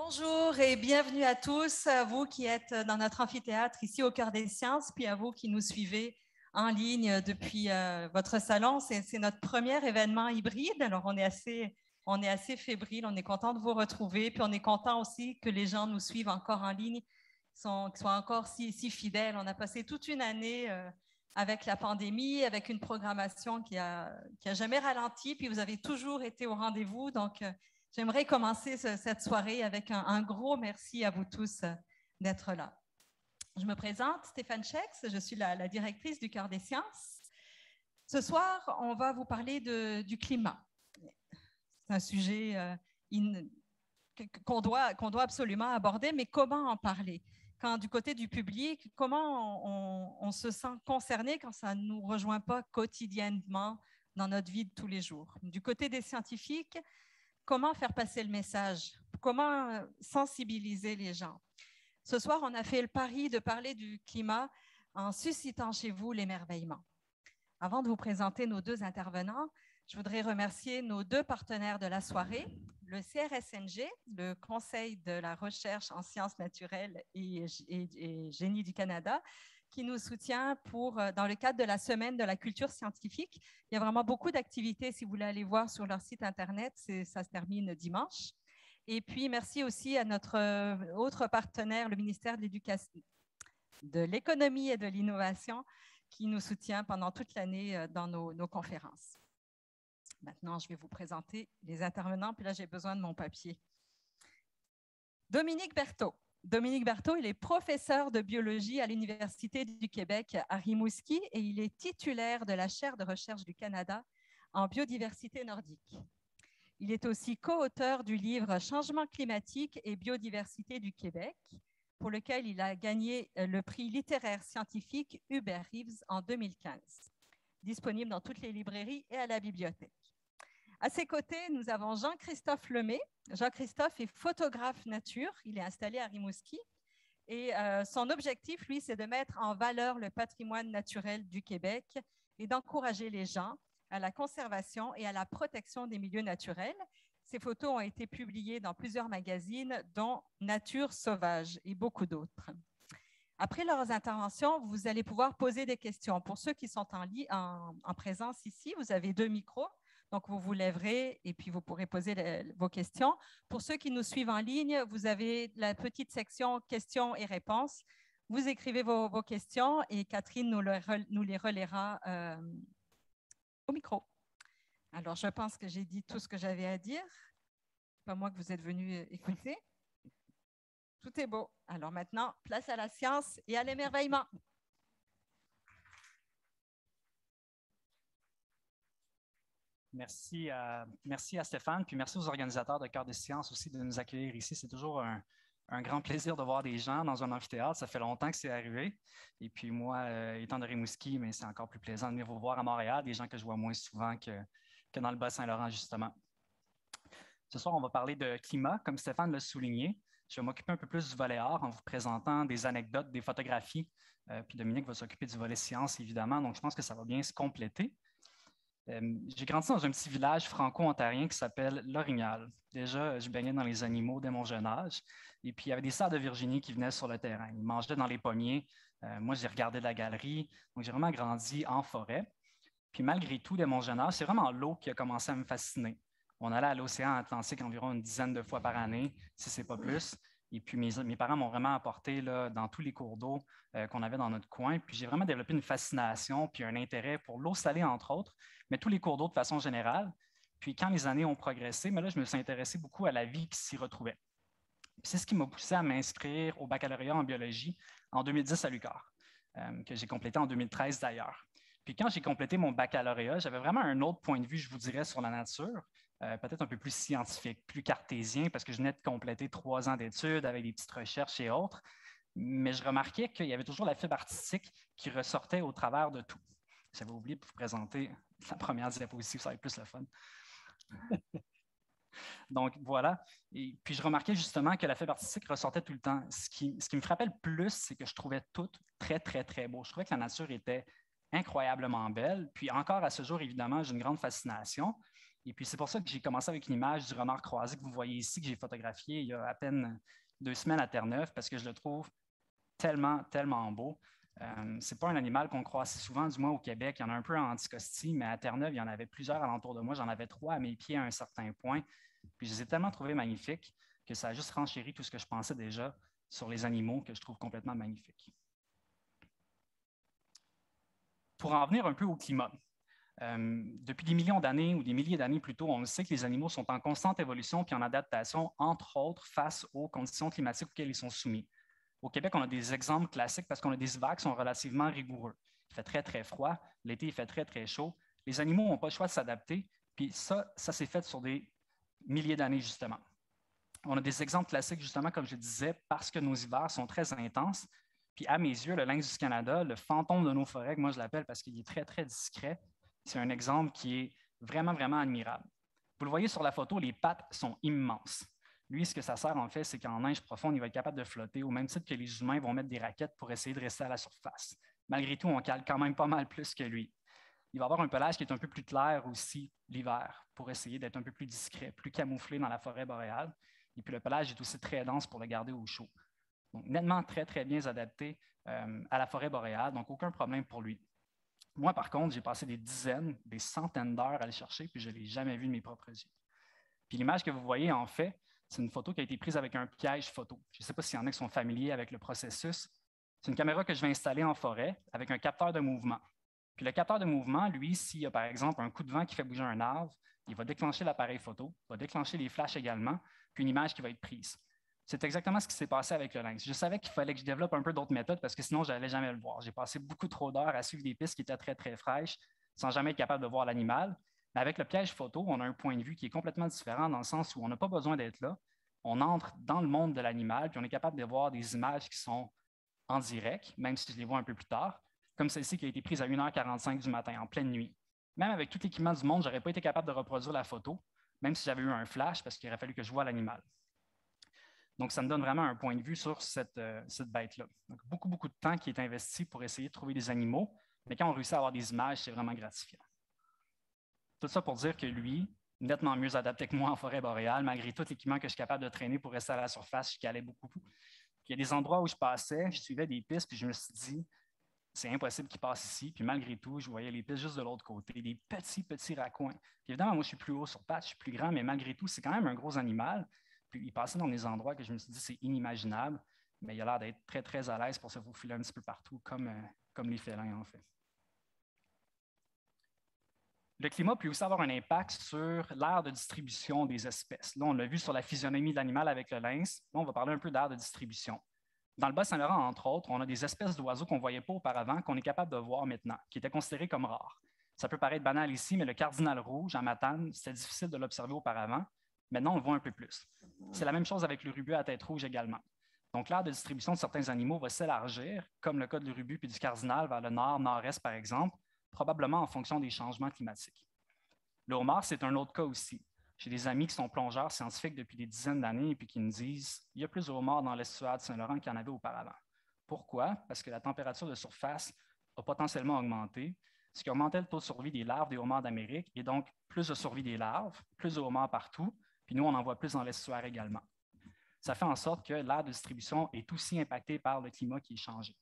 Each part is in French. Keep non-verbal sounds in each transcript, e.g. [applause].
Bonjour et bienvenue à tous, à vous qui êtes dans notre amphithéâtre ici au cœur des sciences, puis à vous qui nous suivez en ligne depuis euh, votre salon. C'est notre premier événement hybride, alors on est assez on est assez fébrile, on est content de vous retrouver, puis on est content aussi que les gens nous suivent encore en ligne, sont, soient encore si, fidèles. On a passé toute une année euh, avec la pandémie, avec une programmation qui a, qui a jamais ralenti, puis vous avez toujours été au rendez-vous. Donc, euh, j'aimerais commencer cette soirée avec un, gros merci à vous tous euh, d'être là. Je me présente, Stéphane Schex, je suis la, directrice du Cœur des sciences. Ce soir, on va vous parler du climat c'est un sujet euh, qu'on doit, absolument aborder, mais comment en parler? Du côté du public, comment on, se sent concerné quand ça ne nous rejoint pas quotidiennement dans notre vie de tous les jours? Du côté des scientifiques, comment faire passer le message? Comment euh, sensibiliser les gens? Ce soir, on a fait le pari de parler du climat en suscitant chez vous l'émerveillement. Avant de vous présenter nos deux intervenants, je voudrais remercier nos deux partenaires de la soirée, le CRSNG, le Conseil de la recherche en sciences naturelles et, génie du Canada, qui nous soutient pour, euh, dans le cadre de la semaine de la culture scientifique. Il y a vraiment beaucoup d'activités. Si vous voulez aller voir sur leur site Internet, ça se termine dimanche. Et puis, merci aussi à notre euh, autre partenaire, le ministère de l'Éducation, de l'économie et de l'innovation, qui nous soutient pendant toute l'année euh, dans nos conférences. Maintenant, je vais vous présenter les intervenants, puis là, j'ai besoin de mon papier. Dominique Berthaud. Dominique Berthaud, il est professeur de biologie à l'Université du Québec à Rimouski et il est titulaire de la chaire de recherche du Canada en biodiversité nordique. Il est aussi co-auteur du livre Changement climatique et biodiversité du Québec, pour lequel il a gagné le prix littéraire scientifique Hubert Reeves en 2015, disponible dans toutes les librairies et à la bibliothèque. À ses côtés, nous avons Jean-Christophe Lemay. Jean-Christophe est photographe nature. Il est installé à Rimouski. Et euh, son objectif, lui, c'est de mettre en valeur le patrimoine naturel du Québec et d'encourager les gens à la conservation et à la protection des milieux naturels. Ces photos ont été publiées dans plusieurs magazines, dont Nature sauvage et beaucoup d'autres. Après leurs interventions, vous allez pouvoir poser des questions. Pour ceux qui sont en, en présence ici, vous avez deux micros. Donc, vous vous lèverez et puis vous pourrez poser vos questions. Pour ceux qui nous suivent en ligne, vous avez la petite section questions et réponses. Vous écrivez vos, questions et Catherine nous, les relaiera euh, au micro. Alors, je pense que j'ai dit tout ce que j'avais à dire. Pas moi que vous êtes venu écouter. Tout est beau. Alors maintenant, place à la science et à l'émerveillement. Merci à, Stéphane, puis merci aux organisateurs de Cœur des sciences aussi de nous accueillir ici. C'est toujours un, grand plaisir de voir des gens dans un amphithéâtre. Ça fait longtemps que c'est arrivé. Et puis moi, euh, étant de Rimouski, mais c'est encore plus plaisant de venir vous voir à Montréal, des gens que je vois moins souvent que, que dans le Bas-Saint-Laurent, justement. Ce soir, on va parler de climat, comme Stéphane l'a souligné. Je vais m'occuper un peu plus du volet art en vous présentant des anecdotes, des photographies. Euh, puis Dominique va s'occuper du volet science, évidemment. Donc, je pense que ça va bien se compléter. Euh, j'ai grandi dans un petit village franco-ontarien qui s'appelle L'Orignal. Déjà, je baignais dans les animaux dès mon jeune âge. Et puis, il y avait des cerfs de Virginie qui venaient sur le terrain. Ils mangeaient dans les pommiers. Euh, moi, j'ai regardé la galerie. Donc, j'ai vraiment grandi en forêt. Puis, malgré tout, dès mon jeune âge, c'est vraiment l'eau qui a commencé à me fasciner. On allait à l'océan Atlantique environ une dizaine de fois par année, si ce n'est pas plus. Et puis, mes, parents m'ont vraiment apporté là, dans tous les cours d'eau euh, qu'on avait dans notre coin. Puis, j'ai vraiment développé une fascination puis un intérêt pour l'eau salée, entre autres, mais tous les cours d'eau de façon générale. Puis, quand les années ont progressé, mais là, je me suis intéressé beaucoup à la vie qui s'y retrouvait. C'est ce qui m'a poussé à m'inscrire au baccalauréat en biologie en 2010 à l'UQAR, euh, que j'ai complété en 2013 d'ailleurs. Puis quand j'ai complété mon baccalauréat, j'avais vraiment un autre point de vue, je vous dirais, sur la nature. Euh, peut-être un peu plus scientifique, plus cartésien, parce que je venais de compléter trois ans d'études avec des petites recherches et autres. Mais je remarquais qu'il y avait toujours la fibre artistique qui ressortait au travers de tout. J'avais oublié de vous présenter la première diapositive, ça va être plus le fun. [laughs] Donc voilà. Et puis je remarquais justement que la fibre artistique ressortait tout le temps. Ce qui, ce qui me frappait le plus, c'est que je trouvais tout très, très, très beau. Je trouvais que la nature était incroyablement belle. Puis encore à ce jour, évidemment, j'ai une grande fascination. Et puis, c'est pour ça que j'ai commencé avec une image du renard croisé que vous voyez ici, que j'ai photographié il y a à peine deux semaines à Terre-Neuve, parce que je le trouve tellement, tellement beau. Euh, ce n'est pas un animal qu'on croit assez souvent, du moins au Québec. Il y en a un peu en Anticosti, mais à Terre-Neuve, il y en avait plusieurs alentour de moi. J'en avais trois à mes pieds à un certain point. Puis je les ai tellement trouvés magnifiques que ça a juste renchéri tout ce que je pensais déjà sur les animaux que je trouve complètement magnifiques. Pour en venir un peu au climat, euh, depuis des millions d'années ou des milliers d'années plutôt, on sait que les animaux sont en constante évolution puis en adaptation, entre autres, face aux conditions climatiques auxquelles ils sont soumis. Au Québec, on a des exemples classiques parce qu'on a des hivers qui sont relativement rigoureux. Il fait très, très froid. L'été, il fait très, très chaud. Les animaux n'ont pas le choix de s'adapter. Puis ça, ça s'est fait sur des milliers d'années, justement. On a des exemples classiques, justement, comme je disais, parce que nos hivers sont très intenses. Puis à mes yeux, le lynx du Canada, le fantôme de nos forêts, moi je l'appelle parce qu'il est très, très discret, c'est un exemple qui est vraiment, vraiment admirable. Vous le voyez sur la photo, les pattes sont immenses. Lui, ce que ça sert en fait, c'est qu'en neige profonde, il va être capable de flotter, au même titre que les humains vont mettre des raquettes pour essayer de rester à la surface. Malgré tout, on cale quand même pas mal plus que lui. Il va avoir un pelage qui est un peu plus clair aussi l'hiver, pour essayer d'être un peu plus discret, plus camouflé dans la forêt boréale. Et puis le pelage est aussi très dense pour le garder au chaud. Donc, nettement très, très bien adapté euh, à la forêt boréale, donc aucun problème pour lui. Moi, par contre, j'ai passé des dizaines, des centaines d'heures à le chercher, puis je ne l'ai jamais vu de mes propres yeux. Puis l'image que vous voyez, en fait, c'est une photo qui a été prise avec un piège photo. Je ne sais pas s'il y en a qui sont familiers avec le processus. C'est une caméra que je vais installer en forêt avec un capteur de mouvement. Puis le capteur de mouvement, lui, s'il y a par exemple un coup de vent qui fait bouger un arbre, il va déclencher l'appareil photo, va déclencher les flashs également, puis une image qui va être prise. C'est exactement ce qui s'est passé avec le lynx. Je savais qu'il fallait que je développe un peu d'autres méthodes parce que sinon, je n'allais jamais le voir. J'ai passé beaucoup trop d'heures à suivre des pistes qui étaient très, très fraîches sans jamais être capable de voir l'animal. Mais avec le piège photo, on a un point de vue qui est complètement différent dans le sens où on n'a pas besoin d'être là. On entre dans le monde de l'animal, puis on est capable de voir des images qui sont en direct, même si je les vois un peu plus tard, comme celle-ci qui a été prise à 1h45 du matin, en pleine nuit. Même avec tout l'équipement du monde, je n'aurais pas été capable de reproduire la photo, même si j'avais eu un flash, parce qu'il aurait fallu que je voie l'animal. Donc, ça me donne vraiment un point de vue sur cette, euh, cette bête-là. Donc, beaucoup, beaucoup de temps qui est investi pour essayer de trouver des animaux, mais quand on réussit à avoir des images, c'est vraiment gratifiant. Tout ça pour dire que lui, nettement mieux adapté que moi en forêt boréale, malgré tout l'équipement que je suis capable de traîner pour rester à la surface, je calais beaucoup. il y a des endroits où je passais, je suivais des pistes, puis je me suis dit, c'est impossible qu'il passe ici. Puis malgré tout, je voyais les pistes juste de l'autre côté, des petits, petits raccoins. évidemment, moi, je suis plus haut sur pattes, je suis plus grand, mais malgré tout, c'est quand même un gros animal. Puis il passait dans des endroits que je me suis dit, c'est inimaginable, mais il a l'air d'être très, très à l'aise pour se faufiler un petit peu partout, comme, euh, comme les félins, en fait. Le climat peut aussi avoir un impact sur l'aire de distribution des espèces. Là, on l'a vu sur la physionomie de l'animal avec le lynx. Là, on va parler un peu d'aire de distribution. Dans le Bas-Saint-Laurent, entre autres, on a des espèces d'oiseaux qu'on ne voyait pas auparavant, qu'on est capable de voir maintenant, qui étaient considérés comme rares. Ça peut paraître banal ici, mais le cardinal rouge à Matane, c'était difficile de l'observer auparavant. Maintenant, on le voit un peu plus. C'est la même chose avec le rubus à tête rouge également. Donc, l'aire de distribution de certains animaux va s'élargir, comme le cas du rubus puis du cardinal vers le nord, nord-est, par exemple, probablement en fonction des changements climatiques. Le homard, c'est un autre cas aussi. J'ai des amis qui sont plongeurs scientifiques depuis des dizaines d'années et puis qui me disent il y a plus de homards dans l'estuaire de Saint-Laurent qu'il y en avait auparavant. Pourquoi? Parce que la température de surface a potentiellement augmenté, ce qui augmentait le taux de survie des larves des homards d'Amérique et donc plus de survie des larves, plus de homards partout, puis nous, on en voit plus dans l'estuaire également. Ça fait en sorte que l'aire de distribution est aussi impactée par le climat qui est changé.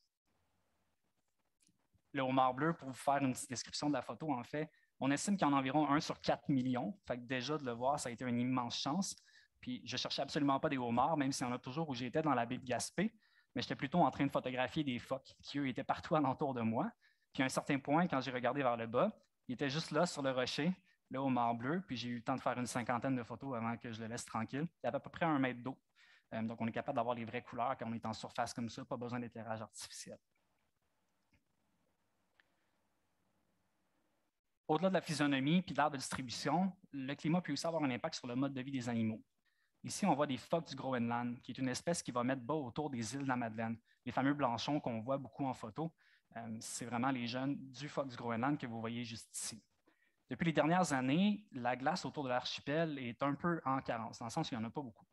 Le homard bleu, pour vous faire une petite description de la photo, en fait, on estime qu'il y en a environ 1 sur 4 millions. Fait que déjà, de le voir, ça a été une immense chance. Puis je ne cherchais absolument pas des homards, même s'il y en a toujours où j'étais dans la baie de Gaspé, mais j'étais plutôt en train de photographier des phoques qui, eux, étaient partout alentour de moi. Puis à un certain point, quand j'ai regardé vers le bas, il était juste là, sur le rocher, le homard bleu, puis j'ai eu le temps de faire une cinquantaine de photos avant que je le laisse tranquille. Il y avait à peu près un mètre d'eau. Euh, donc, on est capable d'avoir les vraies couleurs quand on est en surface comme ça, pas besoin d'éclairage artificiel. Au-delà de la physionomie puis de l'aire de distribution, le climat peut aussi avoir un impact sur le mode de vie des animaux. Ici, on voit des phoques du Groenland, qui est une espèce qui va mettre bas autour des îles de la Madeleine. Les fameux blanchons qu'on voit beaucoup en photo, euh, c'est vraiment les jeunes du phoque du Groenland que vous voyez juste ici. Depuis les dernières années, la glace autour de l'archipel est un peu en carence, dans le sens qu'il n'y en a pas beaucoup.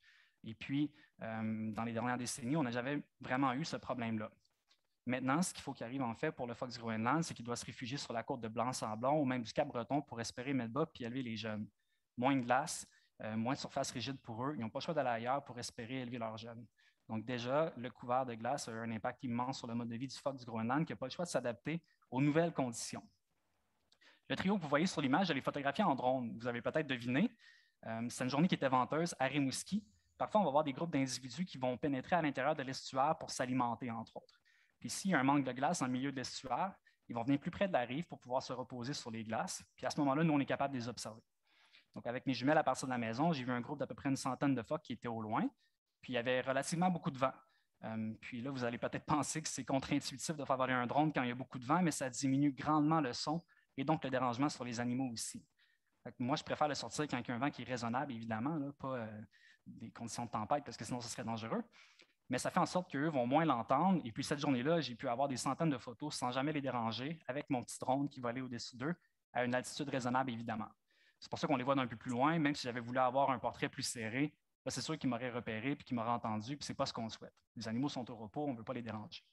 Et puis, euh, dans les dernières décennies, on n'a jamais vraiment eu ce problème-là. Maintenant, ce qu'il faut qu'il arrive en fait pour le du Groenland, c'est qu'il doit se réfugier sur la côte de Blanc-Sablon ou même du Cap-Breton pour espérer mettre bas puis élever les jeunes. moins de glace, euh, moins de surface rigide pour eux. Ils n'ont pas le choix d'aller ailleurs pour espérer élever leurs jeunes. Donc déjà, le couvert de glace a un impact immense sur le mode de vie du phoque du Groenland qui n'a pas le choix de s'adapter aux nouvelles conditions. Le trio que vous voyez sur l'image, je l'ai photographié en drone. Vous avez peut-être deviné. Euh, c'est une journée qui était venteuse à Rimouski. Parfois, on va voir des groupes d'individus qui vont pénétrer à l'intérieur de l'estuaire pour s'alimenter, entre autres. Puis s'il y a un manque de glace en milieu de l'estuaire, ils vont venir plus près de la rive pour pouvoir se reposer sur les glaces. Puis à ce moment-là, nous, on est capable de les observer. Donc, avec mes jumelles à partir de la maison, j'ai vu un groupe d'à peu près une centaine de phoques qui étaient au loin. Puis il y avait relativement beaucoup de vent. Euh, puis là, vous allez peut-être [laughs] penser que c'est contre-intuitif de faire voler un drone quand il y a beaucoup de vent, mais ça diminue grandement le son et donc le dérangement sur les animaux aussi. moi, je préfère le sortir quand il y a un vent qui est raisonnable, évidemment, pas euh, des conditions de tempête, parce que sinon, ce serait dangereux. Mais ça fait en sorte qu'eux vont moins l'entendre. Et puis cette journée-là, j'ai pu avoir des centaines de photos sans jamais les déranger, avec mon petit drone qui volait au-dessus d'eux, à une altitude raisonnable, évidemment. C'est pour ça qu'on les voit d'un peu plus loin, même si j'avais voulu avoir un portrait plus serré, c'est sûr qu'ils m'auraient repéré et qu'ils m'auraient entendu, puis ce n'est pas ce qu'on souhaite. Les animaux sont au repos, on ne veut pas les déranger.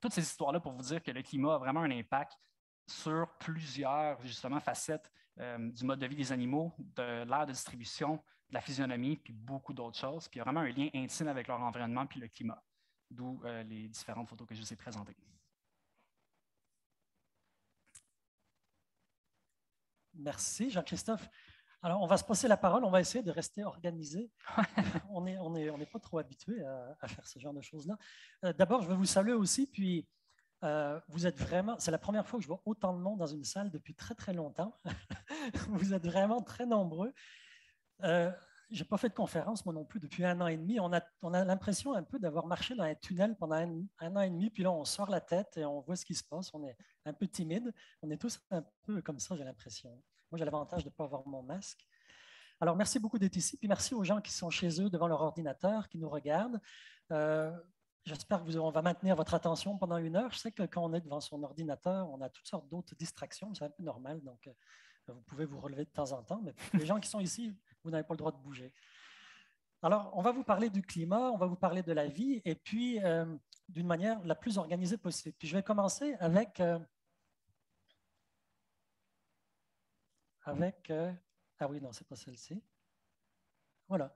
Toutes ces histoires-là pour vous dire que le climat a vraiment un impact sur plusieurs justement facettes euh, du mode de vie des animaux, de l'air de distribution, de la physionomie, puis beaucoup d'autres choses. Puis il y a vraiment un lien intime avec leur environnement puis le climat, d'où euh, les différentes photos que je vous ai présentées. Merci, Jean-Christophe. Alors, on va se passer la parole, on va essayer de rester organisé. on n'est [laughs] on est, on pas trop habitué à, faire ce genre de choses-là. Euh, d'abord, je veux vous saluer aussi, puis euh, vous êtes vraiment, c'est la première fois que je vois autant de monde dans une salle depuis très très longtemps. [laughs] vous êtes vraiment très nombreux. Euh, je n'ai pas fait de conférence, moi non plus, depuis un an et demi. On a, on a l'impression un peu d'avoir marché dans un tunnel pendant un, an et demi, puis là, on sort la tête et on voit ce qui se passe. On est un peu timide. On est tous un peu comme ça, j'ai l'impression. Moi, j'ai l'avantage de ne pas avoir mon masque. Alors, merci beaucoup d'être ici, puis merci aux gens qui sont chez eux devant leur ordinateur, qui nous regardent. Euh, j'espère que vous, on va maintenir votre attention pendant une heure. Je sais que quand on est devant son ordinateur, on a toutes sortes d'autres distractions, c'est un peu normal, donc euh, vous pouvez vous relever de temps en temps, mais les gens qui sont ici, vous n'avez pas le droit de bouger. Alors, on va vous parler du climat, on va vous parler de la vie, et puis euh, d'une manière la plus organisée possible. Puis je vais commencer avec avec... Euh, ah oui, non, c'est pas celle-ci. Voilà.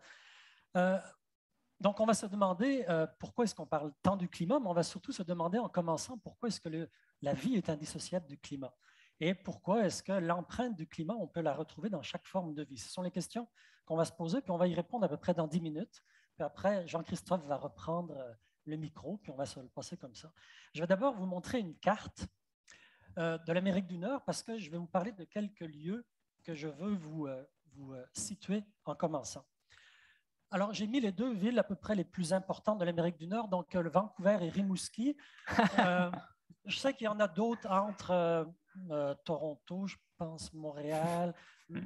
Euh, donc, on va se demander euh, pourquoi est-ce qu'on parle tant du climat, mais on va surtout se demander en commençant pourquoi est-ce que la vie est indissociable du climat et pourquoi est-ce que l'empreinte du climat, on peut la retrouver dans chaque forme de vie? Ce sont les questions qu'on va se poser, puis on va y répondre à peu près dans 10 minutes. Puis après, Jean-Christophe va reprendre le micro, puis on va se le passer comme ça. Je vais d'abord vous montrer une carte de l'Amérique du Nord parce que je vais vous parler de quelques lieux que je veux vous, euh, euh, situer en commençant. Alors, j'ai mis les deux villes à peu près les plus importantes de l'Amérique du Nord, donc euh, le Vancouver et Rimouski. [laughs] je sais qu'il y en a d'autres entre Toronto, je pense Montréal. Je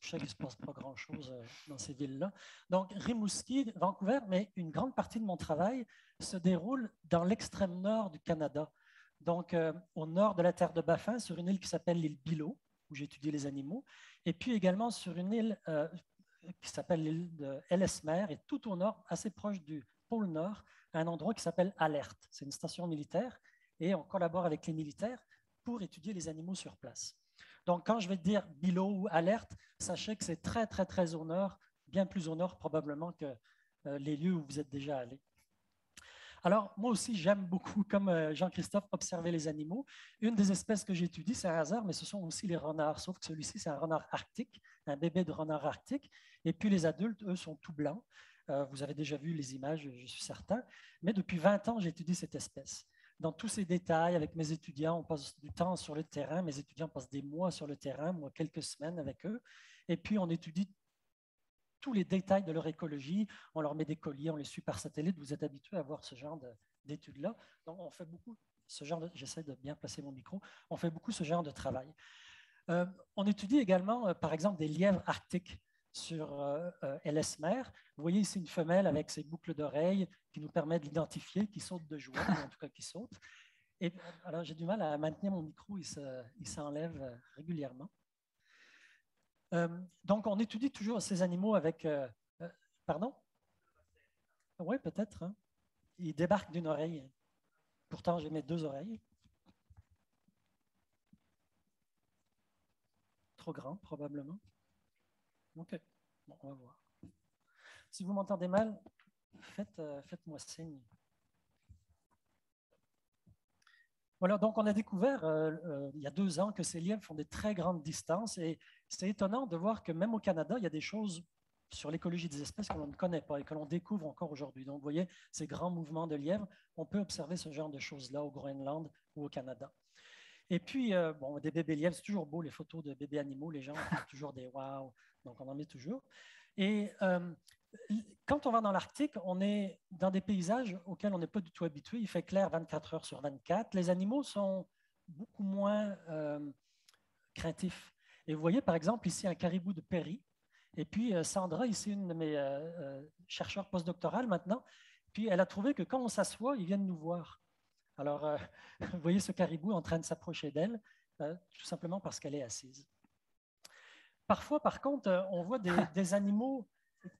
sais qu'il ne se passe pas grand-chose dans ces villes-là. Donc, Rimouski, Vancouver, mais une grande partie de mon travail se déroule dans l'extrême nord du Canada. Donc, au nord de la terre de Baffin, sur une île qui s'appelle l'île Bilot où j'ai étudié les animaux, et puis également sur une île euh, qui s'appelle l'île de Ellesmer, et tout au nord, assez proche du pôle nord, un endroit qui s'appelle Alerte. C'est une station militaire, et on collabore avec les militaires pour étudier les animaux sur place. Donc, quand je vais dire Bilo ou Alerte, sachez que c'est très, très, très au nord, bien plus au nord probablement que euh, les lieux où vous êtes déjà allés. Alors, moi aussi, j'aime beaucoup, comme euh, Jean-Christophe, observer les animaux. Une des espèces que j'étudie, c'est un hasard, mais ce sont aussi les renards, sauf que celui-ci, c'est un renard arctique, un bébé de renard arctique. Et puis les adultes, eux, sont tout blancs. Euh, vous avez déjà vu les images, je suis certain. Mais depuis 20 ans, j'étudie cette espèce. Dans tous ces détails, avec mes étudiants, on passe du temps sur le terrain. Mes étudiants passent des mois sur le terrain, moi quelques semaines avec eux. Et puis, on étudie tous les détails de leur écologie. On leur met des colliers, on les suit par satellite. Vous êtes habitués à voir ce genre d'études-là. Donc, on fait beaucoup ce genre de... J'essaie de bien placer mon micro. On fait beaucoup ce genre de travail. Euh, on étudie également, euh, par exemple, des lièvres arctiques sur euh, LS-mer. Vous voyez ici une femelle avec ses boucles d'oreilles qui nous permet de l'identifier, qui saute de joie, en tout cas qui saute. Alors, j'ai du mal à maintenir mon micro, il s'enlève régulièrement. Euh, donc, on étudie toujours ces animaux avec... Euh, euh, pardon? Oui, peut-être. Hein. Ils débarquent d'une oreille. Pourtant, j'ai mes deux oreilles. Trop grand, probablement. OK. Bon, on va voir. Si vous m'entendez mal, euh, faites-moi signe. Voilà, donc on a découvert euh, euh, il y a deux ans que ces lièvres font des très grandes distances et c'est étonnant de voir que même au Canada, il y a des choses sur l'écologie des espèces que l'on ne connaît pas et que l'on découvre encore aujourd'hui. Donc, vous voyez, ces grands mouvements de lièvres, on peut observer ce genre de choses-là au Groenland ou au Canada. Et puis, bon, des bébés lièvres, c'est toujours beau, les photos de bébés animaux, les gens ont toujours des waouh, donc on en met toujours. Et quand on va dans l'Arctique, on est dans des paysages auxquels on n'est pas du tout habitué. Il fait clair 24 heures sur 24. Les animaux sont beaucoup moins euh, craintifs. Et vous voyez, par exemple, ici un caribou de Perry. Et puis euh, Sandra, ici une de mes euh, chercheurs postdoctorales maintenant, puis elle a trouvé que quand on s'assoit, ils viennent nous voir. Alors, [laughs] vous voyez ce caribou en train de s'approcher d'elle, tout simplement parce qu'elle est assise. Parfois, par contre, on voit des, [laughs] des animaux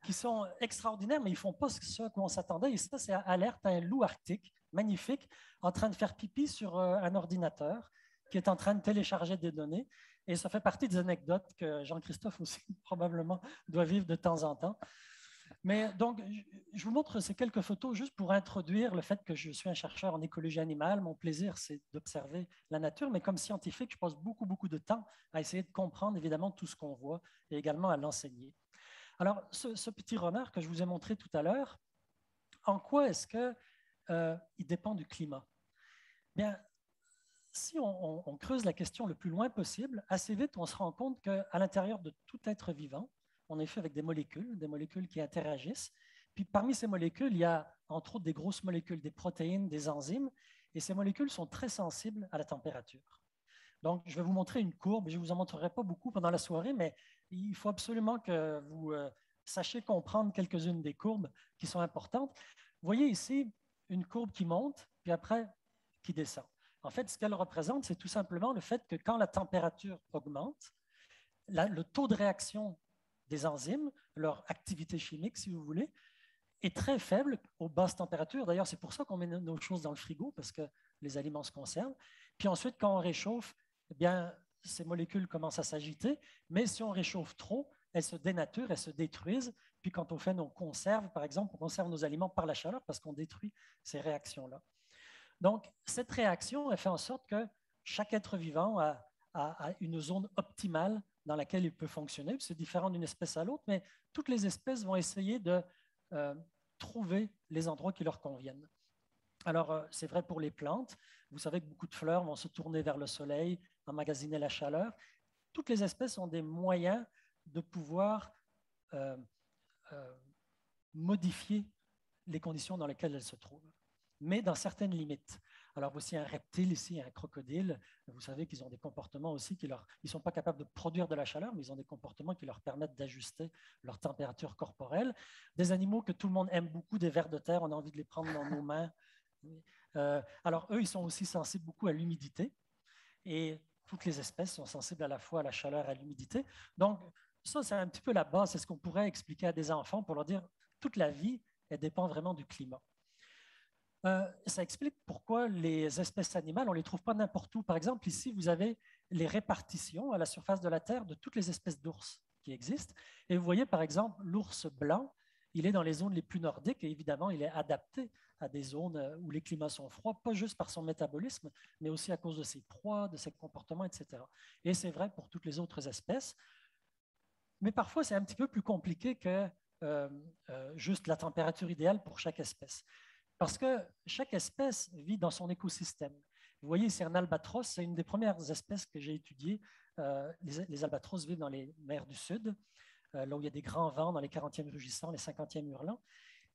qui sont extraordinaires, mais ils ne font pas ce à quoi on s'attendait. Et ça, c'est alerte à un loup arctique, magnifique, en train de faire pipi sur euh, un ordinateur qui est en train de télécharger des données. Et ça fait partie des anecdotes que Jean-Christophe aussi [laughs] probablement doit vivre de temps en temps. Mais donc, je vous montre ces quelques photos juste pour introduire le fait que je suis un chercheur en écologie animale. Mon plaisir, c'est d'observer la nature, mais comme scientifique, je passe beaucoup, beaucoup de temps à essayer de comprendre évidemment tout ce qu'on voit et également à l'enseigner. Alors, ce, petit renard que je vous ai montré tout à l'heure, en quoi est-ce qu'il euh, dépend du climat? Bien, si on, creuse la question le plus loin possible, assez vite, on se rend compte qu'à l'intérieur de tout être vivant, on est fait avec des molécules, des molécules qui interagissent. Puis parmi ces molécules, il y a entre autres des grosses molécules, des protéines, des enzymes, et ces molécules sont très sensibles à la température. Donc, je vais vous montrer une courbe. Je ne vous en montrerai pas beaucoup pendant la soirée, mais il faut absolument que vous euh, sachiez comprendre quelques-unes des courbes qui sont importantes. Vous voyez ici une courbe qui monte, puis après qui descend. En fait, ce qu'elle représente, c'est tout simplement le fait que quand la température augmente, le taux de réaction des enzymes, leur activité chimique, si vous voulez, est très faible aux basses températures. D'ailleurs, c'est pour ça qu'on met nos choses dans le frigo, parce que les aliments se conservent. Puis ensuite, quand on réchauffe, eh bien, ces molécules commencent à s'agiter, mais si on réchauffe trop, elles se dénaturent, elles se détruisent. Puis quand on fait nos conserves, par exemple, on conserve nos aliments par la chaleur parce qu'on détruit ces réactions-là. Donc, cette réaction, elle fait en sorte que chaque être vivant a, une zone optimale dans laquelle il peut fonctionner. C'est différent d'une espèce à l'autre, mais toutes les espèces vont essayer de euh, trouver les endroits qui leur conviennent. Alors, euh, c'est vrai pour les plantes. Vous savez que beaucoup de fleurs vont se tourner vers le soleil, emmagasiner la chaleur. Toutes les espèces ont des moyens de pouvoir euh, modifier les conditions dans lesquelles elles se trouvent, mais dans certaines limites. Alors voici un reptile ici, un crocodile. Vous savez qu'ils ont des comportements aussi qui leur... Ils ne sont pas capables de produire de la chaleur, mais ils ont des comportements qui leur permettent d'ajuster leur température corporelle. Des animaux que tout le monde aime beaucoup, des vers de terre, on a envie de les prendre dans nos mains. Euh, alors eux, ils sont aussi sensibles beaucoup à l'humidité. Et toutes les espèces sont sensibles à la fois à la chaleur et à l'humidité. Donc, ça, c'est un petit peu la base, c'est ce qu'on pourrait expliquer à des enfants pour leur dire toute la vie, elle dépend vraiment du climat. Euh, ça explique pourquoi les espèces animales, on ne les trouve pas n'importe où. Par exemple, ici, vous avez les répartitions à la surface de la Terre de toutes les espèces d'ours qui existent. Et vous voyez, par exemple, l'ours blanc, il est dans les zones les plus nordiques et évidemment, il est adapté à des zones où les climats sont froids, pas juste par son métabolisme, mais aussi à cause de ses proies, de ses comportements, etc. Et c'est vrai pour toutes les autres espèces. Mais parfois, c'est un petit peu plus compliqué que euh, euh, juste la température idéale pour chaque espèce. Parce que chaque espèce vit dans son écosystème. Vous voyez, c'est un albatros, c'est une des premières espèces que j'ai étudiées. les, les, albatros vivent dans les mers du Sud, là où il y a des grands vents, dans les 40e rugissants, les 50e hurlants.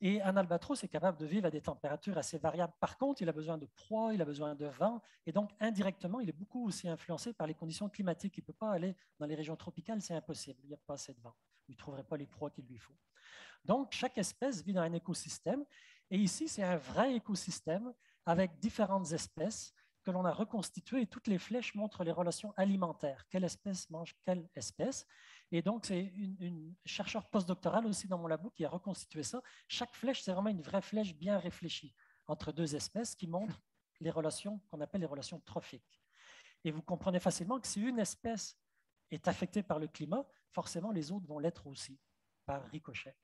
Et un albatros est capable de vivre à des températures assez variables. Par contre, il a besoin de proie, il a besoin de vent, et donc indirectement, il est beaucoup aussi influencé par les conditions climatiques. Il ne peut pas aller dans les régions tropicales, c'est impossible, il n'y a pas assez de vent. Il ne trouverait pas les proies qu'il lui faut. Donc, chaque espèce vit dans un écosystème, et ici, c'est un vrai écosystème avec différentes espèces que l'on a reconstituées, et toutes les flèches montrent les relations alimentaires. Quelle espèce mange quelle espèce? Et donc, c'est une, chercheur postdoctorale aussi dans mon labo qui a reconstitué ça. Chaque flèche, c'est vraiment une vraie flèche bien réfléchie entre deux espèces qui montre les relations qu'on appelle les relations trophiques. Et vous comprenez facilement que si une espèce est affecté par le climat, forcément les autres vont l'être aussi, par ricochet.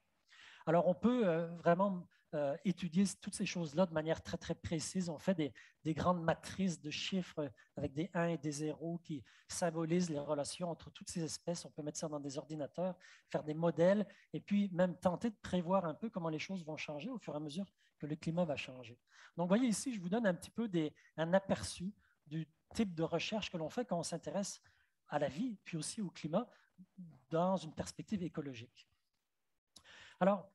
Alors on peut euh, vraiment euh, étudier toutes ces choses-là de manière très, très précise. On fait des, grandes matrices de chiffres avec des 1 et des 0 qui symbolisent les relations entre toutes ces espèces. On peut mettre ça dans des ordinateurs, faire des modèles et puis même tenter de prévoir un peu comment les choses vont changer au fur et à mesure que le climat va changer. Donc, vous voyez ici, je vous donne un petit peu un aperçu du type de recherche que l'on fait quand on s'intéresse à la vie, puis aussi au climat, dans une perspective écologique. Alors,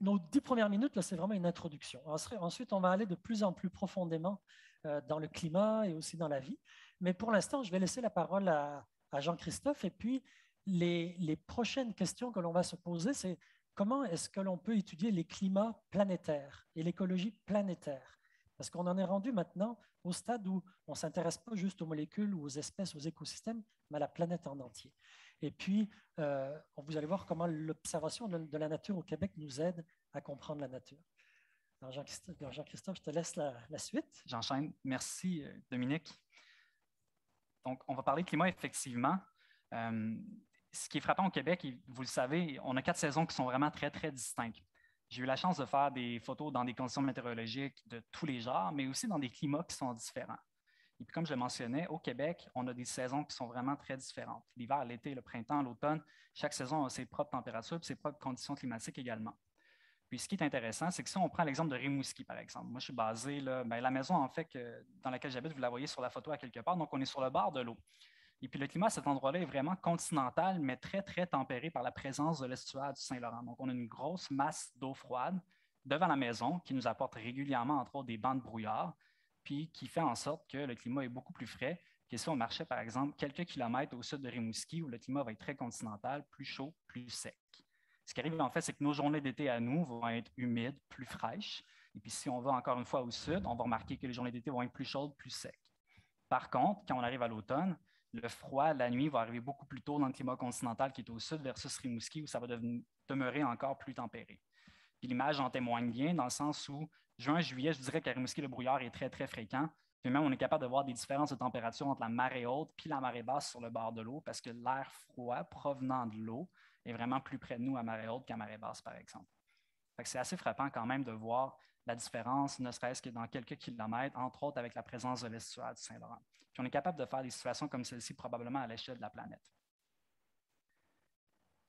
nos dix premières minutes, c'est vraiment une introduction. Ensuite, on va aller de plus en plus profondément euh, dans le climat et aussi dans la vie. Mais pour l'instant, je vais laisser la parole à, Jean-Christophe. Et puis, les, les, prochaines questions que l'on va se poser, c'est comment est-ce que l'on peut étudier les climats planétaires et l'écologie planétaire? Parce qu'on en est rendu maintenant au stade où on ne s'intéresse pas juste aux molécules ou aux espèces, aux écosystèmes, mais à la planète en entier. Et puis, euh, vous allez voir comment l'observation de, la nature au Québec nous aide à comprendre la nature. Jean-Christophe, je te laisse la, suite. J'enchaîne. Merci, euh, Dominique. Donc, on va parler de climat, effectivement. Euh, ce qui est frappant au Québec, vous le savez, on a quatre saisons qui sont vraiment très, très distinctes. J'ai eu la chance de faire des photos dans des conditions météorologiques de tous les genres, mais aussi dans des climats qui sont différents. Et puis, comme je le mentionnais, au Québec, on a des saisons qui sont vraiment très différentes. L'hiver, l'été, le printemps, l'automne, chaque saison a ses propres températures et ses propres conditions climatiques également. Puis, ce qui est intéressant, c'est que si on prend l'exemple de Rimouski, par exemple, moi, je suis basé, là, ben, la maison, en fait, dans laquelle j'habite, vous la voyez sur la photo à quelque part, donc on est sur le bord de l'eau. Et puis, le climat à cet endroit-là est vraiment continental, mais très, très tempéré par la présence de l'estuaire du Saint-Laurent. Donc, on a une grosse masse d'eau froide devant la maison qui nous apporte régulièrement, entre autres, des bancs de brouillard, puis qui fait en sorte que le climat est beaucoup plus frais que si on marchait, par exemple, quelques kilomètres au sud de Rimouski, où le climat va être très continental, plus chaud, plus sec. Ce qui arrive, en fait, c'est que nos journées d'été à nous vont être humides, plus fraîches. Et puis, si on va encore une fois au sud, on va remarquer que les journées d'été vont être plus chaudes, plus secs. Par contre, quand on arrive à l'automne, le froid, la nuit, va arriver beaucoup plus tôt dans le climat continental qui est au sud versus Rimouski, où ça va demeurer encore plus tempéré. l'image en témoigne bien, dans le sens où Juin, juillet, je dirais qu'à Rimouski, le brouillard est très, très fréquent. Puis même, on est capable de voir des différences de température entre la marée haute et la marée basse sur le bord de l'eau parce que l'air froid provenant de l'eau est vraiment plus près de nous à marée haute qu'à marée basse, par exemple. C'est assez frappant quand même de voir la différence, ne serait-ce que dans quelques kilomètres, entre autres avec la présence de l'estuaire du Saint-Laurent. Puis on est capable de faire des situations comme celle-ci probablement à l'échelle de la planète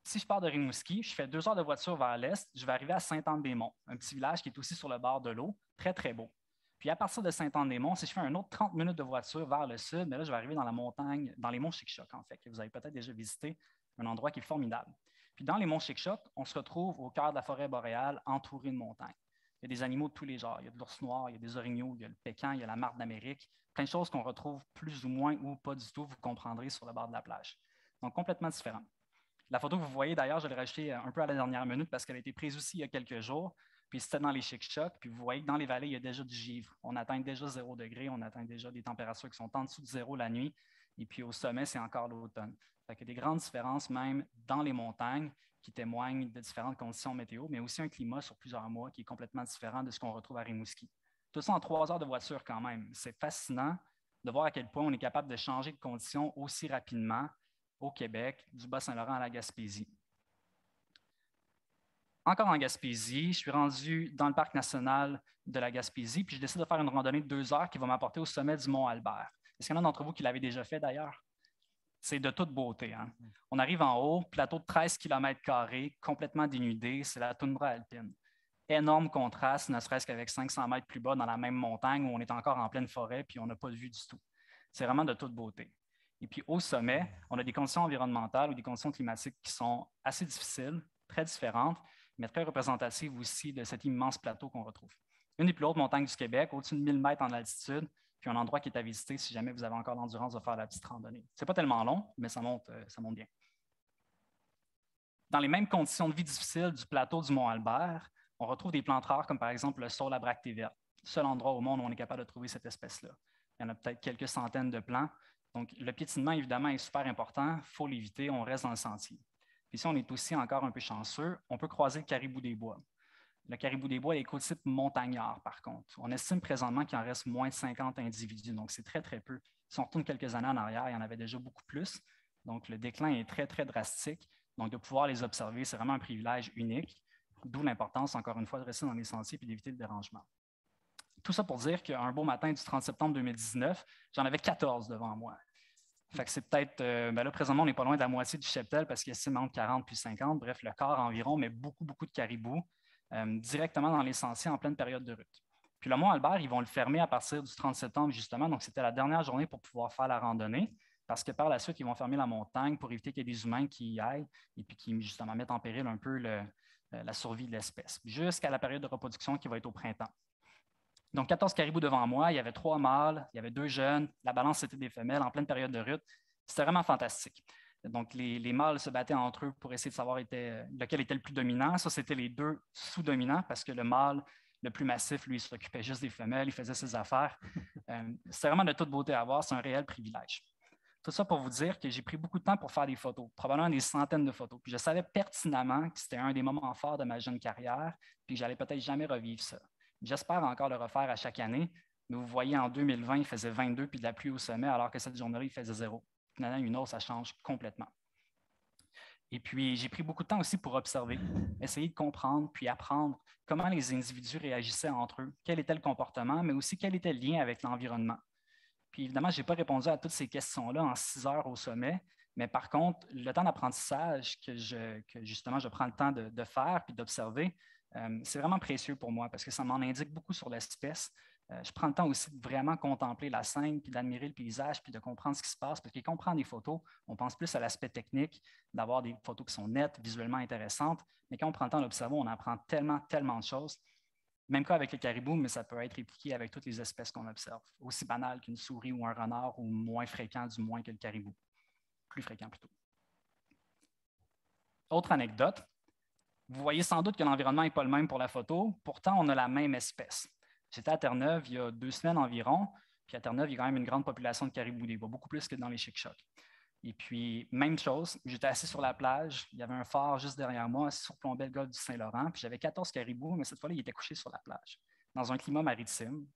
si je pars de Rimouski, je fais deux heures de voiture vers l'est, je vais arriver à Saint-Anne-des-Monts, un petit village qui est aussi sur le bord de l'eau, très, très beau. Puis à partir de Saint-Anne-des-Monts, si je fais un autre 30 minutes de voiture vers le sud, mais là, je vais arriver dans la montagne, dans les monts Chic-Choc, en fait, que vous avez peut-être déjà visité, un endroit qui est formidable. Puis dans les monts Chic-Choc, on se retrouve au cœur de la forêt boréale, entouré de montagnes. Il y a des animaux de tous les genres. Il y a de l'ours noir, il y a des orignaux, il y a le pécan, il y a la marde d'Amérique. Plein de choses qu'on retrouve plus ou moins ou pas du tout, vous comprendrez, sur le bord de la plage. Donc, complètement différent. La photo que vous voyez d'ailleurs, je l'ai rachetée un peu à la dernière minute parce qu'elle a été prise aussi il y a quelques jours. Puis c'était dans les chic-chocs. Puis vous voyez que dans les vallées, il y a déjà du givre. On atteint déjà zéro degré. On atteint déjà des températures qui sont en dessous de zéro la nuit. Et puis au sommet, c'est encore l'automne. Il y a des grandes différences même dans les montagnes qui témoignent de différentes conditions météo, mais aussi un climat sur plusieurs mois qui est complètement différent de ce qu'on retrouve à Rimouski. Tout ça en trois heures de voiture quand même. C'est fascinant de voir à quel point on est capable de changer de conditions aussi rapidement au Québec, du Bas-Saint-Laurent à la Gaspésie. Encore en Gaspésie, je suis rendu dans le parc national de la Gaspésie, puis je décide de faire une randonnée de deux heures qui va m'apporter au sommet du Mont Albert. Est-ce qu'il y en a d'entre vous qui l'avaient déjà fait d'ailleurs? C'est de toute beauté. Hein. On arrive en haut, plateau de 13 km, complètement dénudé, c'est la toundra alpine. Énorme contraste, ne serait-ce qu'avec 500 mètres plus bas dans la même montagne où on est encore en pleine forêt puis on n'a pas de vue du tout. C'est vraiment de toute beauté. Et puis au sommet, on a des conditions environnementales ou des conditions climatiques qui sont assez difficiles, très différentes, mais très représentatives aussi de cet immense plateau qu'on retrouve. Une des plus hautes montagnes du Québec, au-dessus de 1000 mètres en altitude, puis un endroit qui est à visiter si jamais vous avez encore l'endurance de faire la petite randonnée. Ce n'est pas tellement long, mais ça monte, euh, ça monte bien. Dans les mêmes conditions de vie difficiles du plateau du Mont Albert, on retrouve des plantes rares comme par exemple le saule à bractée verte, seul endroit au monde où on est capable de trouver cette espèce-là. Il y en a peut-être quelques centaines de plants, donc, le piétinement, évidemment, est super important. Il faut l'éviter, on reste dans le sentier. Puis si on est aussi encore un peu chanceux, on peut croiser le caribou des bois. Le caribou des bois est écotype montagnard, par contre. On estime présentement qu'il en reste moins de 50 individus, donc c'est très, très peu. Si on retourne quelques années en arrière, il y en avait déjà beaucoup plus, Donc, le déclin est très, très drastique. Donc, de pouvoir les observer, c'est vraiment un privilège unique, d'où l'importance, encore une fois, de rester dans les sentiers et d'éviter le dérangement. Tout ça pour dire qu'un beau matin du 30 septembre 2019, j'en avais 14 devant moi. Fait que c'est peut-être, euh, ben là, présentement, on n'est pas loin de la moitié du cheptel parce qu'il y a entre 40 puis 50, bref, le quart environ, mais beaucoup, beaucoup de caribous euh, directement dans les sentiers en pleine période de route. Puis le Mont-Albert, ils vont le fermer à partir du 30 septembre, justement. Donc, c'était la dernière journée pour pouvoir faire la randonnée, parce que par la suite, ils vont fermer la montagne pour éviter qu'il y ait des humains qui y aillent et puis qui, justement, mettent en péril un peu euh, la survie de l'espèce, jusqu'à la période de reproduction qui va être au printemps. Donc, 14 caribous devant moi, il y avait trois mâles, il y avait deux jeunes, la balance c'était des femelles en pleine période de rut. C'était vraiment fantastique. Donc, les, mâles se battaient entre eux pour essayer de savoir lequel était le plus dominant. Ça, c'était les deux sous-dominants parce que le mâle, le plus massif, lui, s'occupait juste des femelles, il faisait ses affaires. Euh, c'était vraiment de toute beauté à voir, c'est un réel privilège. Tout ça pour vous dire que j'ai pris beaucoup de temps pour faire des photos, probablement des centaines de photos. Puis je savais pertinemment que c'était un des moments forts de ma jeune carrière, puis que j'allais peut-être jamais revivre ça. J'espère encore le refaire à chaque année, mais vous voyez, en 2020, il faisait 22 puis de la pluie au sommet, alors que cette journée-là, il faisait zéro. Finalement, une autre, ça change complètement. Et puis, j'ai pris beaucoup de temps aussi pour observer, essayer de comprendre, puis apprendre comment les individus réagissaient entre eux, quel était le comportement, mais aussi quel était le lien avec l'environnement. Puis, évidemment, je n'ai pas répondu à toutes ces questions-là en six heures au sommet, mais par contre, le temps d'apprentissage que, justement je prends le temps de, de faire puis d'observer, euh, c'est vraiment précieux pour moi parce que ça m'en indique beaucoup sur l'espèce. Euh, je prends le temps aussi de vraiment contempler la scène, puis d'admirer le paysage, puis de comprendre ce qui se passe. Parce que quand on prend des photos, on pense plus à l'aspect technique, d'avoir des photos qui sont nettes, visuellement intéressantes. Mais quand on prend le temps d'observer, on apprend tellement, tellement de choses. Même cas avec les caribous, mais ça peut être répliqué avec toutes les espèces qu'on observe. Aussi banal qu'une souris ou un renard, ou moins fréquent du moins que le caribou. Plus fréquent plutôt. Autre anecdote, vous voyez sans doute que l'environnement n'est pas le même pour la photo, pourtant on a la même espèce. J'étais à Terre-Neuve il y a deux semaines environ, puis à Terre-Neuve, il y a quand même une grande population de caribous des bois, beaucoup plus que dans les chic-chocs. Et puis, même chose, j'étais assis sur la plage, il y avait un phare juste derrière moi, surplombait le golfe du Saint-Laurent, puis j'avais 14 caribous, mais cette fois-là, ils étaient couchés sur la plage, dans un climat maritime,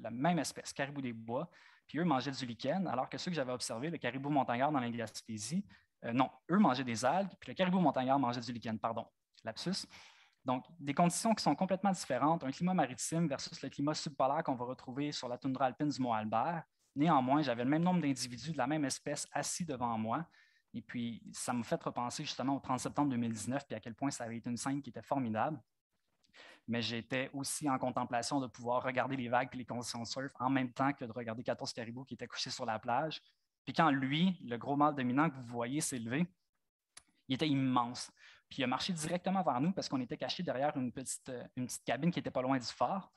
la même espèce, caribou des bois, puis eux mangeaient du lichen, alors que ceux que j'avais observés, le caribou montagnard dans la Gaspésie, euh, non, eux mangeaient des algues, puis le caribou montagnard mangeait du lichen, pardon lapsus. Donc, des conditions qui sont complètement différentes, un climat maritime versus le climat subpolaire qu'on va retrouver sur la toundra alpine du Mont Albert. Néanmoins, j'avais le même nombre d'individus de la même espèce assis devant moi. Et puis, ça m'a fait repenser justement au 30 septembre 2019, puis à quel point ça avait été une scène qui était formidable. Mais j'étais aussi en contemplation de pouvoir regarder les vagues et les conditions de surf en même temps que de regarder 14 caribous qui étaient couchés sur la plage. Puis quand lui, le gros mâle dominant que vous voyez s'élever, il était immense. Puis il a marché directement vers nous parce qu'on était caché derrière une petite, euh, une petite cabine qui n'était pas loin du phare.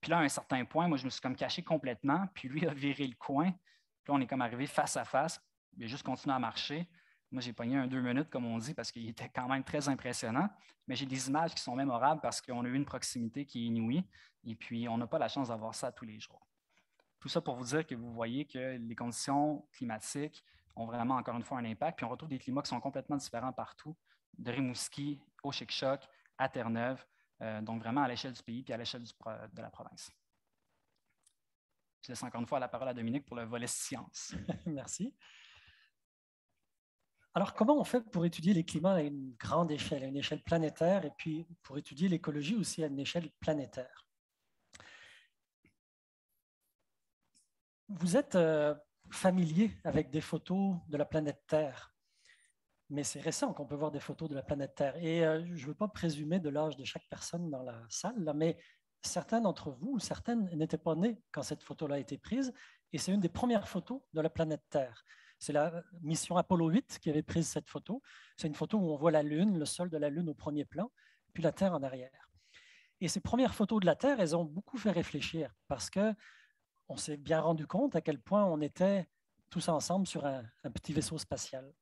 Puis là, à un certain point, moi, je me suis comme caché complètement. Puis lui [laughs] a viré le coin. Puis là, on est comme arrivé face à face. Il a juste continué à marcher. Moi, j'ai pogné un deux minutes, comme on dit, parce qu'il était quand même très impressionnant. Mais j'ai des images qui sont mémorables parce qu'on a eu une proximité qui est inouïe. Et puis, on n'a pas la chance d'avoir ça tous les jours. Tout ça pour vous dire que vous voyez que les conditions climatiques ont vraiment, encore une fois, un impact. Puis on retrouve des climats qui sont complètement différents partout de Rimouski au Chic-Choc, à Terre-Neuve, euh, donc vraiment à l'échelle du pays et à l'échelle de la province. Je laisse encore une fois la parole à Dominique pour le volet science. [laughs] Merci. Alors, comment on fait pour étudier les climats à une grande échelle, à une échelle planétaire, et puis pour étudier l'écologie aussi à une échelle planétaire? Vous êtes euh, familier avec des photos de la planète Terre mais c'est récent qu'on peut voir des photos de la planète Terre. Et euh, je ne veux pas présumer de l'âge de chaque personne dans la salle, mais certains d'entre vous, certaines n'étaient pas nés quand cette photo-là a été prise, et c'est une des premières photos de la planète Terre. C'est la mission Apollo 8 qui avait prise cette photo. C'est une photo où on voit la Lune, le sol de la Lune au premier plan, puis la Terre en arrière. Et ces premières photos de la Terre, elles ont beaucoup fait réfléchir parce que on s'est bien rendu compte à quel point on était tous ensemble sur un petit vaisseau spatial.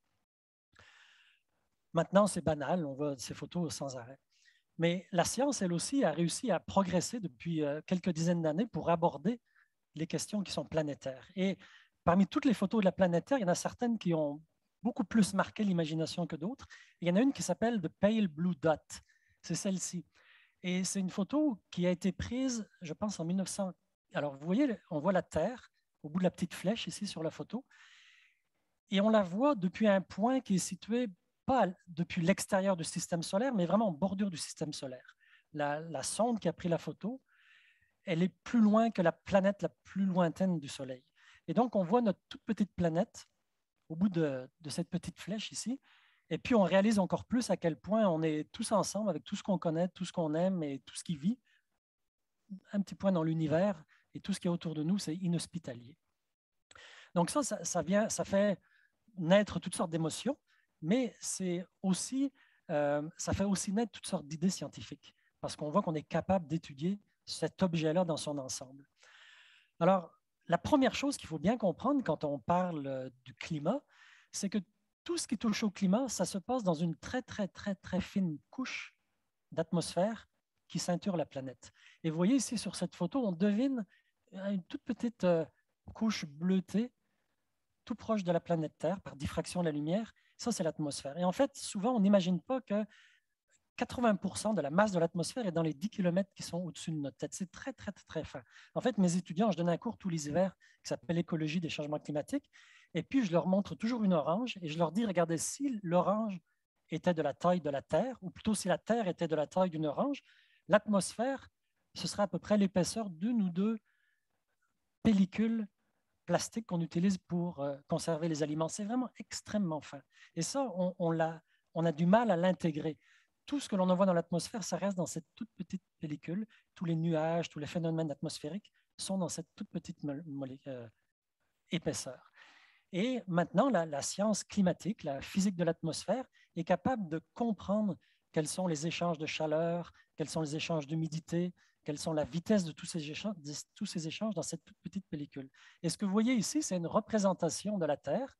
Maintenant, c'est banal, on voit ces photos sans arrêt. Mais la science, elle aussi, a réussi à progresser depuis euh, quelques dizaines d'années pour aborder les questions qui sont planétaires. Et parmi toutes les photos de la planète Terre, il y en a certaines qui ont beaucoup plus marqué l'imagination que d'autres. Il y en a une qui s'appelle The Pale Blue Dot. C'est celle-ci. Et c'est une photo qui a été prise, je pense, en 1900. Alors, vous voyez, on voit la Terre au bout de la petite flèche ici sur la photo. Et on la voit depuis un point qui est situé pas depuis l'extérieur du système solaire, mais vraiment en bordure du système solaire. La, sonde qui a pris la photo, elle est plus loin que la planète la plus lointaine du Soleil. Et donc, on voit notre toute petite planète au bout de, cette petite flèche ici. Et puis, on réalise encore plus à quel point on est tous ensemble avec tout ce qu'on connaît, tout ce qu'on aime et tout ce qui vit. Un petit point dans l'univers et tout ce qui est autour de nous, c'est inhospitalier. Donc ça, ça fait naître toutes sortes d'émotions, mais c'est aussi, euh, ça fait aussi naître toutes sortes d'idées scientifiques, parce qu'on voit qu'on est capable d'étudier cet objet-là dans son ensemble. Alors, la première chose qu'il faut bien comprendre quand on parle euh, du climat, c'est que tout ce qui touche au climat, ça se passe dans une très, très, très, très fine couche d'atmosphère qui ceinture la planète. Et vous voyez ici sur cette photo, on devine une toute petite euh, couche bleutée tout proche de la planète Terre par diffraction de la lumière. Ça, c'est l'atmosphère. Et en fait, souvent, on n'imagine pas que 80% de la masse de l'atmosphère est dans les 10 km qui sont au-dessus de notre tête. C'est très, très, très fin. En fait, mes étudiants, je donne un cours tous les hivers qui s'appelle Écologie des changements climatiques. Et puis, je leur montre toujours une orange et je leur dis, regardez, si l'orange était de la taille de la Terre, ou plutôt si la Terre était de la taille d'une orange, l'atmosphère, ce serait à peu près l'épaisseur d'une ou deux pellicules plastique qu'on utilise pour euh, conserver les aliments. C'est vraiment extrêmement fin. Et ça, on, a, du mal à l'intégrer. Tout ce que l'on envoie dans l'atmosphère, ça reste dans cette toute petite pellicule. Tous les nuages, tous les phénomènes atmosphériques sont dans cette toute petite euh, épaisseur. Et maintenant, la, science climatique, la physique de l'atmosphère, est capable de comprendre quels sont les échanges de chaleur, quels sont les échanges d'humidité, quelles sont la vitesse de tous ces, échanges, tous ces échanges dans cette toute petite pellicule. Et ce que vous voyez ici, c'est une représentation de la Terre.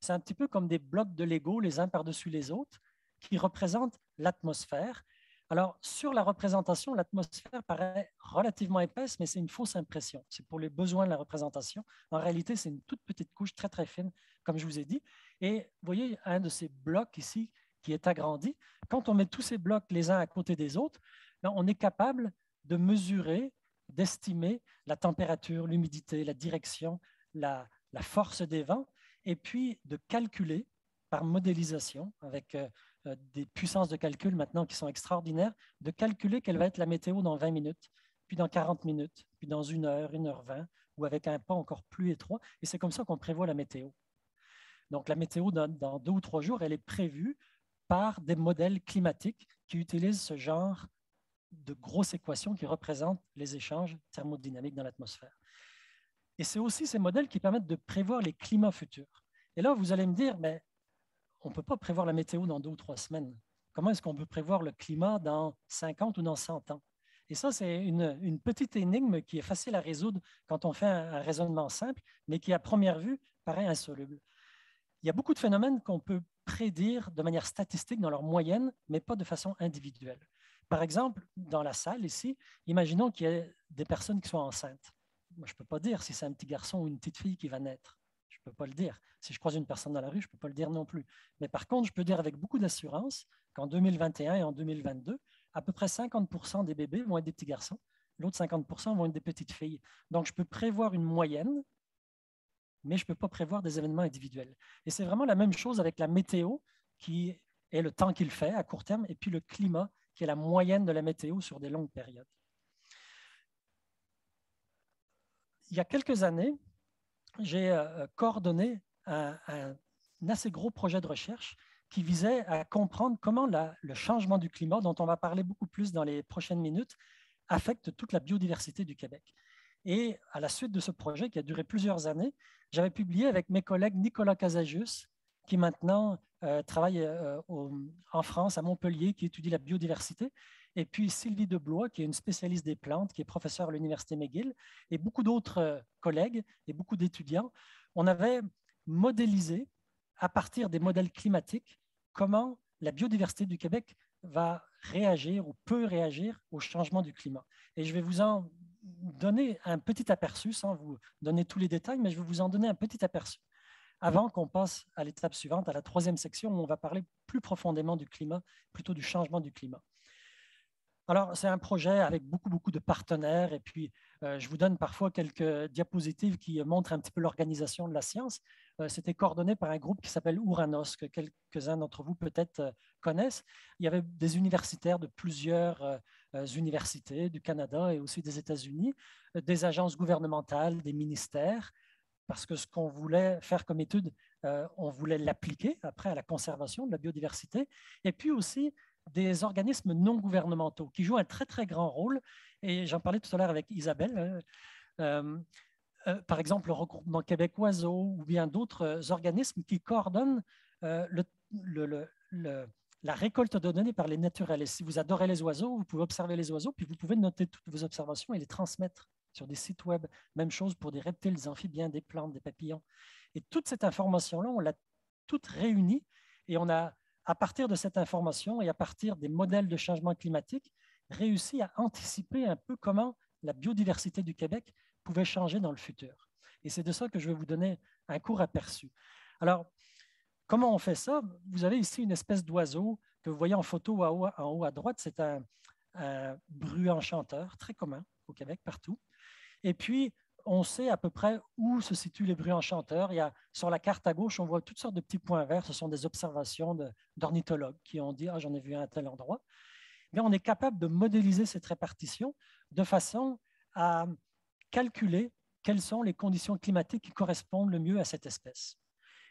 C'est un petit peu comme des blocs de Lego, les uns par-dessus les autres, qui représentent l'atmosphère. Alors, sur la représentation, l'atmosphère paraît relativement épaisse, mais c'est une fausse impression. C'est pour les besoins de la représentation. En réalité, c'est une toute petite couche très, très fine, comme je vous ai dit. Et vous voyez un de ces blocs ici qui est agrandi. Quand on met tous ces blocs les uns à côté des autres, on est capable de mesurer, d'estimer la température, l'humidité, la direction, la, force des vents, et puis de calculer par modélisation, avec euh, euh, des puissances de calcul maintenant qui sont extraordinaires, de calculer quelle va être la météo dans 20 minutes, puis dans 40 minutes, puis dans une heure, une heure 20, ou avec un pas encore plus étroit. Et c'est comme ça qu'on prévoit la météo. Donc la météo dans, dans, deux ou trois jours, elle est prévue par des modèles climatiques qui utilisent ce genre de grosses équations qui représentent les échanges thermodynamiques dans l'atmosphère. Et c'est aussi ces modèles qui permettent de prévoir les climats futurs. Et là, vous allez me dire, mais on ne peut pas prévoir la météo dans deux ou trois semaines. Comment est-ce qu'on peut prévoir le climat dans 50 ou dans 100 ans? Et ça, c'est une, petite énigme qui est facile à résoudre quand on fait un, raisonnement simple, mais qui, à première vue, paraît insoluble. Il y a beaucoup de phénomènes qu'on peut prédire de manière statistique dans leur moyenne, mais pas de façon individuelle. Par exemple, dans la salle ici, imaginons qu'il y ait des personnes qui soient enceintes. Moi, je ne peux pas dire si c'est un petit garçon ou une petite fille qui va naître. Je ne peux pas le dire. Si je croise une personne dans la rue, je ne peux pas le dire non plus. Mais par contre, je peux dire avec beaucoup d'assurance qu'en 2021 et en 2022, à peu près 50% des bébés vont être des petits garçons, l'autre 50% vont être des petites filles. Donc, je peux prévoir une moyenne, mais je ne peux pas prévoir des événements individuels. Et c'est vraiment la même chose avec la météo, qui est le temps qu'il fait à court terme, et puis le climat, qui est la moyenne de la météo sur des longues périodes. Il y a quelques années, j'ai euh, coordonné un, assez gros projet de recherche qui visait à comprendre comment le changement du climat, dont on va parler beaucoup plus dans les prochaines minutes, affecte toute la biodiversité du Québec. Et à la suite de ce projet qui a duré plusieurs années, j'avais publié avec mes collègues Nicolas Casajus, qui maintenant euh, travaille euh, en France, à Montpellier, qui étudie la biodiversité. Et puis Sylvie Deblois, qui est une spécialiste des plantes, qui est professeure à l'Université McGill, et beaucoup d'autres euh, collègues et beaucoup d'étudiants. On avait modélisé, à partir des modèles climatiques, comment la biodiversité du Québec va réagir ou peut réagir au changement du climat. Et je vais vous en donner un petit aperçu, sans vous donner tous les détails, mais je vais vous en donner un petit aperçu avant qu'on passe à l'étape suivante, à la troisième section, où on va parler plus profondément du climat, plutôt du changement du climat. Alors, c'est un projet avec beaucoup, beaucoup de partenaires, et puis euh, je vous donne parfois quelques diapositives qui montrent un petit peu l'organisation de la science. c'était coordonné par un groupe qui s'appelle Ouranos, que quelques-uns d'entre vous peut-être connaissent. Il y avait des universitaires de plusieurs universités du Canada et aussi des États-Unis, des agences gouvernementales, des ministères, parce que ce qu'on voulait faire comme étude, on voulait l'appliquer après à la conservation de la biodiversité, et puis aussi des organismes non gouvernementaux qui jouent un très, très grand rôle. Et j'en parlais tout à l'heure avec Isabelle. Hein. Euh, par exemple le regroupement Québec Oiseaux ou bien d'autres euh, organismes qui coordonnent euh, la récolte de données par les naturels. Et si vous adorez les oiseaux, vous pouvez observer les oiseaux, puis vous pouvez noter toutes vos observations et les transmettre sur des sites web. Même chose pour des reptiles, des amphibiens, des plantes, des papillons. Et toute cette information-là, on l'a toute réunie et on a, à partir de cette information et à partir des modèles de changement climatique, réussi à anticiper un peu comment la biodiversité du Québec pouvait changer dans le futur. Et c'est de ça que je vais vous donner un court aperçu. Alors, comment on fait ça? Vous avez ici une espèce d'oiseau que vous voyez en photo en haut à droite. C'est un, un bruant chanteur très commun au Québec, partout. Et puis, on sait à peu près où se situent les bruits enchanteurs. Il y a, sur la carte à gauche, on voit toutes sortes de petits points verts. Ce sont des observations d'ornithologues qui ont dit Ah, j'en ai vu un à tel endroit. Mais on est capable de modéliser cette répartition de façon à calculer quelles sont les conditions climatiques qui correspondent le mieux à cette espèce.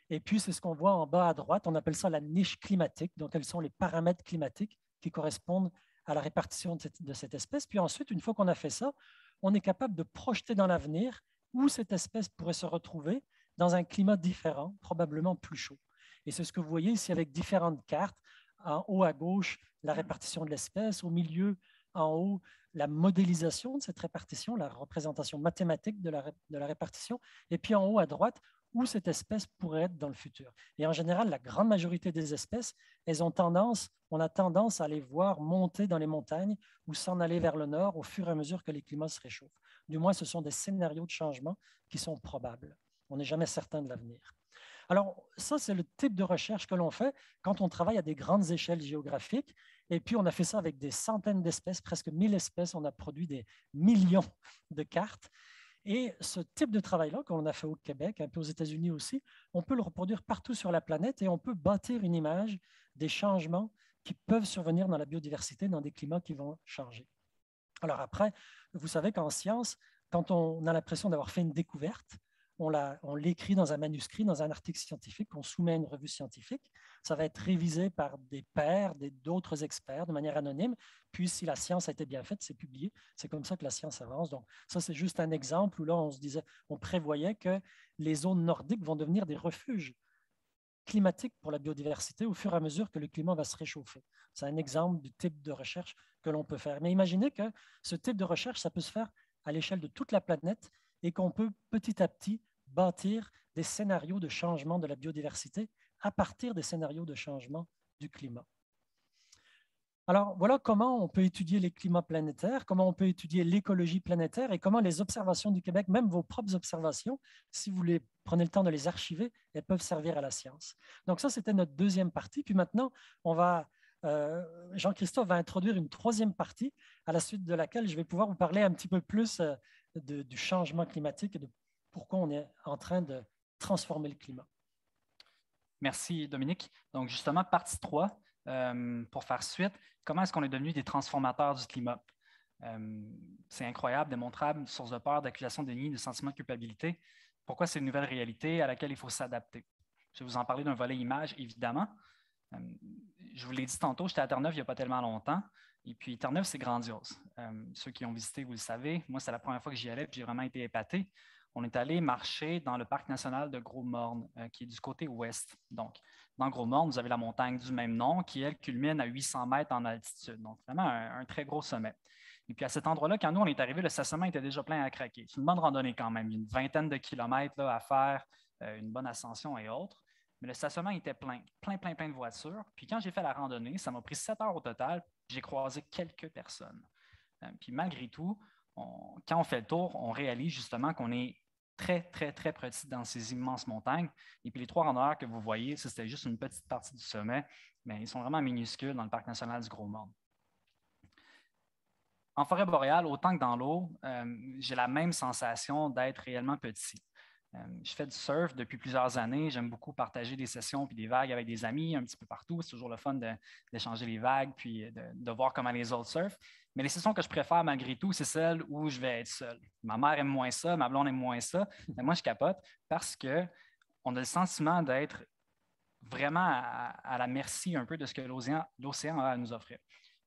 Et puis, c'est ce qu'on voit en bas à droite, on appelle ça la niche climatique, donc quels sont les paramètres climatiques qui correspondent à la répartition de cette, de cette espèce. Puis ensuite, une fois qu'on a fait ça, on est capable de projeter dans l'avenir où cette espèce pourrait se retrouver dans un climat différent, probablement plus chaud. Et c'est ce que vous voyez ici avec différentes cartes. En haut à gauche, la répartition de l'espèce, au milieu, en haut, la modélisation de cette répartition, la représentation mathématique de la, répartition, et puis en haut à droite, où cette espèce pourrait être dans le futur. Et en général, la grande majorité des espèces, elles ont tendance, on a tendance à les voir monter dans les montagnes ou s'en aller vers le nord au fur et à mesure que les climats se réchauffent. Du moins, ce sont des scénarios de changement qui sont probables. On n'est jamais certain de l'avenir. Alors, ça, c'est le type de recherche que l'on fait quand on travaille à des grandes échelles géographiques et puis, on a fait ça avec des centaines d'espèces, presque 1000 espèces. On a produit des millions de cartes. Et ce type de travail-là, qu'on a fait au Québec, un peu aux États-Unis aussi, on peut le reproduire partout sur la planète et on peut bâtir une image des changements qui peuvent survenir dans la biodiversité, dans des climats qui vont changer. Alors après, vous savez qu'en science, quand on a l'impression d'avoir fait une découverte, on l'écrit dans un manuscrit, dans un article scientifique qu'on soumet à une revue scientifique. Ça va être révisé par des pairs, d'autres experts de manière anonyme. Puis, si la science a été bien faite, c'est publié. C'est comme ça que la science avance. Donc, ça, c'est juste un exemple où là, on se disait, on prévoyait que les zones nordiques vont devenir des refuges climatiques pour la biodiversité au fur et à mesure que le climat va se réchauffer. C'est un exemple du type de recherche que l'on peut faire. Mais imaginez que ce type de recherche, ça peut se faire à l'échelle de toute la planète et qu'on peut petit à petit bâtir des scénarios de changement de la biodiversité à partir des scénarios de changement du climat. Alors voilà comment on peut étudier les climats planétaires, comment on peut étudier l'écologie planétaire et comment les observations du Québec, même vos propres observations, si vous les prenez le temps de les archiver, elles peuvent servir à la science. Donc ça, c'était notre deuxième partie. Puis maintenant, on va euh, Jean-Christophe va introduire une troisième partie à la suite de laquelle je vais pouvoir vous parler un petit peu plus euh, du changement climatique et de pourquoi on est en train de transformer le climat. Merci Dominique. Donc justement, partie 3, euh, pour faire suite, comment est-ce qu'on est devenu des transformateurs du climat? c'est incroyable, démontrable, source de peur, d'accusation de nid, de sentiment de culpabilité. Pourquoi c'est une nouvelle réalité à laquelle il faut s'adapter? Je vais vous en parler d'un volet image, évidemment, euh, je vous l'ai dit tantôt, j'étais à Terre-Neuve il n'y a pas tellement longtemps. Et puis, Terre-Neuve, c'est grandiose. Euh, ceux qui ont visité, vous le savez. Moi, c'est la première fois que j'y allais, puis j'ai vraiment été épaté. On est allé marcher dans le parc national de Gros-Morne, euh, qui est du côté ouest. Donc, dans Gros-Morne, vous avez la montagne du même nom, qui, elle, culmine à 800 mètres en altitude. Donc, vraiment un, très gros sommet. Et puis, à cet endroit-là, quand nous, on est arrivé, le stationnement était déjà plein à craquer. C'est une bonne randonnée quand même. Une vingtaine de kilomètres à faire, une bonne ascension et autres. Mais le stationnement était plein, plein, plein, plein de voitures. Puis quand j'ai fait la randonnée, ça m'a pris sept heures au total. J'ai croisé quelques personnes. Euh, puis malgré tout, quand on fait le tour, on réalise justement qu'on est très, très, très petit dans ces immenses montagnes. Et puis les trois randonneurs que vous voyez, c'était juste une petite partie du sommet, mais ils sont vraiment minuscules dans le parc national du Gros-Morne. En forêt boréale, autant que dans l'eau, euh, j'ai la même sensation d'être réellement petit. Euh, je fais du surf depuis plusieurs années. J'aime beaucoup partager des sessions puis des vagues avec des amis un petit peu partout. C'est toujours le fun d'échanger les vagues puis de, voir comment les autres surfent. Mais les sessions que je préfère malgré tout, c'est celles où je vais être seul. Ma mère aime moins ça, ma blonde aime moins ça. Mais moi, je capote parce qu'on a le sentiment d'être vraiment à, la merci un peu de ce que l'océan a à nous offrir.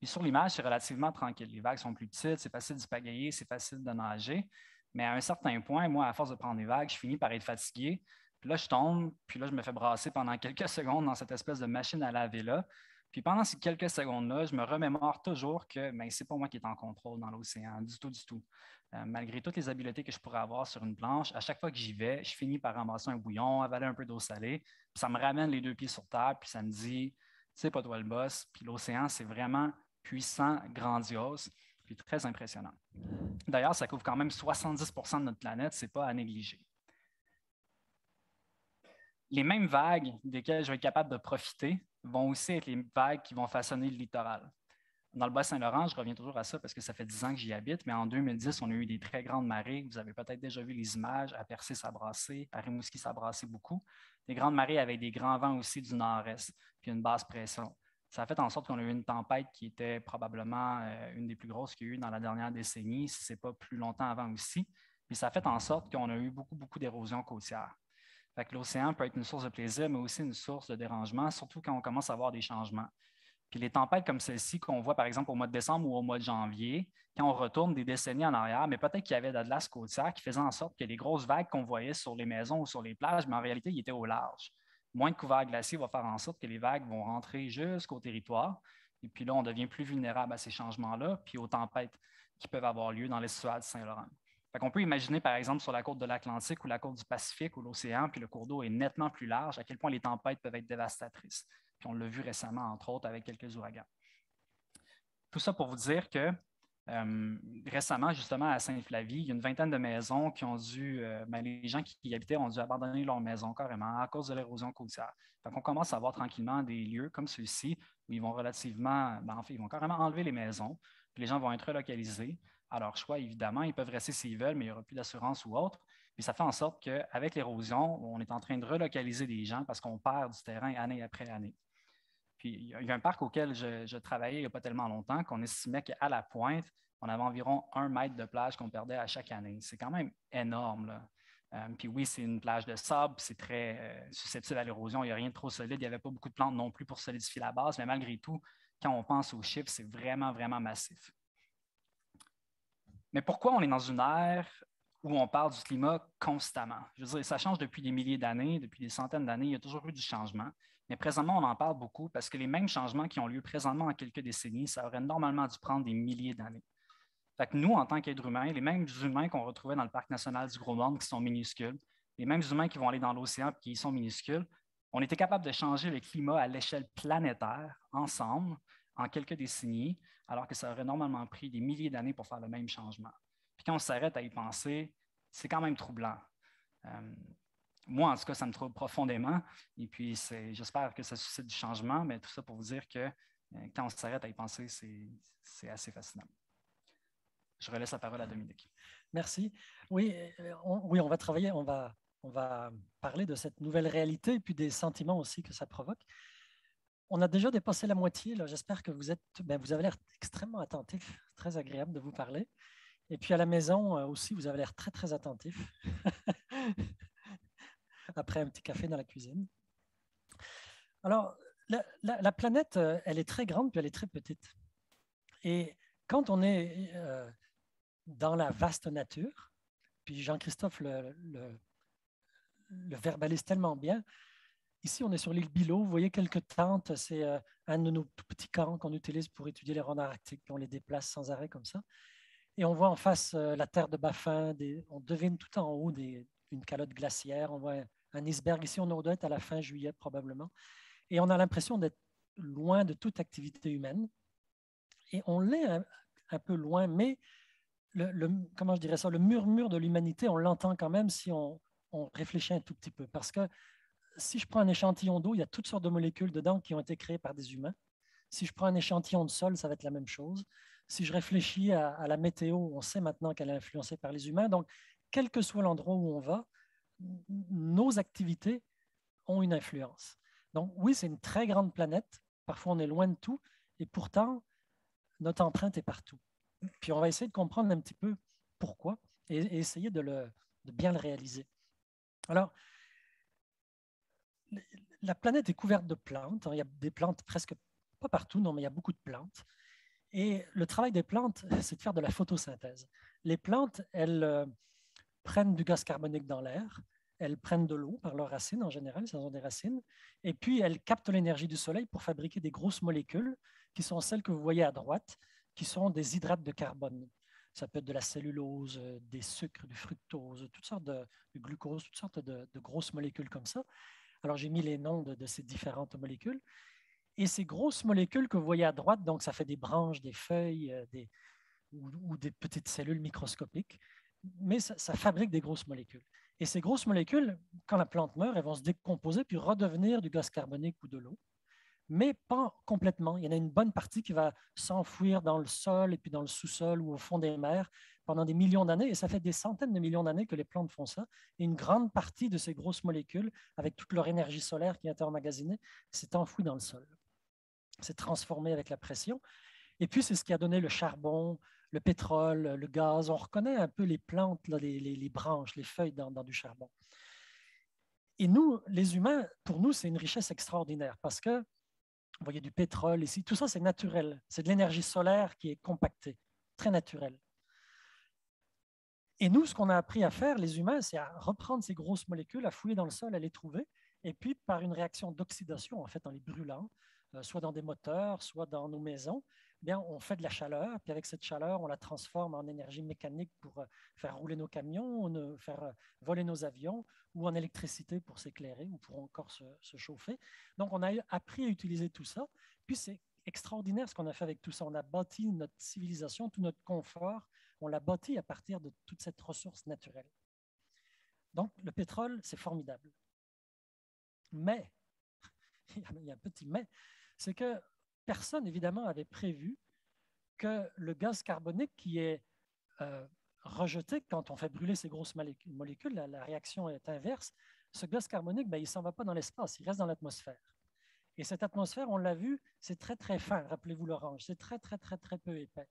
Sur l'image, c'est relativement tranquille. Les vagues sont plus petites, c'est facile de se pagayer, c'est facile de nager. Mais à un certain point, moi, à force de prendre des vagues, je finis par être fatigué. Puis là, je tombe, puis là, je me fais brasser pendant quelques [laughs] secondes dans cette espèce de machine à laver là. Puis pendant ces quelques secondes-là, je me remémore toujours que ben, ce n'est pas moi qui est en contrôle dans l'océan, du tout, du tout. Euh, malgré toutes les habiletés que je pourrais avoir sur une planche, à chaque fois que j'y vais, je finis par ramasser un bouillon, avaler un peu d'eau salée, puis ça me ramène les deux pieds sur terre, puis ça me dit, c'est pas toi le boss. Puis l'océan, c'est vraiment puissant, grandiose très impressionnant. D'ailleurs, ça couvre quand même 70% de notre planète, ce n'est pas à négliger. Les mêmes vagues desquelles je vais être capable de profiter vont aussi être les vagues qui vont façonner le littoral. Dans le Bas-Saint-Laurent, je reviens toujours à ça parce que ça fait 10 ans que j'y habite, mais en 2010, on a eu des très grandes marées. Vous avez peut-être déjà vu les images. À Percé, ça brassé. À Rimouski, ça beaucoup. Des grandes marées avec des grands vents aussi du nord-est, puis une basse pression ça a fait en sorte qu'on a eu une tempête qui était probablement euh, une des plus grosses qu'il y a eu dans la dernière décennie, si ce n'est pas plus longtemps avant aussi. Puis ça a fait en sorte qu'on a eu beaucoup, beaucoup d'érosion côtière. l'océan peut être une source de plaisir, mais aussi une source de dérangement, surtout quand on commence à avoir des changements. Puis les tempêtes comme celle-ci qu'on voit par exemple au mois de décembre ou au mois de janvier, quand on retourne des décennies en arrière, mais peut-être qu'il y avait de la côtière qui faisait en sorte que les grosses vagues qu'on voyait sur les maisons ou sur les plages, mais en réalité, ils étaient au large moins de couvert glacier va faire en sorte que les vagues vont rentrer jusqu'au territoire. Et puis là, on devient plus vulnérable à ces changements-là, puis aux tempêtes qui peuvent avoir lieu dans l'estuaire du Saint-Laurent. On peut imaginer, par exemple, sur la côte de l'Atlantique ou la côte du Pacifique où l'océan puis le cours d'eau est nettement plus large, à quel point les tempêtes peuvent être dévastatrices. Puis on l'a vu récemment, entre autres, avec quelques ouragans. Tout ça pour vous dire que euh, récemment, justement, à Saint-Flavie, il y a une vingtaine de maisons qui ont dû, euh, ben, les gens qui y habitaient ont dû abandonner leur maison carrément à cause de l'érosion côtière. Donc, on commence à voir tranquillement des lieux comme ceux-ci où ils vont relativement, ben, en fait, ils vont carrément enlever les maisons, puis les gens vont être relocalisés à leur choix, évidemment. Ils peuvent rester s'ils veulent, mais il n'y aura plus d'assurance ou autre. Puis ça fait en sorte qu'avec l'érosion, on est en train de relocaliser des gens parce qu'on perd du terrain année après année. Puis il y a un parc auquel je, travaillais il n'y a pas tellement longtemps qu'on estimait qu'à la pointe, on avait environ un mètre de plage qu'on perdait à chaque année. C'est quand même énorme. Euh, puis oui, c'est une plage de sable, c'est très euh, susceptible à l'érosion, il n'y a rien de trop solide, il n'y avait pas beaucoup de plantes non plus pour solidifier la base, mais malgré tout, quand on pense aux chiffres, c'est vraiment, vraiment massif. Mais pourquoi on est dans une ère où on parle du climat constamment? Je veux dire, ça change depuis des milliers d'années, depuis des centaines d'années, il y a toujours eu du changement. Mais présentement, on en parle beaucoup parce que les mêmes changements qui ont lieu présentement en quelques décennies, ça aurait normalement dû prendre des milliers d'années. Fait que nous, en tant qu'êtres humains, les mêmes humains qu'on retrouvait dans le parc national du Gros-Monde qui sont minuscules, les mêmes humains qui vont aller dans l'océan et qui sont minuscules, on était capable de changer le climat à l'échelle planétaire ensemble en quelques décennies, alors que ça aurait normalement pris des milliers d'années pour faire le même changement. Puis quand on s'arrête à y penser, c'est quand même troublant. Euh, moi, en tout cas, ça me trouble profondément. Et puis, j'espère que ça suscite du changement, mais tout ça pour vous dire que euh, quand on s'arrête à y penser, c'est assez fascinant. Je relaisse la parole à Dominique. Merci. Oui, euh, on, oui, on va travailler, on va, on va parler de cette nouvelle réalité et puis des sentiments aussi que ça provoque. On a déjà dépassé la moitié. J'espère que vous êtes, ben, vous avez l'air extrêmement attentif, très agréable de vous parler. Et puis à la maison euh, aussi, vous avez l'air très, très attentif. [laughs] après un petit café dans la cuisine. Alors, la, planète, euh, elle est très grande, puis elle est très petite. Et quand on est euh, dans la vaste nature, puis Jean-Christophe le, verbalise tellement bien, ici on est sur l'île Bilot, vous voyez quelques tentes, c'est euh, un de nos tout petits camps qu'on utilise pour étudier les renards arctiques, on les déplace sans arrêt comme ça. Et on voit en face la terre de Baffin, des, on devine tout en haut une calotte glaciaire, on voit iceberg. Ici, on doit être à la fin juillet probablement. Et on a l'impression d'être loin de toute activité humaine. Et on l'est un, peu loin, mais le, comment je dirais ça, le murmure de l'humanité, on l'entend quand même si on, réfléchit un tout petit peu. Parce que si je prends un échantillon d'eau, il y a toutes sortes de molécules dedans qui ont été créées par des humains. Si je prends un échantillon de sol, ça va être la même chose. Si je réfléchis à la météo, on sait maintenant qu'elle est influencée par les humains. Donc, quel que soit l'endroit où on va, nos activités ont une influence. Donc oui, c'est une très grande planète. Parfois, on est loin de tout. Et pourtant, notre empreinte est partout. Puis on va essayer de comprendre un petit peu pourquoi et, essayer de, le, de bien le réaliser. Alors, la planète est couverte de plantes. Il y a des plantes presque pas partout, non, mais il y a beaucoup de plantes. Et le travail des plantes, c'est de faire de la photosynthèse. Les plantes, elles euh, prennent du gaz carbonique dans l'air, elles prennent de l'eau par leurs racines en général, elles ont des racines, et puis elles captent l'énergie du soleil pour fabriquer des grosses molécules qui sont celles que vous voyez à droite, qui sont des hydrates de carbone. Ça peut être de la cellulose, euh, des sucres, du fructose, toutes sortes de, glucose, toutes sortes de, grosses molécules comme ça. Alors j'ai mis les noms de, ces différentes molécules. Et ces grosses molécules que vous voyez à droite, donc ça fait des branches, des feuilles, euh, des, ou, des petites cellules microscopiques, mais ça, fabrique des grosses molécules. Et ces grosses molécules, quand la plante meurt, elles vont se décomposer puis redevenir du gaz carbonique ou de l'eau mais pas complètement. Il y en a une bonne partie qui va s'enfouir dans le sol et puis dans le sous-sol ou au fond des mers pendant des millions d'années. Et ça fait des centaines de millions d'années que les plantes font ça. Et une grande partie de ces grosses molécules, avec toute leur énergie solaire qui est emmagasinée, s'est enfouie dans le sol. C'est transformé avec la pression. Et puis, c'est ce qui a donné le charbon, le pétrole, le gaz. On reconnaît un peu les plantes, les, branches, les feuilles dans, dans du charbon. Et nous, les humains, pour nous, c'est une richesse extraordinaire parce que vous voyez du pétrole ici. Tout ça, c'est naturel. C'est de l'énergie solaire qui est compactée, très naturelle. Et nous, ce qu'on a appris à faire, les humains, c'est à reprendre ces grosses molécules, à fouiller dans le sol, à les trouver, et puis par une réaction d'oxydation, en fait, en les brûlant, euh, soit dans des moteurs, soit dans nos maisons, bien, on fait de la chaleur, puis avec cette chaleur, on la transforme en énergie mécanique pour euh, faire rouler nos camions, faire euh, voler nos avions, ou en électricité pour s'éclairer ou pour encore se, chauffer. Donc, on a appris à utiliser tout ça. Puis, c'est extraordinaire ce qu'on a fait avec tout ça. On a bâti notre civilisation, tout notre confort, on l'a bâti à partir de toute cette ressource naturelle. Donc, le pétrole, c'est formidable. Mais, [laughs] il y a un petit mais, c'est que personne, évidemment, avait prévu que le gaz carbonique qui est euh, rejeté quand on fait brûler ces grosses molécules, la, réaction est inverse. Ce gaz carbonique, ben, il ne s'en va pas dans l'espace, il reste dans l'atmosphère. Et cette atmosphère, on l'a vu, c'est très, très fin. Rappelez-vous l'orange, c'est très, très, très, très peu épais.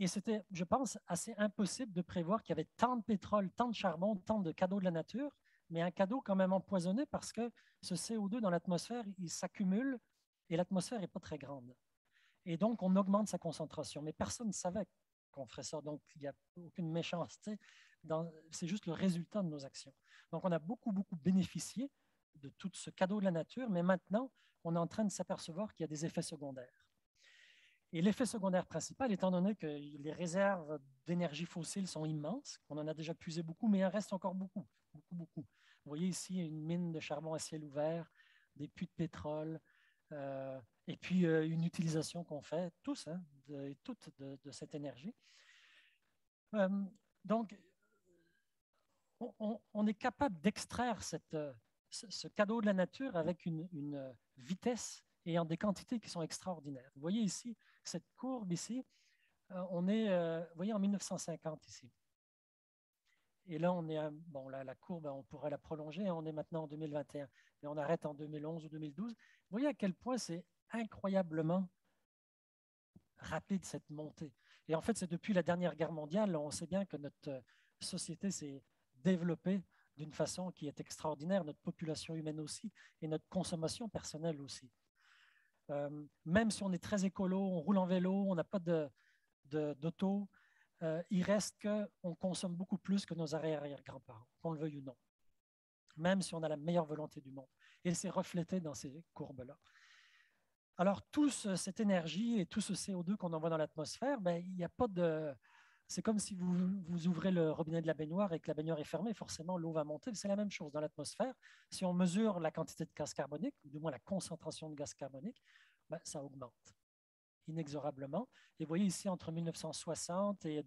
Et c'était, je pense, assez impossible de prévoir qu'il y avait tant de pétrole, tant de charbon, tant de cadeaux de la nature, mais un cadeau quand même empoisonné parce que ce CO2 dans l'atmosphère, il s'accumule et l'atmosphère n'est pas très grande. Et donc, on augmente sa concentration. Mais personne ne savait qu'on ferait ça. Donc, il n'y a aucune méchanceté. C'est juste le résultat de nos actions. Donc, on a beaucoup, beaucoup bénéficié de tout ce cadeau de la nature, mais maintenant, on est en train de s'apercevoir qu'il y a des effets secondaires. Et l'effet secondaire principal, étant donné que les réserves d'énergie fossile sont immenses, on en a déjà puisé beaucoup, mais il en reste encore beaucoup, beaucoup, beaucoup. Vous voyez ici une mine de charbon à ciel ouvert, des puits de pétrole, euh, et puis euh, une utilisation qu'on fait tous, hein, de, toute de, cette énergie. Euh, donc, on, est capable d'extraire ce, cadeau de la nature avec une, vitesse et en des quantités qui sont extraordinaires. Vous voyez ici, cette courbe ici, on est, voyez, en 1950 ici. Et là, on est, bon, là, la courbe, on pourrait la prolonger, on est maintenant en 2021, mais on arrête en 2011 ou 2012. Vous voyez à quel point c'est incroyablement rapide cette montée. Et en fait, c'est depuis la dernière guerre mondiale, on sait bien que notre société s'est développée d'une façon qui est extraordinaire, notre population humaine aussi, et notre consommation personnelle aussi. Euh, même si on est très écolo, on roule en vélo, on n'a pas d'auto, de, d'auto, euh, il reste qu'on consomme beaucoup plus que nos arrière-grands-parents, qu'on le veuille ou non, même si on a la meilleure volonté du monde. Et c'est reflété dans ces courbes-là. Alors, toute cette énergie et tout ce CO2 qu'on envoie dans l'atmosphère, ben, il n'y a pas de. C'est comme si vous, vous, ouvrez le robinet de la baignoire et que la baignoire est fermée, forcément l'eau va monter. C'est la même chose dans l'atmosphère. Si on mesure la quantité de gaz carbonique, ou du moins la concentration de gaz carbonique, ben, ça augmente inexorablement. Et vous voyez ici, entre 1960 et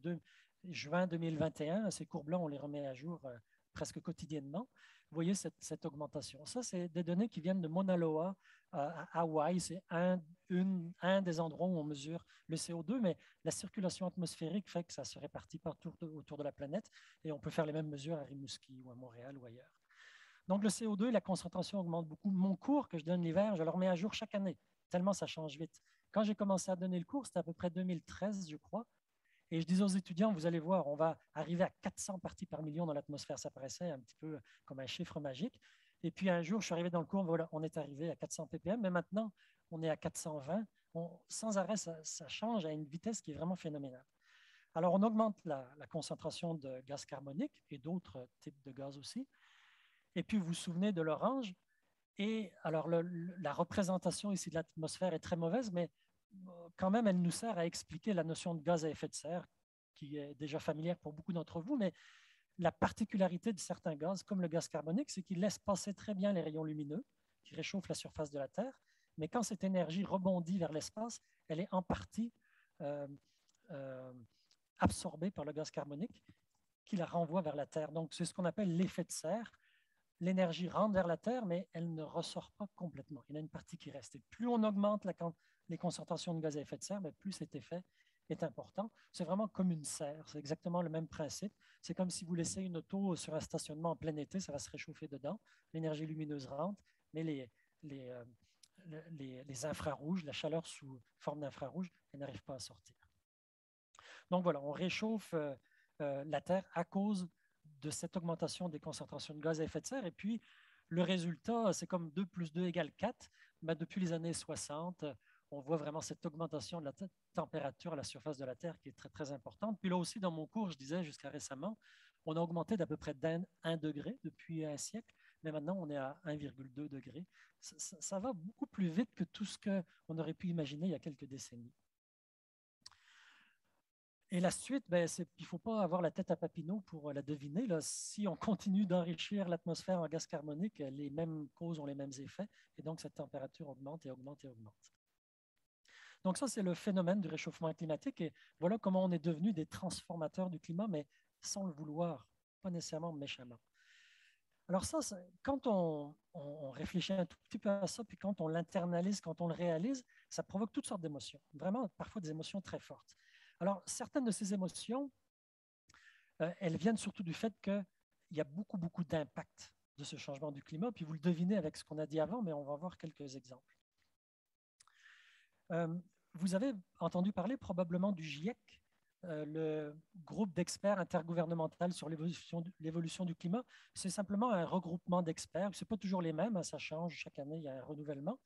juin 2021, ces courbes-là, on les remet à jour euh, presque quotidiennement. vous voyez cette, augmentation. Ça, c'est des données qui viennent de Mauna Loa à Hawaï. C'est un, un des endroits où on mesure le CO2, mais la circulation atmosphérique fait que ça se répartit partout autour de la planète et on peut faire les mêmes mesures à Rimouski ou à Montréal ou ailleurs. Donc le CO2, la concentration augmente beaucoup. Mon cours que je donne l'hiver, je le remets à jour chaque année, tellement ça change vite. Quand j'ai commencé à donner le cours, c'était à peu près 2013, je crois. Et je disais aux étudiants, vous allez voir, on va arriver à 400 parties par million dans l'atmosphère. Ça paraissait un petit peu comme un chiffre magique. Et puis un jour, je suis arrivé dans le cours, voilà, on est arrivé à 400 ppm, mais maintenant, on est à 420. sans arrêt, ça, change à une vitesse qui est vraiment phénoménale. Alors, on augmente la, concentration de gaz carbonique et d'autres types de gaz aussi. Et puis, vous vous souvenez de l'orange. Et alors, la représentation ici de l'atmosphère est très mauvaise, mais quand même, elle nous sert à expliquer la notion de gaz à effet de serre, qui est déjà familière pour beaucoup d'entre vous, mais la particularité de certains gaz, comme le gaz carbonique, c'est qu'il laisse passer très bien les rayons lumineux qui réchauffent la surface de la Terre, mais quand cette énergie rebondit vers l'espace, elle est en partie euh, euh, absorbée par le gaz carbonique qui la renvoie vers la Terre. Donc, c'est ce qu'on appelle l'effet de serre. L'énergie rentre vers la Terre, mais elle ne ressort pas complètement. Il y en a une partie qui reste. Et plus on augmente la, les concentrations de gaz à effet de serre, mais plus cet effet est important. C'est vraiment comme une serre, c'est exactement le même principe. C'est comme si vous laissez une auto sur un stationnement en plein été, ça va se réchauffer dedans, l'énergie lumineuse rentre, mais les, les, euh, les, infrarouges, la chaleur sous forme d'infrarouge, elle n'arrive pas à sortir. Donc voilà, on réchauffe euh, euh, la Terre à cause de cette augmentation des concentrations de gaz à effet de serre. Et puis, le résultat, c'est comme 2 plus 2 égale 4. Mais depuis les années 60, on voit vraiment cette augmentation de la température à la surface de la Terre qui est très, très importante. Puis là aussi, dans mon cours, je disais jusqu'à récemment, on a augmenté d'à peu près d'un degré depuis un siècle, mais maintenant on est à 1,2 degré. Ça, va beaucoup plus vite que tout ce qu'on aurait pu imaginer il y a quelques décennies. Et la suite, ben, il ne faut pas avoir la tête à Papineau pour la deviner. Si on continue d'enrichir l'atmosphère en gaz carbonique, les mêmes causes ont les mêmes effets, et donc cette température augmente et augmente et augmente. Donc ça, c'est le phénomène du réchauffement climatique. Et voilà comment on est devenu des transformateurs du climat, mais sans le vouloir, pas nécessairement méchamment. Alors ça, quand on, réfléchit un tout petit peu à ça, puis quand on l'internalise, quand on le réalise, ça provoque toutes sortes d'émotions, vraiment parfois des émotions très fortes. Alors certaines de ces émotions, euh, elles viennent surtout du fait qu'il y a beaucoup, beaucoup d'impact de ce changement du climat, puis vous le devinez avec ce qu'on a dit avant, mais on va voir quelques exemples. Euh, vous avez entendu parler probablement du GIEC, euh, le groupe d'experts intergouvernemental sur l'évolution du climat. C'est simplement un regroupement d'experts. Ce n'est pas toujours les mêmes, hein, ça change chaque année, il y a un renouvellement,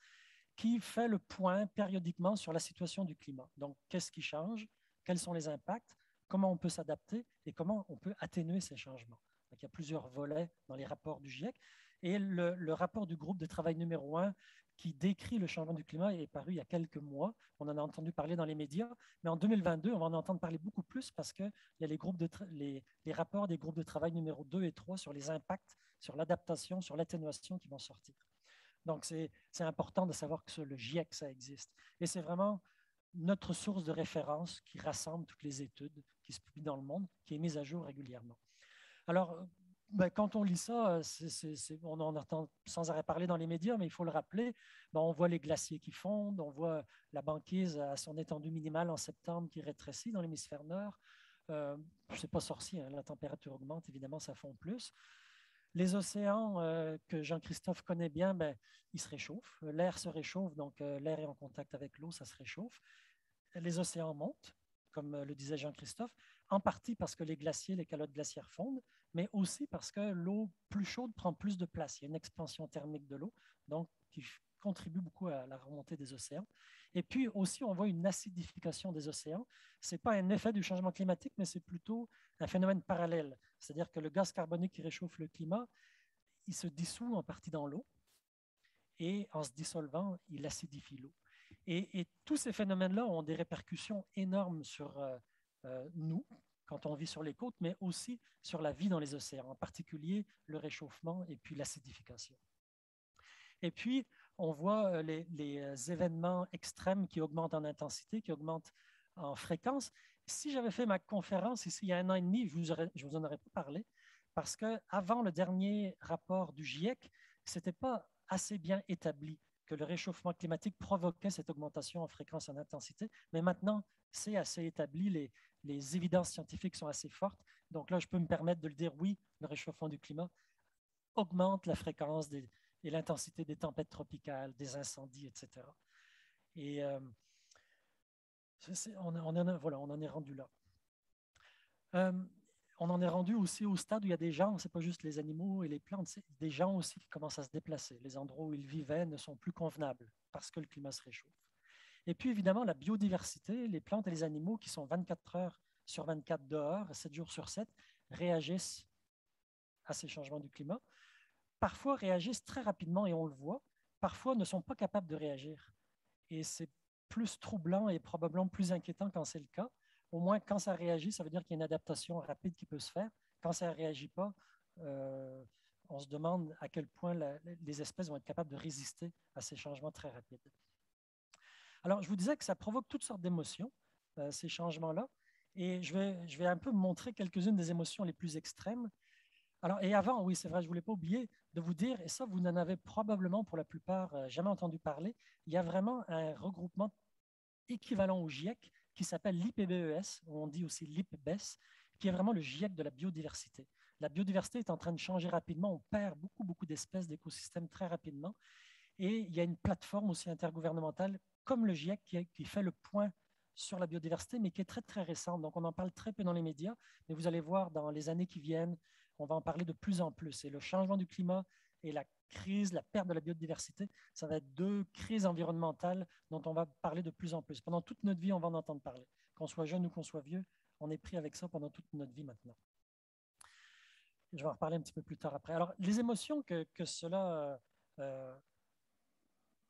qui fait le point périodiquement sur la situation du climat. Donc, qu'est-ce qui change? Quels sont les impacts? Comment on peut s'adapter et comment on peut atténuer ces changements? Il y a plusieurs volets dans les rapports du GIEC. Et le, le, rapport du groupe de travail numéro un qui décrit le changement du climat est paru il y a quelques mois. On en a entendu parler dans les médias, mais en 2022, on va en entendre parler beaucoup plus parce qu'il y a les, groupes de les, rapports des groupes de travail numéro 2 et 3 sur les impacts, sur l'adaptation, sur l'atténuation qui vont sortir. Donc, c'est important de savoir que le GIEC, ça existe. Et c'est vraiment notre source de référence qui rassemble toutes les études qui se publient dans le monde, qui est mise à jour régulièrement. Alors, ben, quand on lit ça, euh, on en entend sans arrêt parler dans les médias, mais il faut le rappeler, ben, on voit les glaciers qui fondent, on voit la banquise à son étendue minimale en septembre qui rétrécit dans l'hémisphère nord. Euh, Ce n'est pas sorcier, hein, la température augmente, évidemment, ça fond plus. Les océans euh, que Jean-Christophe connaît bien, ben, ils se réchauffent. L'air se réchauffe, donc l'air est en contact avec l'eau, ça se réchauffe. Les océans montent, comme le disait Jean-Christophe, en partie parce que les glaciers, les calottes glaciaires fondent, mais aussi parce que l'eau plus chaude prend plus de place. Il y a une expansion thermique de l'eau, donc qui contribue beaucoup à la remontée des océans. Et puis aussi, on voit une acidification des océans. Ce n'est pas un effet du changement climatique, mais c'est plutôt un phénomène parallèle. C'est-à-dire que le gaz carbonique qui réchauffe le climat, il se dissout en partie dans l'eau, et en se dissolvant, il acidifie l'eau. Et, tous ces phénomènes-là ont des répercussions énormes sur euh, euh, nous, quand on vit sur les côtes, mais aussi sur la vie dans les océans, en particulier le réchauffement et puis l'acidification. Et puis, on voit euh, les, euh, événements extrêmes qui augmentent en intensité, qui augmentent en fréquence. Si j'avais fait ma conférence ici il y a un an et demi, je vous, vous, en aurais pas parlé, parce qu'avant le dernier rapport du GIEC, ce n'était pas assez bien établi que le réchauffement climatique provoquait cette augmentation en fréquence et en intensité, mais maintenant, c'est assez établi, les, les évidences scientifiques sont assez fortes. Donc là, je peux me permettre de le dire, oui, le réchauffement du climat augmente la fréquence et l'intensité des tempêtes tropicales, des incendies, etc. Et euh, on, en, voilà, on en est rendu là. Euh, on en est rendu aussi au stade où il y a des gens, ce n'est pas juste les animaux et les plantes, c'est des gens aussi qui commencent à se déplacer. Les endroits où ils vivaient ne sont plus convenables parce que le climat se réchauffe. Et puis évidemment, la biodiversité, les plantes et les animaux qui sont 24 heures sur 24 dehors, 7 jours sur 7, réagissent à ces changements du climat. Parfois réagissent très rapidement et on le voit, parfois ne sont pas capables de réagir. Et c'est plus troublant et probablement plus inquiétant quand c'est le cas. Au moins, quand ça réagit, ça veut dire qu'il y a une adaptation rapide qui peut se faire. Quand ça ne réagit pas, euh, on se demande à quel point les espèces vont être capables de résister à ces changements très rapides. Alors, je vous disais que ça provoque toutes sortes d'émotions, euh, ces changements-là. Et je vais, je vais un peu montrer quelques-unes des émotions les plus extrêmes. Alors, et avant, oui, c'est vrai, je ne voulais pas oublier de vous dire, et ça, vous n'en avez probablement pour la plupart euh, jamais entendu parler, il y a vraiment un regroupement équivalent au GIEC qui s'appelle l'IPBES, on dit aussi l'IPBES, qui est vraiment le GIEC de la biodiversité. La biodiversité est en train de changer rapidement, on perd beaucoup, beaucoup d'espèces, d'écosystèmes très rapidement. Et il y a une plateforme aussi intergouvernementale comme le GIEC qui, fait le point sur la biodiversité, mais qui est très, très récente. Donc, on en parle très peu dans les médias, mais vous allez voir dans les années qui viennent, on va en parler de plus en plus. Et le changement du climat et la crise, la perte de la biodiversité, ça va être deux crises environnementales dont on va parler de plus en plus. Pendant toute notre vie, on va en entendre parler. Qu'on soit jeune ou qu'on soit vieux, on est pris avec ça pendant toute notre vie maintenant. Je vais en reparler un petit peu plus tard après. Alors, les émotions que, cela euh,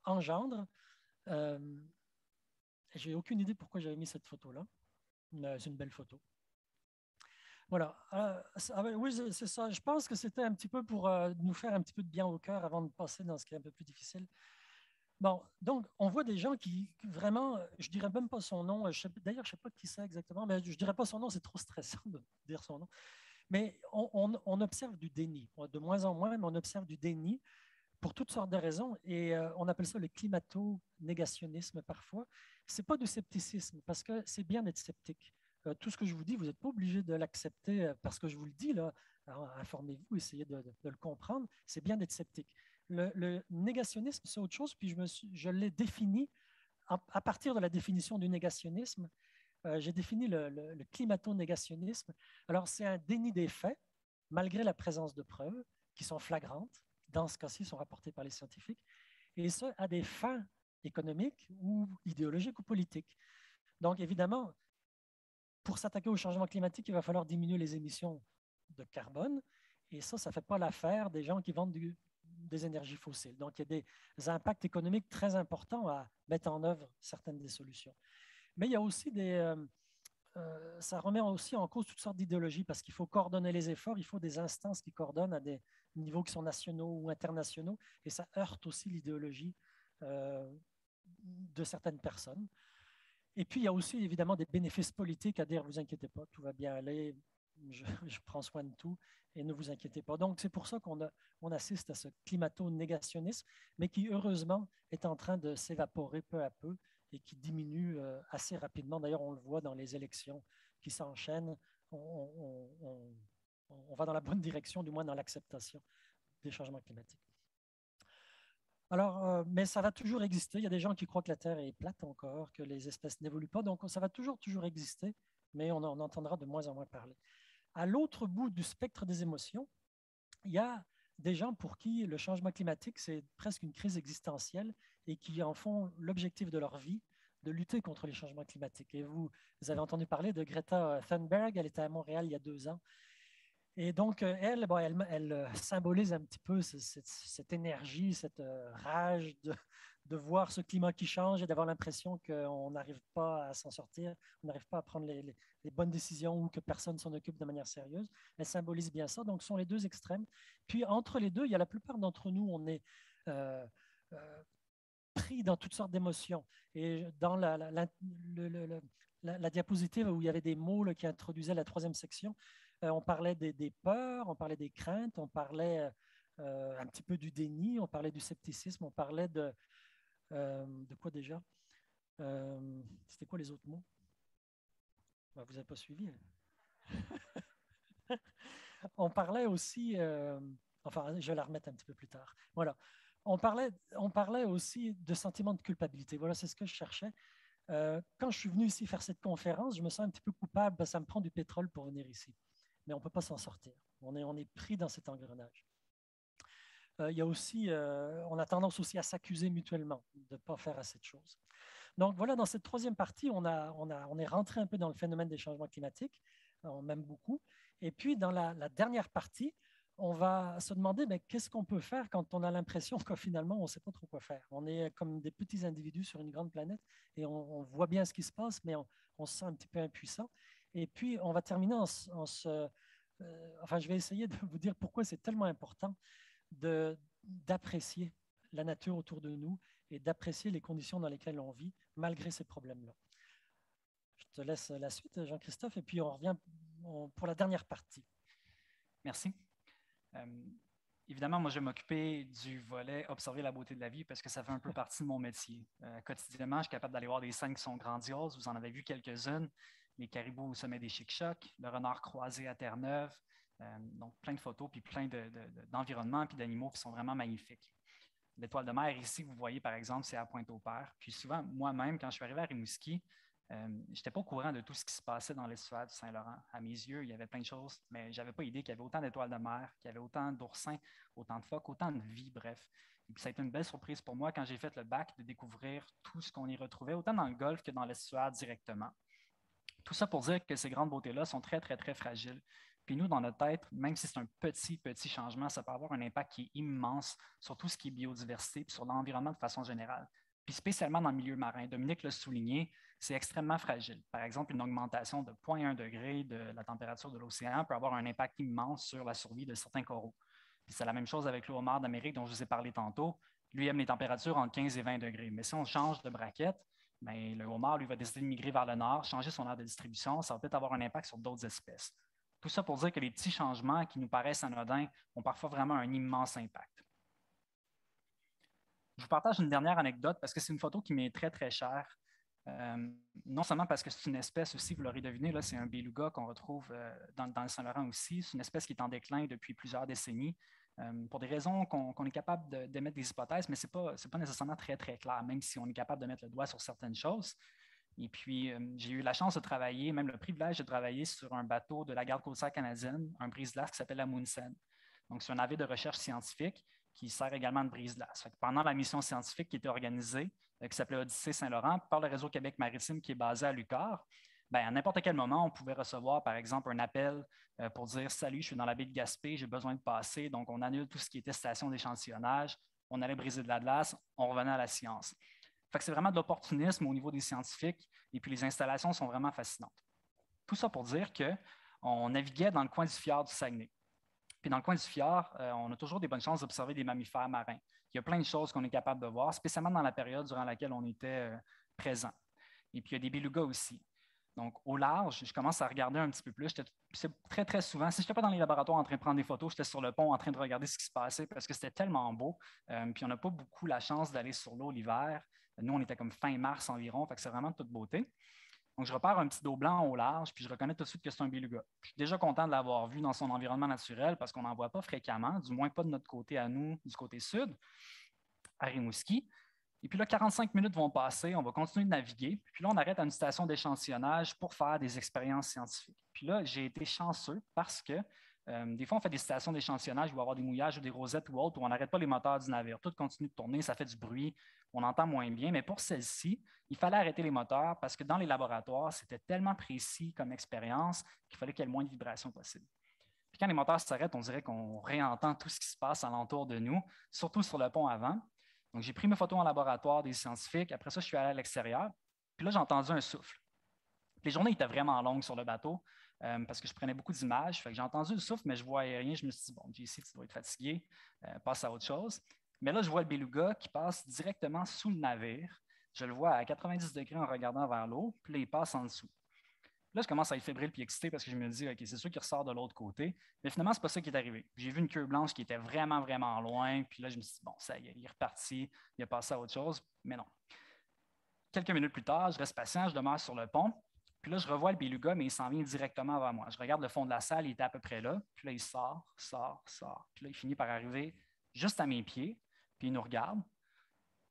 engendre, euh, j'ai aucune idée pourquoi j'avais mis cette photo-là. C'est une belle photo. Voilà. Euh, ah oui, c'est ça. Je pense que c'était un petit peu pour euh, nous faire un petit peu de bien au cœur avant de passer dans ce qui est un peu plus difficile. Bon, donc, on voit des gens qui, vraiment, je dirais même pas son nom. D'ailleurs, je ne sais pas qui c'est exactement, mais je dirais pas son nom, c'est trop stressant de dire son nom. Mais on, on, observe du déni. De moins en moins, mais on observe du déni pour toutes sortes de raisons. Et euh, on appelle ça le climato-négationnisme parfois. Ce n'est pas du scepticisme, parce que c'est bien d'être sceptique. Euh, tout ce que je vous dis, vous n'êtes pas obligé de l'accepter euh, parce que je vous le dis. Informez-vous, essayez de, le comprendre. C'est bien d'être sceptique. Le, négationnisme, c'est autre chose, puis je, je l'ai défini à, partir de la définition du négationnisme. J'ai défini le, le climato-négationnisme. Alors, c'est un déni des faits, malgré la présence de preuves qui sont flagrantes dans ce cas-ci, sont rapportés par les scientifiques, et ce, à des fins économiques ou idéologiques ou politiques. Donc, évidemment, pour s'attaquer au changement climatique, il va falloir diminuer les émissions de carbone, et ça, ça ne fait pas l'affaire des gens qui vendent des énergies fossiles. Donc, il y a des impacts économiques très importants à mettre en œuvre certaines des solutions. Mais il y a aussi des... Euh, euh, ça remet aussi en cause toutes sortes d'idéologies parce qu'il faut coordonner les efforts, il faut des instances qui coordonnent à des, niveaux qui sont nationaux ou internationaux, et ça heurte aussi l'idéologie euh, de certaines personnes. Et puis, il y a aussi évidemment des bénéfices politiques à dire, vous inquiétez pas, tout va bien aller, je, [laughs] prends soin de tout, et ne vous inquiétez pas. Donc, c'est pour ça qu'on on assiste à ce climato-négationnisme, mais qui, heureusement, est en train de s'évaporer peu à peu et qui diminue euh, assez rapidement. D'ailleurs, on le voit dans les élections qui s'enchaînent. on, va dans la bonne direction, du moins dans l'acceptation des changements climatiques. Alors, euh, mais ça va toujours exister. Il y a des gens qui croient que la Terre est plate encore, que les espèces n'évoluent pas. Donc, ça va toujours, toujours exister, mais on en entendra de moins en moins parler. À l'autre bout du spectre des émotions, il y a des gens pour qui le changement climatique, c'est presque une crise existentielle et qui en font l'objectif de leur vie de lutter contre les changements climatiques. Et vous, vous avez entendu parler de Greta Thunberg, elle était à Montréal il y a deux ans. Et donc, euh, elle, elle, euh, symbolise un petit peu cette, énergie, cette euh, rage de, voir ce climat qui change et d'avoir l'impression qu'on n'arrive pas à s'en sortir, on n'arrive pas à prendre les, bonnes décisions ou que personne s'en occupe de manière sérieuse. Elle symbolise bien ça. Donc, ce sont les deux extrêmes. Puis, entre les deux, il y a la plupart d'entre nous, on est pris dans toutes sortes d'émotions. Et dans la, diapositive où il y avait des mots qui introduisaient la troisième section, on parlait des, peurs, on parlait des craintes, on parlait un petit peu du déni, on parlait du scepticisme, on parlait de, de quoi déjà? C'était quoi les autres mots? Ben, Vous n'avez pas suivi. Hein? [laughs] on parlait aussi, enfin, je vais la remettre un petit peu plus tard. Voilà. On parlait, on parlait aussi de sentiment de culpabilité. Voilà, c'est ce que je cherchais. Euh, quand je suis venu ici faire cette conférence, je me sens un petit peu coupable. ça me prend du pétrole pour venir ici. Mais on ne peut pas s'en sortir. On est, on pris dans cet engrenage. Euh, il y a aussi, euh, on a tendance aussi à s'accuser mutuellement de ne pas faire assez de choses. Donc voilà, dans cette troisième partie, on, on, on est rentré un peu dans le phénomène des changements climatiques. On m'aime beaucoup. Et puis, dans la, dernière partie, on va se demander mais qu'est-ce qu'on peut faire quand on a l'impression [laughs] que finalement on ne sait pas trop quoi faire? On est comme des petits individus sur une grande planète et on, voit bien ce qui se passe, mais on, se sent un petit peu impuissant. Et puis on va terminer en, se, euh, enfin je vais essayer de vous dire pourquoi c'est tellement important d'apprécier la nature autour de nous et d'apprécier les conditions dans lesquelles on vit malgré ces problèmes-là. Je te laisse la suite, Jean-Christophe, et puis on revient pour la dernière partie. Merci. Euh, évidemment, moi, je vais m'occuper du volet observer la beauté de la vie parce que ça fait un peu [laughs] partie de mon métier. Euh, quotidiennement, je suis capable d'aller voir des scènes qui sont grandioses. Vous en avez vu quelques-unes. Les caribous au sommet des chic-chocs, le renard croisé à Terre-Neuve. Euh, donc, plein de photos, puis plein d'environnements, puis d'animaux qui sont vraiment magnifiques. L'étoile de mer, ici, vous voyez, par exemple, c'est à Pointe-au-Père. Puis souvent, moi-même, quand je suis arrivé à Rimouski, euh, je n'étais pas au courant de tout ce qui se passait dans l'estuaire du Saint-Laurent. À mes yeux, il y avait plein de choses, mais je n'avais pas idée qu'il y avait autant d'étoiles de mer, qu'il y avait autant d'oursins, autant de phoques, autant de vie, bref. Et puis, ça a été une belle surprise pour moi quand j'ai fait le bac de découvrir tout ce qu'on y retrouvait, autant dans le golfe que dans l'estuaire directement. Tout ça pour dire que ces grandes beautés-là sont très, très, très fragiles. Puis nous, dans notre tête, même si c'est un petit, petit changement, ça peut avoir un impact qui est immense sur tout ce qui est biodiversité et sur l'environnement de façon générale. Puis spécialement dans le milieu marin. Dominique l'a souligné, c'est extrêmement fragile. Par exemple, une augmentation de 0,1 degré de la température de l'océan peut avoir un impact immense sur la survie de certains coraux. c'est la même chose avec le homard d'Amérique dont je vous ai parlé tantôt. Lui aime les températures entre 15 et 20 degrés. Mais si on change de braquette, bien, le homard, lui, va décider de migrer vers le nord, changer son aire de distribution. Ça va peut-être avoir un impact sur d'autres espèces. Tout ça pour dire que les petits changements qui nous paraissent anodins ont parfois vraiment un immense impact. Je vous partage une dernière anecdote parce que c'est une photo qui m'est très, très chère. Euh, non seulement parce que c'est une espèce aussi, vous l'aurez deviné, c'est un beluga qu'on retrouve euh, dans, le Saint-Laurent aussi. C'est une espèce qui est en déclin depuis plusieurs décennies. Euh, pour des raisons qu'on est capable d'émettre des hypothèses, mais ce n'est pas, pas, nécessairement très, très clair, même si on est capable de mettre le doigt sur certaines choses. Et puis, j'ai eu la chance de travailler, même le privilège de travailler sur un bateau de la garde côtière canadienne, un brise-glace qui s'appelle la Moonsen. Donc, c'est un navire de recherche scientifique qui sert également de brise-glace. Pendant la mission scientifique qui était organisée, euh, qui s'appelait Odyssée Saint-Laurent, par le réseau Québec Maritime qui est basé à Lucar, ben, à n'importe quel moment, on pouvait recevoir, par exemple, un appel euh, pour dire Salut, je suis dans la baie de Gaspé, j'ai besoin de passer. Donc, on annule tout ce qui était station d'échantillonnage, on allait briser de la glace, on revenait à la science. c'est vraiment de l'opportunisme au niveau des scientifiques, et puis les installations sont vraiment fascinantes. Tout ça pour dire qu'on naviguait dans le coin du fjord du Saguenay. Puis dans le coin du fjord, euh, on a toujours des bonnes chances d'observer des mammifères marins. Il y a plein de choses qu'on est capable de voir, spécialement dans la période durant laquelle on était euh, présent. Et puis il y a des belugas aussi. Donc, au large, je commence à regarder un petit peu plus. Très, très souvent, si je n'étais pas dans les laboratoires en train de prendre des photos, j'étais sur le pont en train de regarder ce qui se passait parce que c'était tellement beau. Euh, puis on n'a pas beaucoup la chance d'aller sur l'eau l'hiver. Nous, on était comme fin mars environ, fait que c'est vraiment de toute beauté. Donc, je repars un petit dos blanc au large, puis je reconnais tout de suite que c'est un beluga. Je suis déjà content de l'avoir vu dans son environnement naturel parce qu'on n'en voit pas fréquemment, du moins pas de notre côté à nous, du côté sud, à Rimouski. Et puis là, 45 minutes vont passer, on va continuer de naviguer. Puis là, on arrête à une station d'échantillonnage pour faire des expériences scientifiques. Puis là, j'ai été chanceux parce que euh, des fois, on fait des stations d'échantillonnage où il va y avoir des mouillages ou des rosettes ou autres où on n'arrête pas les moteurs du navire. Tout continue de tourner, ça fait du bruit, on entend moins bien. Mais pour celle-ci, il fallait arrêter les moteurs parce que dans les laboratoires, c'était tellement précis comme expérience qu'il fallait qu'il y ait le moins de vibrations possible. Puis quand les moteurs s'arrêtent, on dirait qu'on réentend tout ce qui se passe alentour de nous, surtout sur le pont avant. Donc, j'ai pris mes photos en laboratoire des scientifiques. Après ça, je suis allé à l'extérieur. Puis là, j'ai entendu un souffle. Les journées étaient vraiment longues sur le bateau euh, parce que je prenais beaucoup d'images. J'ai entendu le souffle, mais je ne voyais rien. Je me suis dit, bon, JC, tu dois être fatigué, euh, passe à autre chose. Mais là, je vois le beluga qui passe directement sous le navire. Je le vois à 90 degrés en regardant vers l'eau, puis là, il passe en dessous. Là, je commence à être fébrile puis excité parce que je me dis, OK, c'est sûr qu'il ressort de l'autre côté. Mais finalement, c'est pas ça qui est arrivé. J'ai vu une queue blanche qui était vraiment, vraiment loin. Puis là, je me suis dit, bon, ça y est, il est reparti, il a passé à autre chose. Mais non. Quelques minutes plus tard, je reste patient, je demeure sur le pont. Puis là, je revois le beluga, mais il s'en vient directement vers moi. Je regarde le fond de la salle, il était à peu près là. Puis là, il sort, sort, sort. Puis là, il finit par arriver juste à mes pieds. Puis il nous regarde.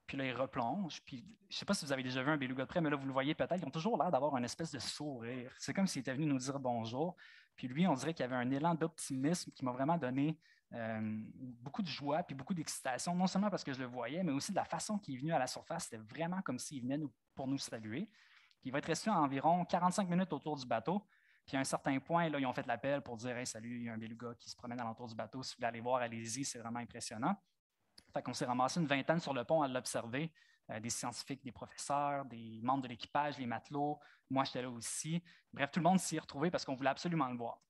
Puis là, il replonge. Puis je ne sais pas si vous avez déjà vu un beluga de près, mais là, vous le voyez peut-être. Ils ont toujours l'air d'avoir une espèce de sourire. C'est comme s'il était venu nous dire bonjour. Puis lui, on dirait qu'il y avait un élan d'optimisme qui m'a vraiment donné euh, beaucoup de joie puis beaucoup d'excitation, non seulement parce que je le voyais, mais aussi de la façon qu'il est venu à la surface. C'était vraiment comme s'il venait pour nous saluer. il va être resté environ 45 minutes autour du bateau. Puis à un certain point, là, ils ont fait l'appel pour dire Salut, il y a un beluga qui se promène alentour du bateau. Si vous voulez aller voir, allez-y, c'est vraiment impressionnant. Fait qu'on s'est ramassé une vingtaine sur le pont à l'observer, euh, des scientifiques, des professeurs, des membres de l'équipage, les matelots. Moi, j'étais là aussi. Bref, tout le monde s'y est retrouvé parce qu'on voulait absolument le voir.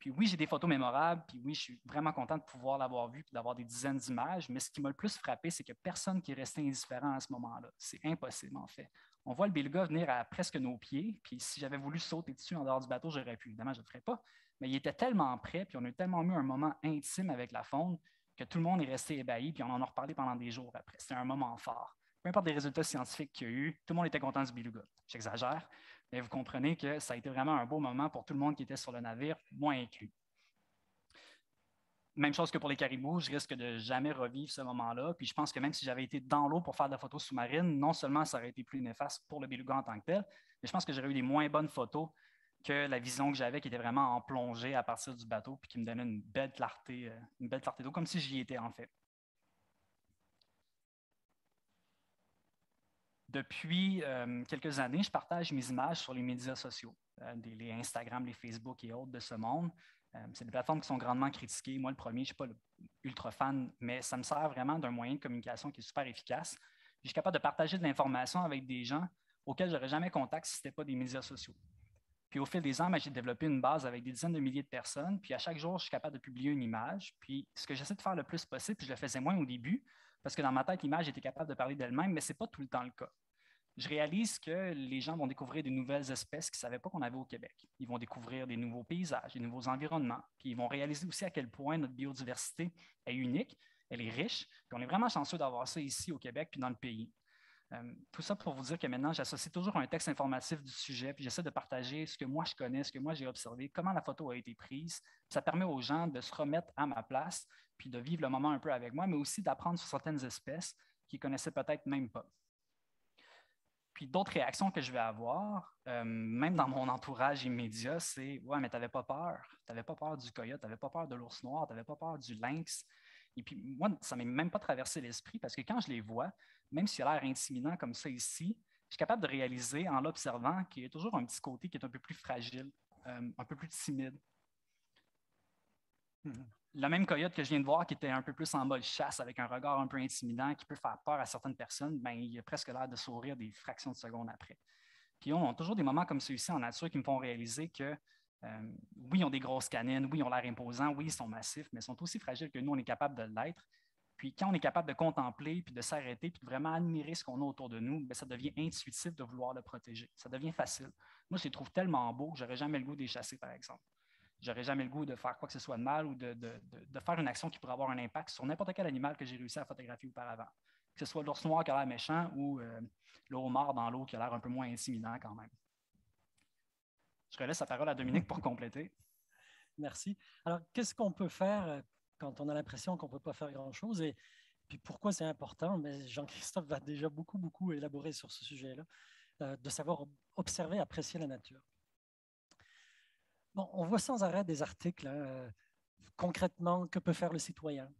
Puis oui, j'ai des photos mémorables, puis oui, je suis vraiment content de pouvoir l'avoir vu et d'avoir des dizaines d'images, mais ce qui m'a le plus frappé, c'est que personne qui est resté indifférent à ce moment-là. C'est impossible, en fait. On voit le beluga venir à presque nos pieds, puis si j'avais voulu sauter dessus en dehors du bateau, j'aurais pu. Évidemment, je ne le ferais pas, mais il était tellement prêt, puis on a tellement eu un moment intime avec la faune que tout le monde est resté ébahi, puis on en a reparlé pendant des jours après. C'était un moment fort. Peu importe les résultats scientifiques qu'il y a eu, tout le monde était content du beluga. J'exagère, mais vous comprenez que ça a été vraiment un beau moment pour tout le monde qui était sur le navire, moi inclus. Même chose que pour les caribous, je risque de jamais revivre ce moment-là. Puis je pense que même si j'avais été dans l'eau pour faire de la photo sous-marine, non seulement ça aurait été plus néfaste pour le beluga en tant que tel, mais je pense que j'aurais eu des moins bonnes photos que la vision que j'avais qui était vraiment en plongée à partir du bateau puis qui me donnait une belle clarté, euh, une belle clarté d'eau, comme si j'y étais en fait. Depuis euh, quelques années, je partage mes images sur les médias sociaux, euh, les Instagram, les Facebook et autres de ce monde. c'est des plateformes qui sont grandement critiquées. Moi, le premier, je ne suis pas ultra fan, mais ça me sert vraiment d'un moyen de communication qui est super efficace. Je suis capable de partager de l'information avec des gens auxquels je n'aurais jamais contact si ce n'était pas des médias sociaux. Puis au fil des ans, j'ai développé une base avec des dizaines de milliers de personnes. Puis à chaque jour, je suis capable de publier une image. Puis ce que j'essaie de faire le plus possible, puis je le faisais moins au début, parce que dans ma tête, l'image était capable de parler d'elle-même, mais ce n'est pas tout le temps le cas. Je réalise que les gens vont découvrir des nouvelles espèces qu'ils ne savaient pas qu'on avait au Québec. Ils vont découvrir des nouveaux paysages, des nouveaux environnements. Puis ils vont réaliser aussi à quel point notre biodiversité est unique, elle est riche. Puis on est vraiment chanceux d'avoir ça ici au Québec puis dans le pays. Euh, tout ça pour vous dire que maintenant, j'associe toujours un texte informatif du sujet, puis j'essaie de partager ce que moi je connais, ce que moi j'ai observé, comment la photo a été prise. Ça permet aux gens de se remettre à ma place, puis de vivre le moment un peu avec moi, mais aussi d'apprendre sur certaines espèces qu'ils ne connaissaient peut-être même pas. Puis d'autres réactions que je vais avoir, euh, même dans mon entourage immédiat, c'est Ouais, mais tu n'avais pas peur. Tu n'avais pas peur du coyote, tu n'avais pas peur de l'ours noir, tu n'avais pas peur du lynx. Et puis, moi, ça ne m'est même pas traversé l'esprit parce que quand je les vois, même s'il a l'air intimidant comme ça ici, je suis capable de réaliser en l'observant qu'il y a toujours un petit côté qui est un peu plus fragile, euh, un peu plus timide. La même coyote que je viens de voir, qui était un peu plus en mode chasse, avec un regard un peu intimidant, qui peut faire peur à certaines personnes, ben, il a presque l'air de sourire des fractions de secondes après. Puis on a toujours des moments comme celui-ci en nature qui me font réaliser que euh, oui, ils ont des grosses canines, oui, ils ont l'air imposants, oui, ils sont massifs, mais ils sont aussi fragiles que nous, on est capable de l'être. Puis quand on est capable de contempler, puis de s'arrêter, puis de vraiment admirer ce qu'on a autour de nous, bien, ça devient intuitif de vouloir le protéger. Ça devient facile. Moi, je les trouve tellement beaux que j'aurais jamais le goût de les chasser, par exemple. J'aurais jamais le goût de faire quoi que ce soit de mal ou de, faire une action qui pourrait avoir un impact sur n'importe quel animal que j'ai réussi à photographier auparavant. Que ce soit l'ours noir qui a l'air méchant ou euh, le dans l'eau qui a l'air un peu moins intimidant quand même. Je relaisse la parole à Dominique pour compléter. [laughs] Merci. Alors, qu'est-ce qu'on peut faire euh, quand on a l'impression qu'on ne peut pas faire grand-chose et puis pourquoi c'est important? Mais Jean-Christophe va déjà beaucoup, beaucoup élaborer sur ce sujet-là, euh, de savoir observer, apprécier la nature. Bon, on voit sans arrêt des articles. Hein, euh, concrètement, que peut faire le citoyen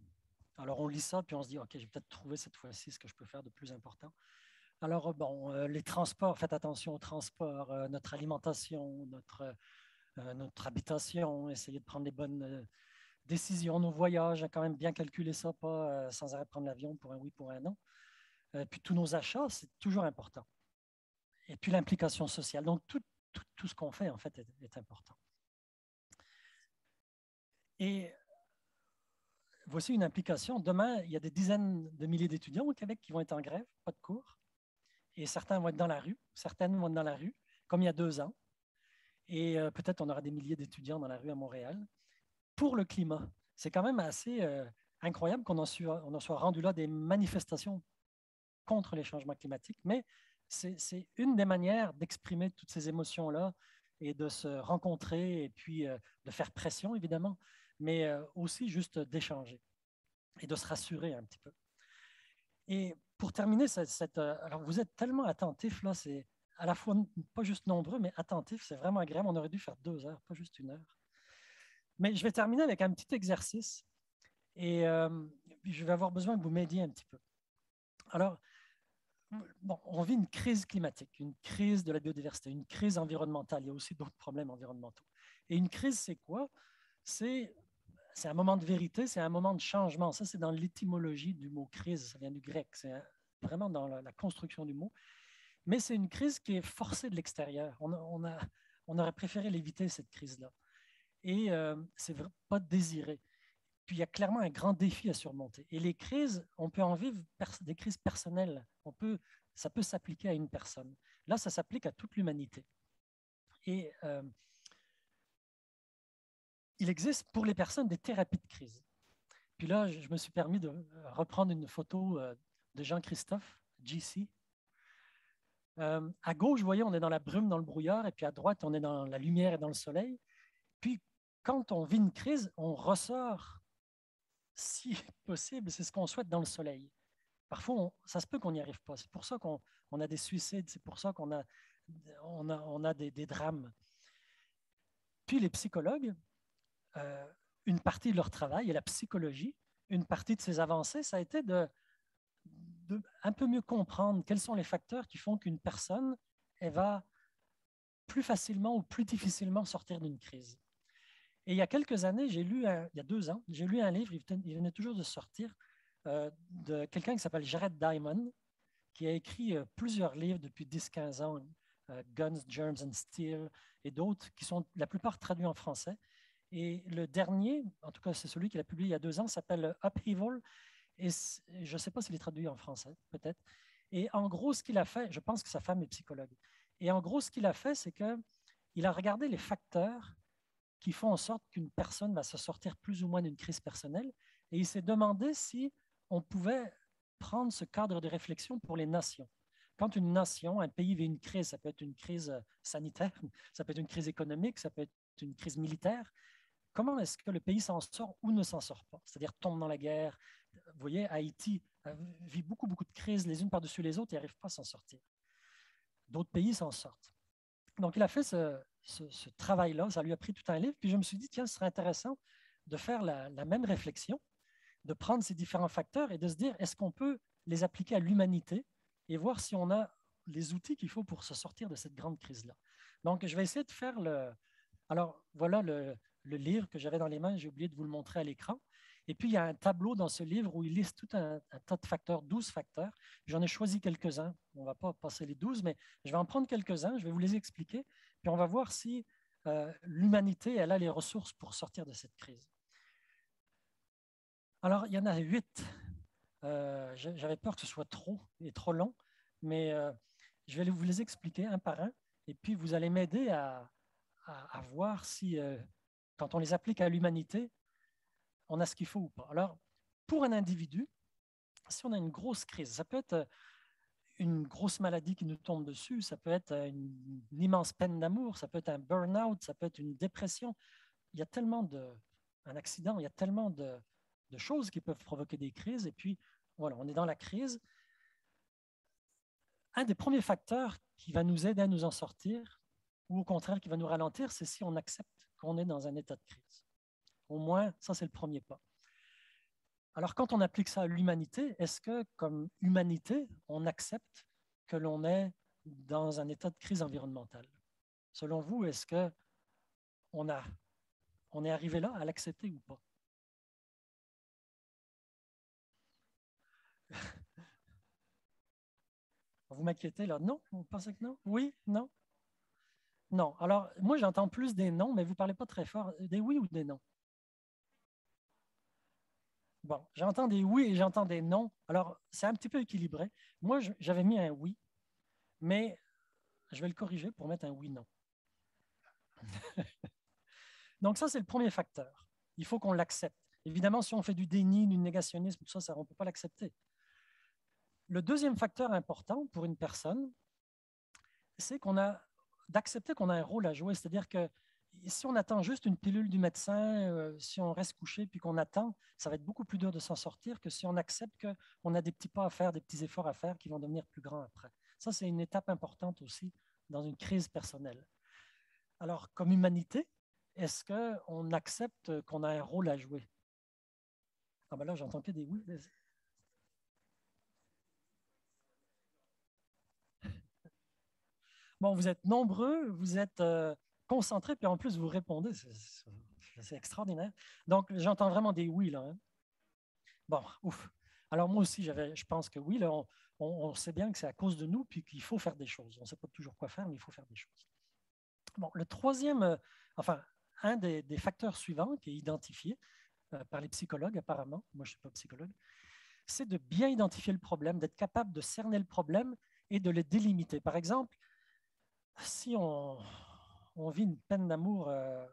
Alors, on lit ça, puis on se dit, OK, j'ai peut-être trouvé cette fois-ci ce que je peux faire de plus important. Alors, bon, euh, les transports, faites attention aux transports, notre alimentation, notre, notre habitation, essayez de prendre les bonnes décisions, nos voyages, quand même bien calculer ça, pas sans arrêt prendre l'avion pour un oui, pour un non. puis tous nos achats, c'est toujours important. Et puis l'implication sociale. Donc, tout, tout, ce qu'on fait, en fait, est, est important. Et voici une implication. Demain, il y a des dizaines de milliers d'étudiants au Québec qui vont être en grève, pas de cours et certains vont être dans la rue, certaines vont être dans la rue, comme il y a deux ans. Et euh, peut-être on aura des milliers d'étudiants dans la rue à Montréal pour le climat. C'est quand même assez euh, incroyable qu'on en, soit, rendu là des manifestations contre les changements climatiques, mais c'est une des manières d'exprimer toutes ces émotions-là et de se rencontrer et puis euh, de faire pression, évidemment, mais euh, aussi juste d'échanger et de se rassurer un petit peu. Et pour terminer, vous êtes tellement attentifs, là, c'est à la fois pas juste nombreux, mais attentifs, c'est vraiment agréable. On aurait dû faire deux heures, pas juste une heure. Mais je vais terminer avec un petit exercice et je vais avoir besoin que vous m'aidiez un petit peu. Alors, on vit une crise climatique, une crise de la biodiversité, une crise environnementale. Il y a aussi d'autres problèmes environnementaux. Et une crise, c'est quoi? C'est un moment de vérité, c'est un moment de changement. Ça, c'est dans l'étymologie du mot crise, ça vient du grec, c'est vraiment dans la, construction du mot. Mais c'est une crise qui est forcée de l'extérieur. On, on, aurait préféré l'éviter, cette crise-là. Et euh, c'est pas désiré. Puis il y a clairement un grand défi à surmonter. Et les crises, on peut en vivre des crises personnelles. On peut, ça peut s'appliquer à une personne. Là, ça s'applique à toute l'humanité. Et euh, il existe pour les personnes des thérapies de crise. Puis là, je me suis permis de reprendre une photo euh, de Jean-Christophe, GC. Euh, à gauche, vous voyez, on est dans la brume, dans le brouillard, et puis à droite, on est dans la lumière et dans le soleil. Puis, quand on vit une crise, on ressort si [laughs] possible, c'est ce qu'on souhaite dans le soleil. Parfois, ça se peut qu'on n'y arrive pas. C'est pour ça qu'on a des suicides, c'est pour ça qu'on a, on a, on a des, drames. Puis les psychologues, euh, une partie de leur travail et la psychologie, une partie de ces avancées, ça a été de, de un peu mieux comprendre quels sont les facteurs qui font qu'une personne elle va plus facilement ou plus difficilement sortir d'une crise. Et il y a quelques années, j'ai lu, il y a deux ans, j'ai lu un livre, il venait, toujours de sortir, euh, de quelqu'un qui s'appelle Jared Diamond, qui a écrit euh, plusieurs livres depuis 10-15 ans, euh, Guns, Germs and Steel, et d'autres qui sont la plupart traduits en français. Et le dernier, en tout cas c'est celui qu'il a publié il y a deux ans, s'appelle Upheaval, et je ne sais pas s'il est traduit en français, peut-être. Et en gros, ce qu'il a fait, je pense que sa femme est psychologue, et en gros, ce qu'il a fait, c'est qu'il a regardé les facteurs qui font en sorte qu'une personne va se sortir plus ou moins d'une crise personnelle. Et il s'est demandé si on pouvait prendre ce cadre de réflexion pour les nations. Quand une nation, un pays vit une crise, ça peut être une crise sanitaire, [laughs] ça peut être une crise économique, ça peut être une crise militaire, comment est-ce que le pays s'en sort ou ne s'en sort pas? C'est-à-dire tombe dans la guerre. Vous voyez, Haïti euh, vit beaucoup, beaucoup de crises les unes par-dessus les autres et n'arrive pas à s'en sortir. D'autres pays s'en sortent. Donc, il a fait ce, ce, travail-là. Ça lui a pris tout un livre. Puis je me suis dit, tiens, ce serait intéressant de faire la, même réflexion, de prendre ces différents facteurs et de se dire, est-ce qu'on peut les appliquer à l'humanité et voir si on a les outils qu'il faut pour se sortir de cette grande crise-là. Donc, je vais essayer de faire le... Alors, voilà le, livre que j'avais dans les mains. J'ai oublié de vous le montrer à l'écran. Et puis, il y a un tableau dans ce livre où il liste tout un, tas de facteurs, 12 facteurs. J'en ai choisi quelques-uns. On ne va pas passer les 12, mais je vais en prendre quelques-uns. Je vais vous les expliquer. Puis on va voir si euh, l'humanité, elle a les ressources pour sortir de cette crise. Alors, il y en a huit. Euh, j'avais peur que ce soit trop et trop long, mais euh, je vais vous les expliquer un par un. Et puis, vous allez m'aider à, à, voir si, quand on les applique à l'humanité, on a ce qu'il faut ou pas. Alors, pour un individu, si on a une grosse crise, ça peut être une grosse maladie qui nous tombe dessus, ça peut être euh, une, immense peine d'amour, ça peut être un burn-out, ça peut être une dépression. Il y a tellement de, il y a tellement de choses qui peuvent provoquer des crises. Et puis, voilà, on est dans la crise. Un des premiers facteurs qui va nous aider à nous en sortir, ou au contraire qui va nous ralentir, c'est si on accepte qu'on est dans un état de crise. Au moins, ça, c'est le premier pas. Alors, quand on applique ça à l'humanité, est-ce que, comme humanité, on accepte que l'on est dans un état de crise environnementale? Selon vous, est-ce que on, a, on est arrivé là à l'accepter ou pas? [laughs] Vous m'inquiétez là. Non? Vous pensez que non? Oui? Non? Non. Alors, moi, j'entends plus des non, mais vous ne parlez pas très fort. Des oui ou des non? Bon, j'entends des oui et j'entends des non. Alors, c'est un petit peu équilibré. Moi, j'avais mis un oui, mais je vais le corriger pour mettre un oui-non. [laughs] Donc ça, c'est le premier facteur. Il faut qu'on l'accepte. Évidemment, si on fait du déni, du négationnisme, tout ça, ça on ne peut pas l'accepter. Le deuxième facteur important pour une personne, c'est qu'on a d'accepter qu'on a un rôle à jouer. C'est-à-dire que si on attend juste une pilule du médecin, euh, si on reste couché puis qu'on attend, ça va être beaucoup plus dur de s'en sortir que si on accepte qu'on a des petits pas à faire, des petits efforts à faire qui vont devenir plus grands après. Ça, c'est une étape importante aussi dans une crise personnelle. Alors, comme humanité, est-ce qu'on accepte qu'on a un rôle à jouer? Ah ben là, j'entends que des oui. Bon, vous êtes nombreux, vous êtes euh, concentrés, puis en plus, vous répondez. C'est extraordinaire. Donc, j'entends vraiment des oui, là. Hein. Bon, ouf. Alors, moi aussi, je pense que oui, là, on, sait bien que c'est à cause de nous, puis qu'il faut faire des choses. On ne sait pas toujours quoi faire, mais il faut faire des choses. Bon, le troisième, euh, enfin, un des, facteurs suivants qui est identifié euh, par les psychologues, apparemment, moi je ne suis pas psychologue, c'est de bien identifier le problème, d'être capable de cerner le problème et de le délimiter. Par exemple, si on, vit une peine d'amour euh,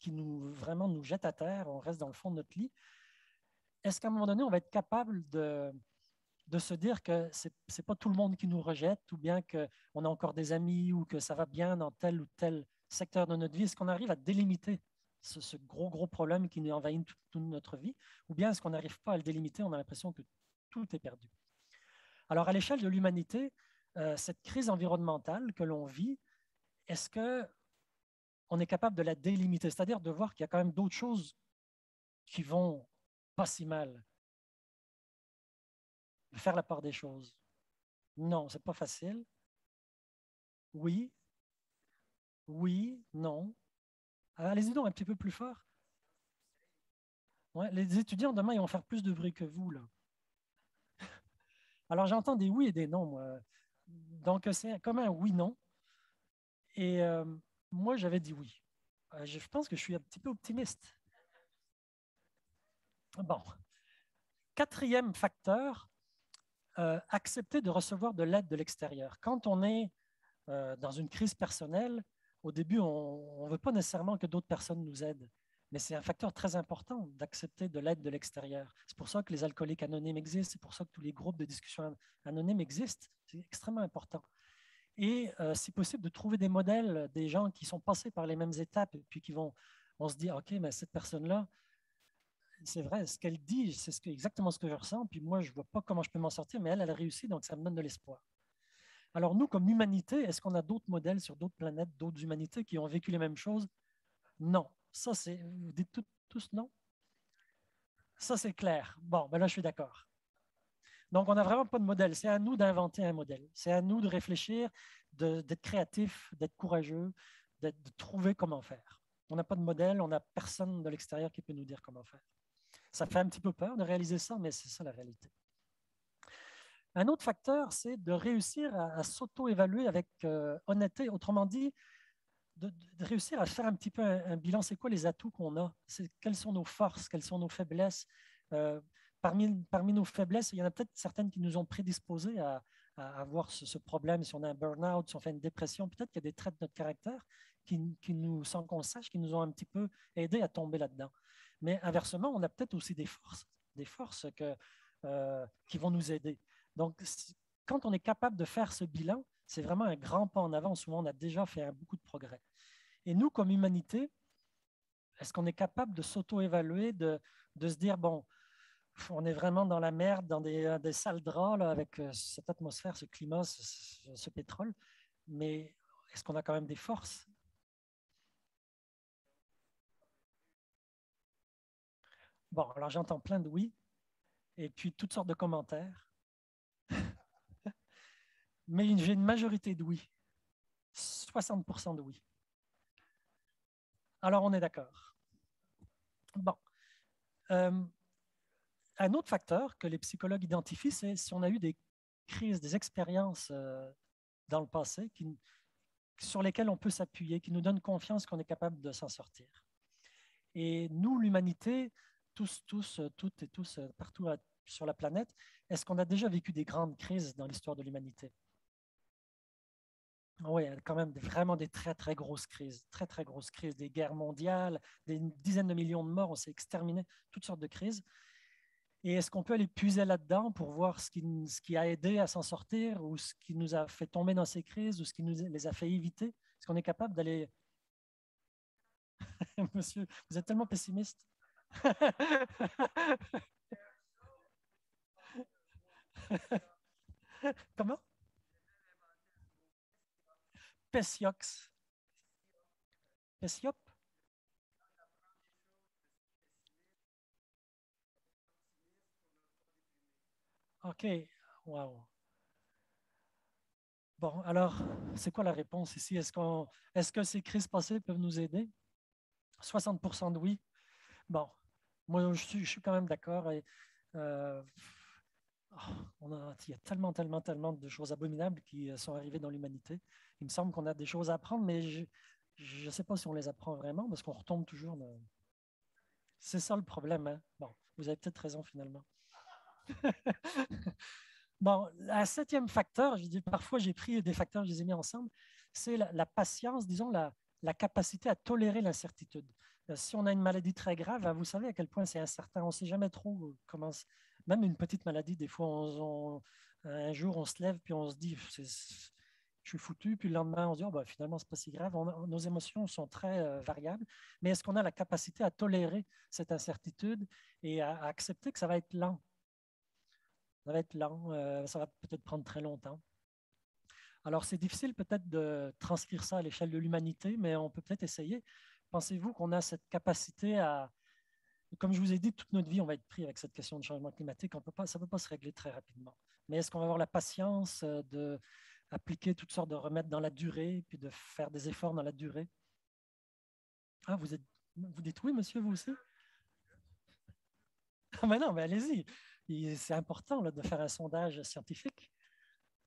qui nous vraiment nous jette à terre, on reste dans le fond de notre lit, est-ce qu'à un moment donné, on va être capable de, de se dire que ce n'est pas tout le monde qui nous rejette, ou bien qu'on a encore des amis, ou que ça va bien dans tel ou tel secteur de notre vie? Est-ce qu'on arrive à délimiter ce, gros, gros problème qui nous envahit toute, notre vie, ou bien est-ce qu'on n'arrive pas à le délimiter? On a l'impression que tout est perdu? Alors, à l'échelle de l'humanité, euh, cette crise environnementale que l'on vit, est-ce qu'on est capable de la délimiter, c'est-à-dire de voir qu'il y a quand même d'autres choses qui vont pas si mal, faire la part des choses. Non, c'est pas facile. Oui, oui, non. Allez-y donc un petit peu plus fort. les étudiants demain, ils vont faire plus de bruit que vous. Là. [laughs] Alors j'entends des oui et des non. Donc, c'est comme un oui-non. Et euh, moi, j'avais dit oui. Euh, je pense que je suis un petit peu optimiste. Bon. Quatrième facteur, euh, accepter de recevoir de l'aide de l'extérieur. Quand on est dans une crise personnelle, au début, on ne veut pas nécessairement que d'autres personnes nous aident. Mais c'est un facteur très important d'accepter de l'aide de l'extérieur. C'est pour ça que les alcooliques anonymes existent, c'est pour ça que tous les groupes de discussion anonymes existent. C'est extrêmement important. Et euh, si possible, de trouver des modèles, des gens qui sont passés par les mêmes étapes et puis qui vont, on se dit, OK, mais cette personne-là, c'est vrai, ce qu'elle dit, c'est ce exactement ce que je ressens, puis moi, je ne vois pas comment je peux m'en sortir, mais elle, elle a réussi, donc ça me donne de l'espoir. Alors nous, comme humanité, est-ce qu'on a d'autres modèles sur d'autres planètes, d'autres humanités qui ont vécu les mêmes choses? Non. Ça, c'est. Vous dites tous non? Ça, c'est clair. Bon, ben là, je suis d'accord. Donc, on n'a vraiment pas de modèle. C'est à nous d'inventer un modèle. C'est à nous de réfléchir, d'être créatif, d'être courageux, de trouver comment faire. On n'a pas de modèle, on n'a personne de l'extérieur qui peut nous dire comment faire. Ça fait un petit peu peur de réaliser ça, mais c'est ça la réalité. Un autre facteur, c'est de réussir à, s'auto-évaluer avec euh, honnêteté. Autrement dit, de, réussir à faire un petit peu un, bilan. C'est quoi les atouts qu'on a? Quelles sont nos forces? Quelles sont nos faiblesses? Euh, parmi, nos faiblesses, il y en a peut-être certaines qui nous ont prédisposés à, avoir ce, problème. Si on a un burn-out, si on fait une dépression, peut-être qu'il y a des traits de notre caractère qui, nous, sans qu'on sache, qui nous ont un petit peu aidés à tomber là-dedans. Mais inversement, on a peut-être aussi des forces, des forces euh, qui vont nous aider. Donc, quand on est capable de faire ce bilan, c'est vraiment un grand pas en avant. Souvent, on a déjà fait beaucoup de progrès. Et nous, comme humanité, est-ce qu'on est capable de s'auto-évaluer, de, se dire, bon, on est vraiment dans la merde, dans des, euh, sales draps, avec euh, cette atmosphère, ce climat, ce, pétrole, mais est-ce qu'on a quand même des forces? Bon, alors j'entends plein de oui, et puis toutes sortes de commentaires [laughs] mais j'ai une majorité de oui. 60% de oui. Alors, on est d'accord. Bon. Euh, un autre facteur que les psychologues identifient, c'est si on a eu des crises, des expériences euh, dans le passé sur lesquelles on peut s'appuyer, qui nous donnent confiance qu'on est capable de s'en sortir. Et nous, l'humanité, tous, tous, toutes et tous, euh, partout sur la planète, est-ce qu'on a déjà vécu des grandes crises dans l'histoire de l'humanité? Oui, quand même vraiment des très, très grosses crises, très, très grosses crises, des guerres mondiales, des dizaines de millions de morts, on s'est exterminé, toutes sortes de crises. Et est-ce qu'on peut aller puiser là-dedans pour voir ce qui, a aidé à s'en sortir ou ce qui nous a fait tomber dans ces crises ou ce qui nous les a fait éviter? Est-ce qu'on est capable d'aller... [laughs] Monsieur, vous êtes tellement pessimiste. [laughs] Comment? Pesiox. Pesiop OK. Wow. Bon, alors, c'est quoi la réponse ici? Est-ce, qu'on, est-ce que ces crises passées peuvent nous aider? 60 de oui. Bon, moi, je suis, quand même d'accord. Et, euh, on a, il y a tellement, tellement, tellement de choses abominables qui euh, sont arrivées dans l'humanité. Il me semble qu'on a des choses à apprendre, mais je ne sais pas si on les apprend vraiment parce qu'on retombe toujours dans... C'est ça le problème. Hein? Bon, vous avez peut-être raison finalement. [laughs] bon, un septième facteur, je dis, parfois j'ai pris des facteurs, je les ai mis ensemble, c'est la, patience, disons, la, capacité à tolérer l'incertitude. Euh, si on a une maladie très grave, vous savez à quel point c'est incertain. On ne sait jamais trop comment, même une petite maladie, des fois, un jour, on se lève, puis on se dit, je suis foutu, puis le lendemain, on se dit, oh, ben, finalement, ce n'est pas si grave. nos émotions sont très euh, variables, mais est-ce qu'on a la capacité à tolérer cette incertitude et à, accepter que ça va être lent? Ça va être lent, euh, ça va peut-être prendre très longtemps. Alors, c'est difficile peut-être de transcrire ça à l'échelle de l'humanité, mais on peut peut-être essayer. Pensez-vous qu'on a cette capacité à, comme je vous ai dit, toute notre vie, on va être pris avec cette question de changement climatique. On peut pas, ça ne peut pas se régler très rapidement. Mais est-ce qu'on va avoir la patience euh, d'appliquer toutes sortes de remèdes dans la durée, puis de faire des efforts dans la durée? Ah, vous, êtes, vous dites oui, monsieur, vous aussi? Ah, mais non, mais allez-y. C'est important de faire un sondage scientifique.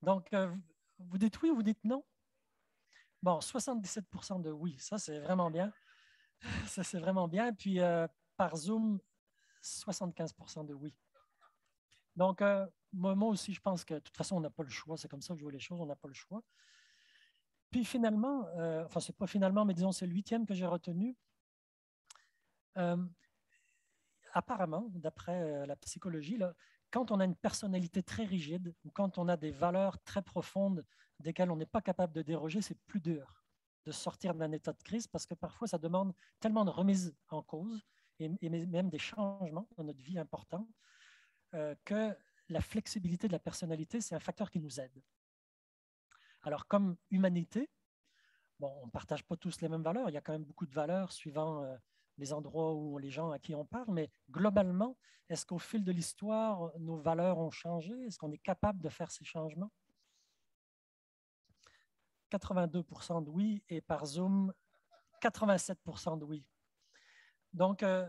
Donc, euh, vous dites oui ou vous dites non? Bon, 77% de oui, ça c'est vraiment bien. [laughs] Ça c'est vraiment bien. Puis, euh, par Zoom, 75% de oui. Donc, euh, moi, aussi, je pense que de toute façon, on n'a pas le choix. C'est comme ça que je vois les choses, on n'a pas le choix. Puis finalement, euh, enfin, c'est pas finalement, mais disons, c'est le huitième que j'ai retenu. Euh, apparemment, d'après la psychologie, quand on a une personnalité très rigide ou quand on a des valeurs très profondes desquelles on n'est pas capable de déroger, c'est plus dur de sortir d'un état de crise parce que parfois ça demande tellement de remise en cause et, même des changements dans notre vie importants, euh, que la flexibilité de la personnalité, c'est un facteur qui nous aide. Alors, comme humanité, bon, on ne partage pas tous les mêmes valeurs, il y a quand même beaucoup de valeurs suivant euh, les endroits où les gens à qui on parle, mais globalement, est-ce qu'au fil de l'histoire, nos valeurs ont changé? Est-ce qu'on est capable de faire ces changements? 82% de oui et par Zoom, 87% de oui. Donc, euh,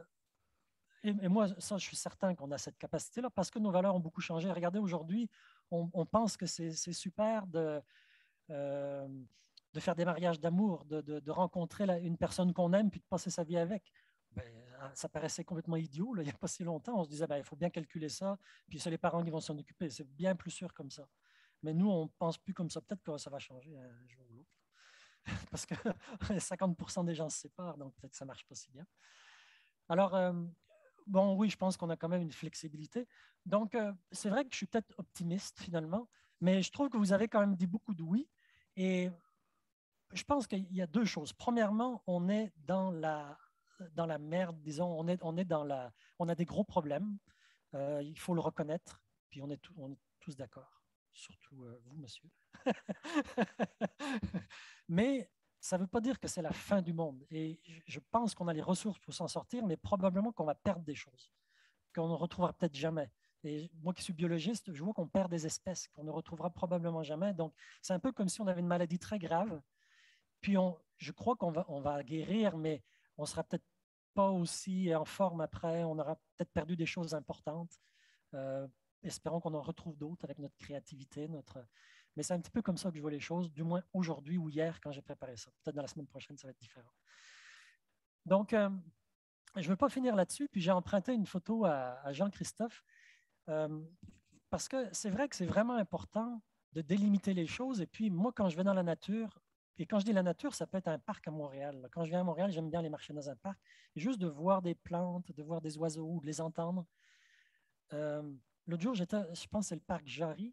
et, moi, ça, je suis certain qu'on a cette capacité-là parce que nos valeurs ont beaucoup changé. Regardez, aujourd'hui, on, pense que c'est super de, euh, de faire des mariages d'amour, de, de, rencontrer une personne qu'on aime puis de passer sa vie avec. Ben, hein, ça paraissait complètement idiot il n'y a pas si longtemps. On se disait, ben, il faut bien calculer ça, puis c'est les parents qui vont s'en occuper. C'est bien plus sûr comme ça. Mais nous, on ne pense plus comme ça. Peut-être que ça va changer un jour ou l'autre. [laughs] Parce que [laughs] 50% des gens se séparent, donc peut-être que ça ne marche pas si bien. Alors, euh, bon, oui, je pense qu'on a quand même une flexibilité. Donc, euh, c'est vrai que je suis peut-être optimiste finalement, mais je trouve que vous avez quand même dit beaucoup de oui. Et je pense qu'il y a deux choses. Premièrement, on est dans la, merde, disons, on est, dans la, on a des gros problèmes. Euh, il faut le reconnaître, puis on est, on est tous d'accord, surtout vous, monsieur. [laughs] mais ça ne veut pas dire que c'est la fin du monde. Et je pense qu'on a les ressources pour s'en sortir, mais probablement qu'on va perdre des choses, qu'on ne retrouvera peut-être jamais. Et moi qui suis biologiste, je vois qu'on perd des espèces qu'on ne retrouvera probablement jamais. Donc, c'est un peu comme si on avait une maladie très grave. Puis, on, je crois qu'on va, on va guérir, mais on sera peut-être pas aussi en forme après. On aura peut-être perdu des choses importantes. Euh, espérons qu'on en retrouve d'autres avec notre créativité, notre, mais c'est un petit peu comme ça que je vois les choses, du moins aujourd'hui ou hier quand j'ai préparé ça. Peut-être dans la semaine prochaine, ça va être différent. Donc, euh, je ne veux pas finir là-dessus, puis j'ai emprunté une photo à, Jean-Christophe, euh, parce que c'est vrai que c'est vraiment important de délimiter les choses. Et puis, moi, quand je vais dans la nature, et quand je dis la nature, ça peut être un parc à Montréal. Quand je viens à Montréal, j'aime bien aller marcher dans un parc. Et juste de voir des plantes, de voir des oiseaux, de les entendre. Euh, l'autre jour, je pense c'est le parc Jarry.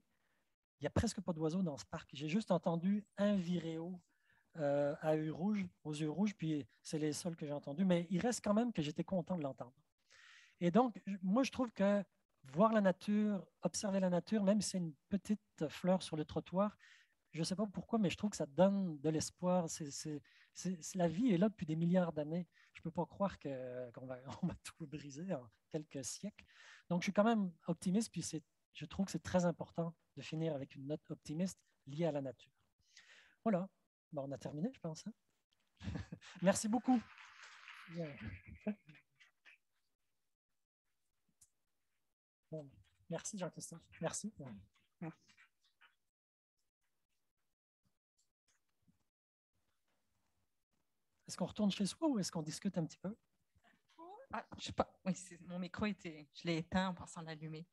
Il n'y a presque pas d'oiseaux dans ce parc. J'ai juste entendu un viréo euh, aux yeux rouges, puis c'est les seuls que j'ai entendus. Mais il reste quand même que j'étais content de l'entendre. Et donc, moi, je trouve que voir la nature, observer la nature, même si c'est une petite fleur sur le trottoir, je ne sais pas pourquoi, mais je trouve que ça donne de l'espoir. La vie est là depuis des milliards d'années. Je ne peux pas croire qu'on va, [laughs] on va tout briser en quelques siècles. Donc, je suis quand même optimiste, puis je trouve que c'est très important de finir avec une note optimiste liée à la nature. Voilà, on a terminé, je pense. Hein. [laughs] Merci beaucoup. merci Jean-Christophe. Merci. Est-ce qu'on retourne chez soi ou est-ce qu'on discute un petit peu? Ah, je sais pas. Oui, mon micro était. Je l'ai éteint en pensant l'allumer.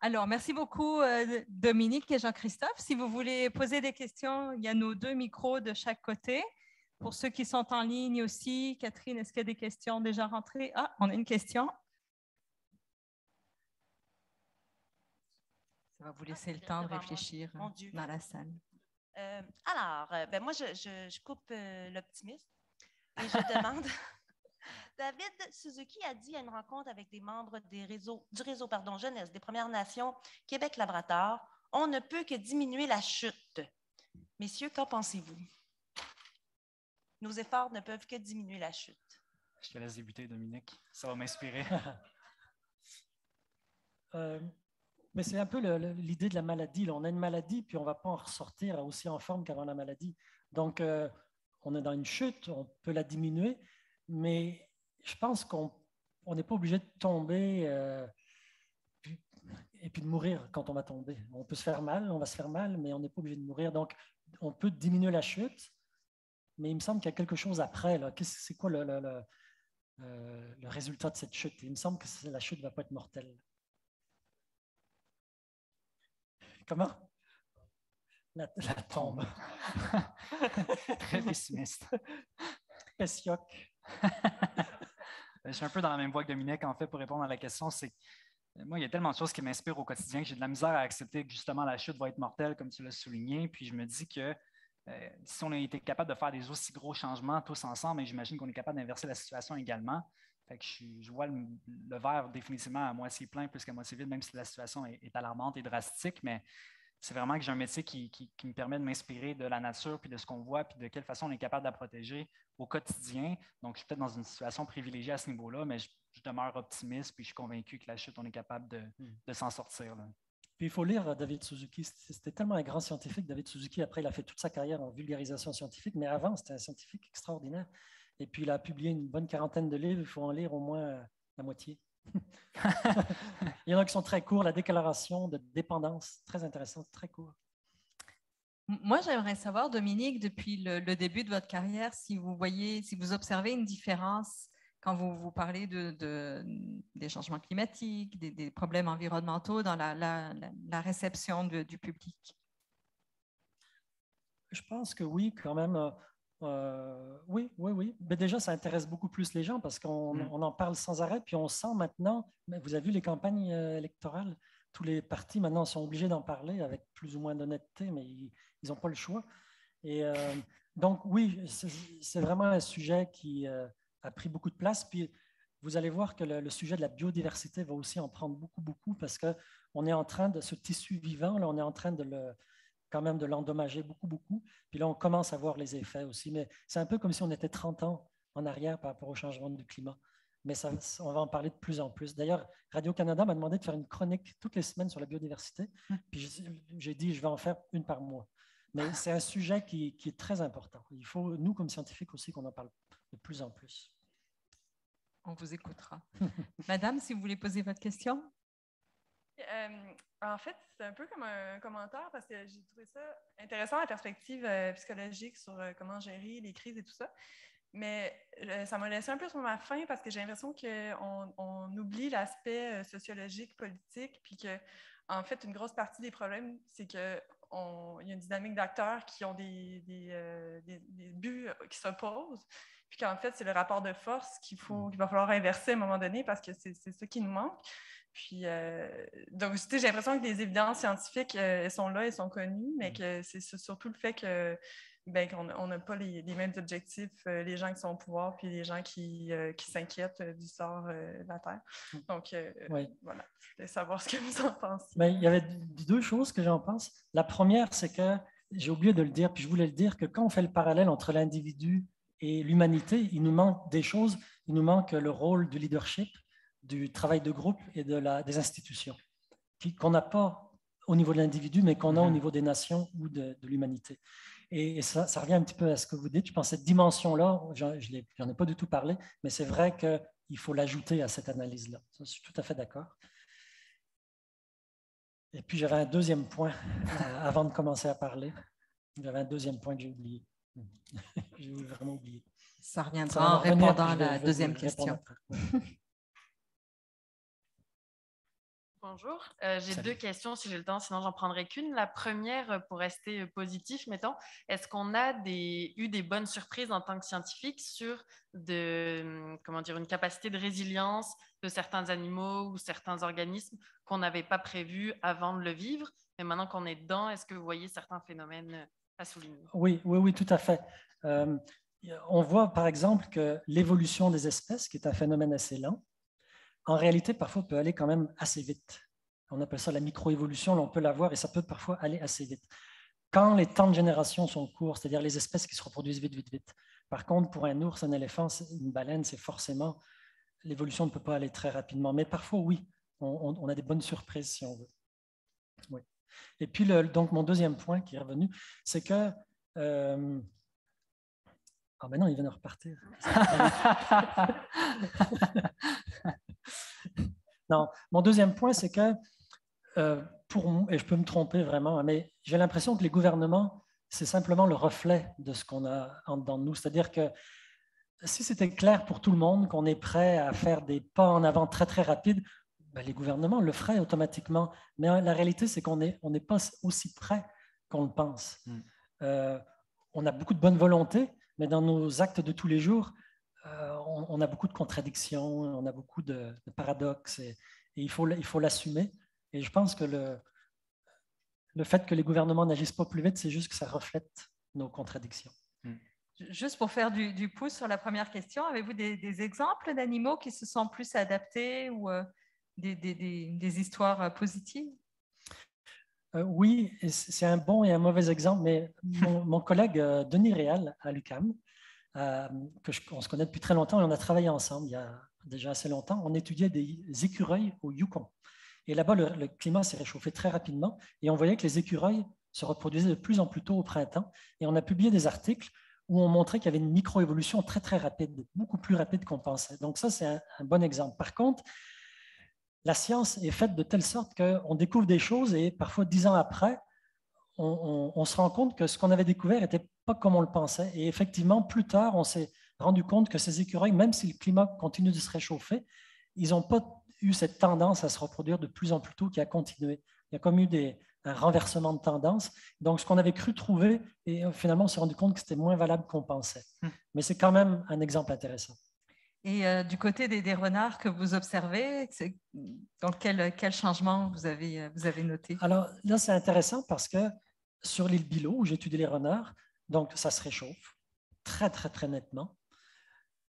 Alors, merci beaucoup, euh, Dominique et Jean-Christophe. Si vous voulez poser des questions, il y a nos deux micros de chaque côté. Pour ceux qui sont en ligne aussi, Catherine, est-ce qu'il y a des questions déjà rentrées? Ah, on a une question. Ça va vous laisser le temps de réfléchir dans la salle. Euh, alors, euh, ben moi, je, coupe l'optimisme et je demande. [laughs] David Suzuki a dit à une rencontre avec des membres des réseaux, du réseau pardon, jeunesse des Premières Nations Québec-Labrador, on ne peut que diminuer la chute. Messieurs, qu'en pensez-vous? Nos efforts ne peuvent que diminuer la chute. Je te laisse débuter, Dominique. Ça va m'inspirer. [laughs] Euh, mais c'est un peu l'idée de la maladie. On a une maladie, puis on ne va pas en ressortir aussi en forme qu'avant la maladie. Donc, euh, on est dans une chute, on peut la diminuer, mais je pense qu'on n'est pas obligé de tomber euh, et puis de mourir quand on va tomber. On peut se faire mal, on va se faire mal, mais on n'est pas obligé de mourir. Donc, on peut diminuer la chute, mais il me semble qu'il y a quelque chose après. C'est quoi euh, le, résultat de cette chute? Il me semble que la chute ne va pas être mortelle. Comment? La, tombe. [laughs] [laughs] Très pessimiste. Pessioc. [laughs] je suis un peu dans la même voie que Dominique, en fait, pour répondre à la question. C'est moi, il y a tellement de choses qui m'inspirent au quotidien que j'ai de la misère à accepter que justement la chute va être mortelle, comme tu l'as souligné. Puis je me dis que euh, si on a été capable de faire des aussi gros changements tous ensemble, ben, j'imagine qu'on est capable d'inverser la situation également. Fait que je, vois le, verre définitivement à moitié plein plus qu'à moitié vide, même si la situation est, est alarmante et drastique. Mais c'est vraiment que j'ai un métier qui, me permet de m'inspirer de la nature, puis de ce qu'on voit, puis de quelle façon on est capable de la protéger au quotidien. Donc, je suis peut-être dans une situation privilégiée à ce niveau-là, mais je, demeure optimiste, puis je suis convaincu que la chute, on est capable de, hmm. s'en sortir. Puis il faut lire euh, David Suzuki. C'était tellement un grand scientifique, David Suzuki. Après, il a fait toute sa carrière en vulgarisation scientifique, mais avant, c'était un scientifique extraordinaire. Et puis, il a publié une bonne quarantaine de livres. Il faut en lire au moins euh, la moitié. [laughs] Il y en a qui sont très courts. La déclaration de dépendance, très intéressante, très court. Moi, j'aimerais savoir, Dominique, depuis le, début de votre carrière, si vous voyez, si vous observez une différence quand vous, vous parlez de, des changements climatiques, des, problèmes environnementaux dans la, la, réception du public? Je pense que oui, quand même. Euh, oui, oui, oui. Mais déjà, ça intéresse beaucoup plus les gens parce qu'on mm. en parle sans arrêt. Puis on sent maintenant, mais vous avez vu les campagnes euh, électorales, tous les partis maintenant sont obligés d'en parler avec plus ou moins d'honnêteté, mais ils n'ont pas le choix. Et euh, donc, oui, c'est vraiment un sujet qui a pris beaucoup de place. Puis vous allez voir que le, sujet de la biodiversité va aussi en prendre beaucoup, beaucoup parce qu'on est en train de ce tissu vivant, là, on est en train de le, quand même de l'endommager beaucoup, beaucoup. Puis là, on commence à voir les effets aussi. Mais c'est un peu comme si on était 30 ans en arrière par rapport au changement du climat. Mais ça, on va en parler de plus en plus. D'ailleurs, Radio-Canada m'a demandé de faire une chronique toutes les semaines sur la biodiversité. Hum. Puis j'ai dit, je vais en faire une par mois. Mais c'est un sujet qui, qui, est très important. Il faut, nous, comme scientifiques aussi, qu'on en parle de plus en plus. On vous écoutera. [laughs] Madame, si vous voulez poser votre question. Euh, en fait, c'est un peu comme un commentaire parce que j'ai trouvé ça intéressant la perspective euh, psychologique sur euh, comment gérer les crises et tout ça. Mais ça m'a laissé un peu sur ma faim parce que j'ai l'impression qu'on on oublie l'aspect sociologique, politique, puis que, en fait, une grosse partie des problèmes, c'est que il y a une dynamique d'acteurs qui ont des, des, des, buts qui s'opposent. Puis qu'en fait, c'est le rapport de force qu'il faut qu'il va falloir inverser à un moment donné parce que c'est ce qui nous manque. Puis, donc, j'ai l'impression que les évidences scientifiques, elles sont là, elles sont connues, mais mm. que c'est surtout le fait que ben, qu'on n'a pas les, mêmes objectifs, euh, les gens qui sont au pouvoir, puis les gens qui, euh, qui s'inquiètent euh, du sort de la Terre. Mm. Donc, voilà, je voulais savoir ce que vous en pensez. Ben, il y avait deux choses que j'en pense. La première, c'est que j'ai oublié de le dire, puis je voulais le dire, que quand on fait le parallèle entre l'individu et l'humanité, il nous manque des choses. Il nous manque le rôle du leadership, du travail de groupe et de la, des institutions, qu'on n'a pas au niveau de l'individu, mais qu'on a au mm-hmm. niveau des nations ou de, de l'humanité. Et, ça, revient un petit peu à ce que vous dites. Je pense que cette dimension-là, je n'en ai pas du tout parlé, mais c'est vrai qu'il faut l'ajouter à cette analyse-là. Je suis tout à fait d'accord. Et puis j'avais un deuxième point euh, avant de commencer à parler. J'avais un deuxième point que j'ai oublié. [laughs] j'ai vraiment oublié. Ça reviendra en répondant à la deuxième question. [laughs] Bonjour. Euh, j'ai deux questions si j'ai le temps, sinon j'en prendrai qu'une. La première, euh, pour rester euh, positif, mettons, est-ce qu'on a eu des bonnes surprises en tant que scientifique sur de, hum, comment dire, une capacité de résilience de certains animaux ou certains organismes qu'on n'avait pas prévu avant de le vivre, mais maintenant qu'on est dedans, est-ce que vous voyez certains phénomènes Oui, oui, oui, tout à fait. on voit par exemple que l'évolution des espèces, qui est un phénomène assez lent, en réalité, parfois, peut aller quand même assez vite. On appelle ça la microévolution, on peut la voir et ça peut parfois aller assez vite. Quand les temps de génération sont courts, c'est-à-dire les espèces qui se reproduisent vite, vite, vite. Par contre, pour un ours, un éléphant, une baleine, c'est forcément, l'évolution ne peut pas aller très rapidement. Mais parfois, oui, on, a des bonnes surprises si on veut. Oui. Et puis, donc, mon deuxième point qui est revenu, c'est que euh, ah ben non, il vient de repartir. [laughs] non, mon deuxième point, c'est que, euh, pour et je peux me tromper vraiment, mais j'ai l'impression que les gouvernements, c'est simplement le reflet de ce qu'on a en dedans de nous. C'est-à-dire que si c'était clair pour tout le monde qu'on est prêt à faire des pas en avant très, très rapides, ben, les gouvernements le feraient automatiquement. Mais la réalité, c'est qu'on n'est on pas aussi prêt qu'on le pense. Hmm. Euh, on a beaucoup de bonne volonté, mais dans nos actes de tous les jours, euh, on, a beaucoup de contradictions, on a beaucoup de, paradoxes, et, il faut l'assumer. Et je pense que le, le fait que les gouvernements n'agissent pas plus vite, c'est juste que ça reflète nos contradictions. Hmm. Juste pour faire du, pouce sur la première question, avez-vous des, exemples d'animaux qui se sont plus adaptés ou euh, des, des, histoires euh, positives? Euh, oui, c'est un bon et un mauvais exemple, mais mon, [laughs] collègue euh, Denis Réal à l'UCAM, euh, qu'on se connaît depuis très longtemps et on a travaillé ensemble il y a déjà assez longtemps, on étudiait des écureuils au Yukon. Et là-bas, le, climat s'est réchauffé très rapidement et on voyait que les écureuils se reproduisaient de plus en plus tôt au printemps. Et on a publié des articles où on montrait qu'il y avait une microévolution très, très rapide, beaucoup plus rapide qu'on pensait. Donc ça, c'est un bon exemple. Par contre, la science est faite de telle sorte qu'on découvre des choses et parfois dix ans après, on, se rend compte que ce qu'on avait découvert n'était pas comme on le pensait. Et effectivement, plus tard, on s'est rendu compte que ces écureuils, même si le climat continue de se réchauffer, ils n'ont pas eu cette tendance à se reproduire de plus en plus tôt qui a continué. Il y a comme eu des, un renversement de tendance. Donc, ce qu'on avait cru trouver, et finalement, on s'est rendu compte que c'était moins valable qu'on pensait. Hum. Mais c'est quand même un exemple intéressant. Et euh, du côté des, renards que vous observez, donc quel, changement vous avez, euh, vous avez noté? Alors là, c'est intéressant parce que sur l'île Bilo, où j'étudie les renards, donc ça se réchauffe très, très, très nettement.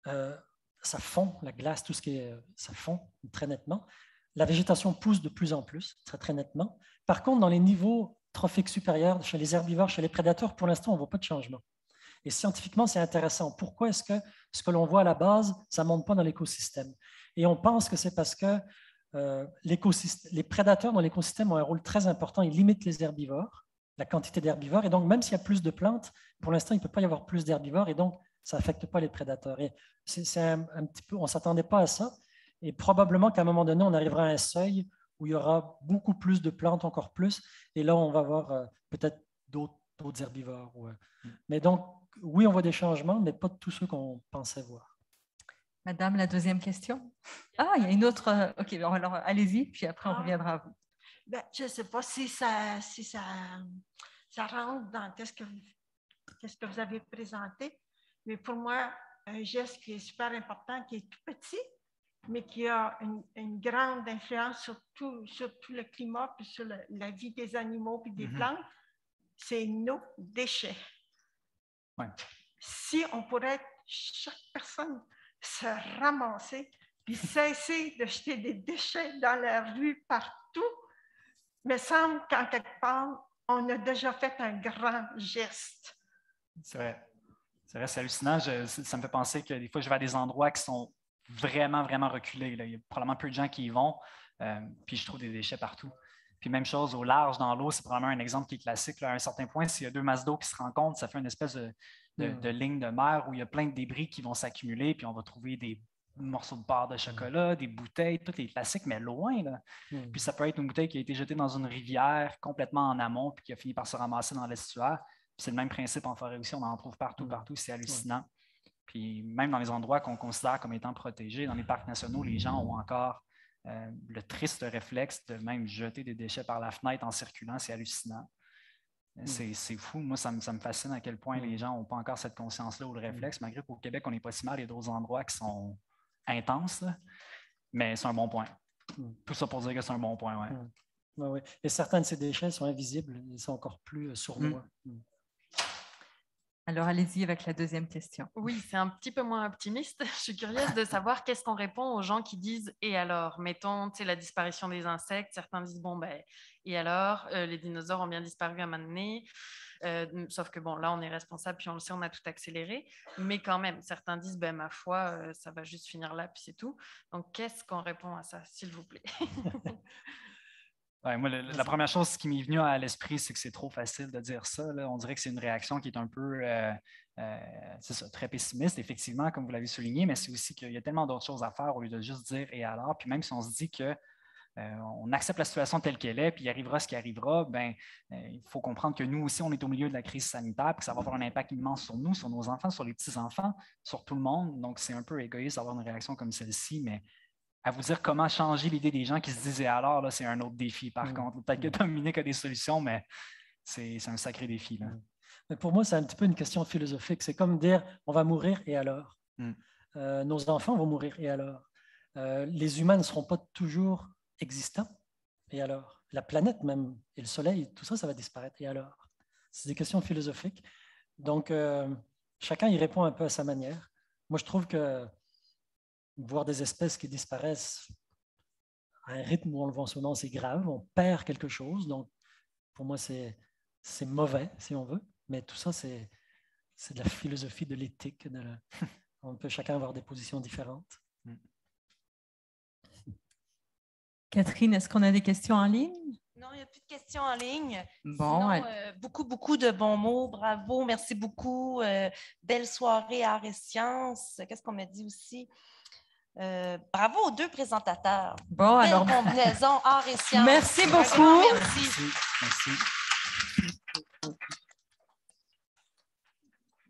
Euh, ça fond, la glace, tout ce qui est, ça fond très nettement. La végétation pousse de plus en plus, très, très nettement. Par contre, dans les niveaux trophiques supérieurs, chez les herbivores, chez les prédateurs, pour l'instant, on ne voit pas de changement. Et scientifiquement, c'est intéressant. Pourquoi est-ce que ce que l'on voit à la base, ça ne monte pas dans l'écosystème? Et on pense que c'est parce que euh, les prédateurs dans l'écosystème ont un rôle très important. Ils limitent les herbivores, la quantité d'herbivores. Et donc, même s'il y a plus de plantes, pour l'instant, il ne peut pas y avoir plus d'herbivores. Et donc, ça n'affecte pas les prédateurs. Et c'est un, petit peu, on ne s'attendait pas à ça. Et probablement qu'à un moment donné, on arrivera à un seuil où il y aura beaucoup plus de plantes, encore plus. Et là, on va avoir euh, peut-être d'autres herbivores. Mm. Mais donc, oui, on voit des changements, mais pas de tous ceux qu'on pensait voir. Madame, la deuxième question? Ah, il y a une autre. Euh, OK, alors allez-y, puis après on ah. reviendra à vous. Ben, je ne sais pas si ça, si ça, ça rentre dans ce que, qu'est-ce que vous avez présenté, mais pour moi, un geste qui est super important, qui est tout petit, mais qui a une, grande influence sur tout, sur le climat, puis sur la vie des animaux puis des mm-hmm. plantes, c'est nos déchets. Si on pourrait, chaque personne, se ramasser puis [laughs] cesser de jeter des déchets dans la rue partout, me semble qu'en quelque part, on a déjà fait un grand geste. C'est vrai. C'est vrai, c'est hallucinant. ça me fait penser que des fois, je vais à des endroits qui sont vraiment, vraiment reculés. Il y a probablement peu de gens qui y vont, euh, puis je trouve des déchets partout. Puis même chose au large, dans l'eau, c'est probablement un exemple qui est classique. À un certain point, s'il y a deux masses d'eau qui se rencontrent, ça fait une espèce de, hmm. ligne de mer où il y a plein de débris qui vont s'accumuler, puis on va trouver des morceaux de barre de chocolat, des bouteilles, tout est classique, mais loin. Hmm. Puis ça peut être une bouteille qui a été jetée dans une rivière complètement en amont, puis qui a fini par se ramasser dans l'estuaire. C'est le même principe en forêt aussi, on en trouve partout, hmm. partout, c'est hallucinant. Puis même dans les endroits qu'on considère comme étant protégés, dans les parcs nationaux, les gens ont encore euh, le triste réflexe de même jeter des déchets par la fenêtre en circulant, c'est hallucinant. Euh, mm. C'est fou. Moi, ça me, fascine à quel point les mm. gens n'ont pas encore cette conscience-là ou le réflexe, mm. malgré qu'au Québec, on n'est pas si mal. Il y a d'autres endroits qui sont intenses, mais c'est un bon point. Tout ça pour dire que c'est un bon point, oui. Et certains de ces déchets sont invisibles, ils sont encore plus euh, sournois. Alors, allez-y avec la deuxième question. Oui, c'est un petit peu moins optimiste. [laughs] Je suis curieuse de savoir [laughs] qu'est-ce qu'on répond aux gens qui disent et alors? Mettons, tu sais, la disparition des insectes. Certains disent bon, ben, et alors euh, Les dinosaures ont bien disparu à un moment donné. Euh, sauf que bon, là, on est responsable, puis on le sait, on a tout accéléré. Mais quand même, certains disent, ben, ma foi, euh, ça va juste finir là, puis c'est tout. Donc, qu'est-ce qu'on répond à ça, s'il vous plaît? [laughs] moi, la première chose qui m'est venue à l'esprit, c'est que c'est trop facile de dire ça. On dirait que c'est une réaction qui est un peu euh, euh, très pessimiste, effectivement, comme vous l'avez souligné, mais c'est aussi qu'il y a tellement d'autres choses à faire au lieu de juste dire et alors. Puis même si on se dit que euh, on accepte la situation telle qu'elle est, puis il arrivera ce qui arrivera, ben, il faut comprendre que nous aussi, on est au milieu de la crise sanitaire, puis ça va avoir un impact immense sur nous, sur nos enfants, sur les petits-enfants, sur tout le monde. Donc, c'est un peu égoïste d'avoir une réaction comme celle-ci, mais à vous dire comment changer l'idée des gens qui se disaient alors, là, c'est un autre défi. Par mm. contre, peut-être que mm. Dominique a des solutions, mais c'est un sacré défi. Là. Mm. Mais pour moi, c'est un petit peu une question philosophique. C'est comme dire on va mourir et alors? Euh, Nos enfants vont mourir et alors? Euh, Les humains ne seront pas toujours existants et alors? La planète même et le soleil, tout ça, ça va disparaître et alors? C'est des questions philosophiques. Donc, euh, chacun y répond un peu à sa manière. Moi, je trouve que voir des espèces qui disparaissent à un rythme où on le voit en ce moment, c'est grave, on perd quelque chose. Donc, pour moi, c'est mauvais, si on veut. Mais tout ça, c'est de la philosophie de l'éthique. [laughs] on peut chacun avoir des positions différentes. Catherine, est-ce qu'on a des questions en ligne? Non, il n'y a plus de questions en ligne. Bon, euh, beaucoup, beaucoup de bons mots. Bravo, merci beaucoup. Euh, belle soirée Arts et Sciences. Qu'est-ce qu'on m'a dit aussi? Euh, bravo aux deux présentateurs. Bon, Belle alors. combinaison, art et sciences. Merci beaucoup. Merci. merci.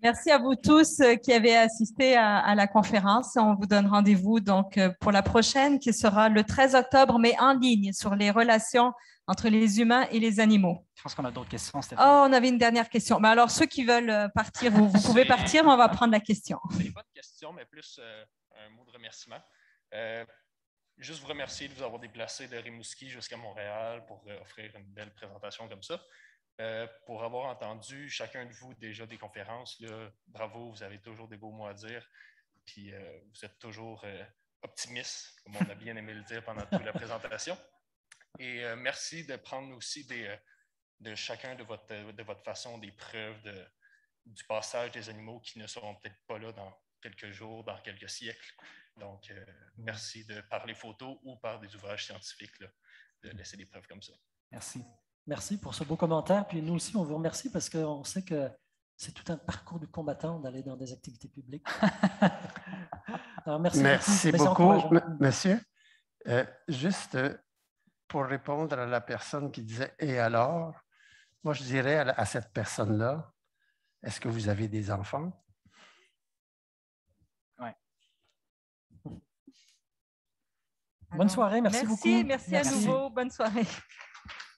Merci à vous tous euh, qui avez assisté à, la conférence. On vous donne rendez-vous donc euh, pour la prochaine qui sera le 13 octobre, mais en ligne sur les relations entre les humains et les animaux. Je pense qu'on a d'autres questions. Oh, on avait une dernière question. Mais alors, ceux qui veulent partir, vous, pouvez partir, on va prendre la question. C'est pas de question, mais plus un mot de remerciement. Euh, juste vous remercier de vous avoir déplacé de Rimouski jusqu'à Montréal pour euh, offrir une belle présentation comme ça. Euh, pour avoir entendu chacun de vous déjà des conférences, bravo, vous avez toujours des beaux mots à dire. Puis vous êtes toujours optimiste, comme on a bien aimé le dire pendant toute la présentation. Et merci de prendre aussi de chacun de votre, de votre façon des preuves du passage des animaux qui ne seront peut-être pas là dans quelques jours, dans quelques siècles. Donc, euh, merci de par les photos ou par des ouvrages scientifiques de laisser des preuves comme ça. Merci. Merci pour ce beau commentaire. Puis nous aussi, on vous remercie parce qu'on sait que c'est tout un parcours de combattant d'aller dans des activités publiques. [laughs] merci, merci beaucoup, monsieur. Euh, juste euh, pour répondre à la personne qui disait Et alors Moi, je dirais à cette personne-là Est-ce que vous avez des enfants Bonne soirée, merci, beaucoup. Merci, merci à nouveau. Bonne soirée.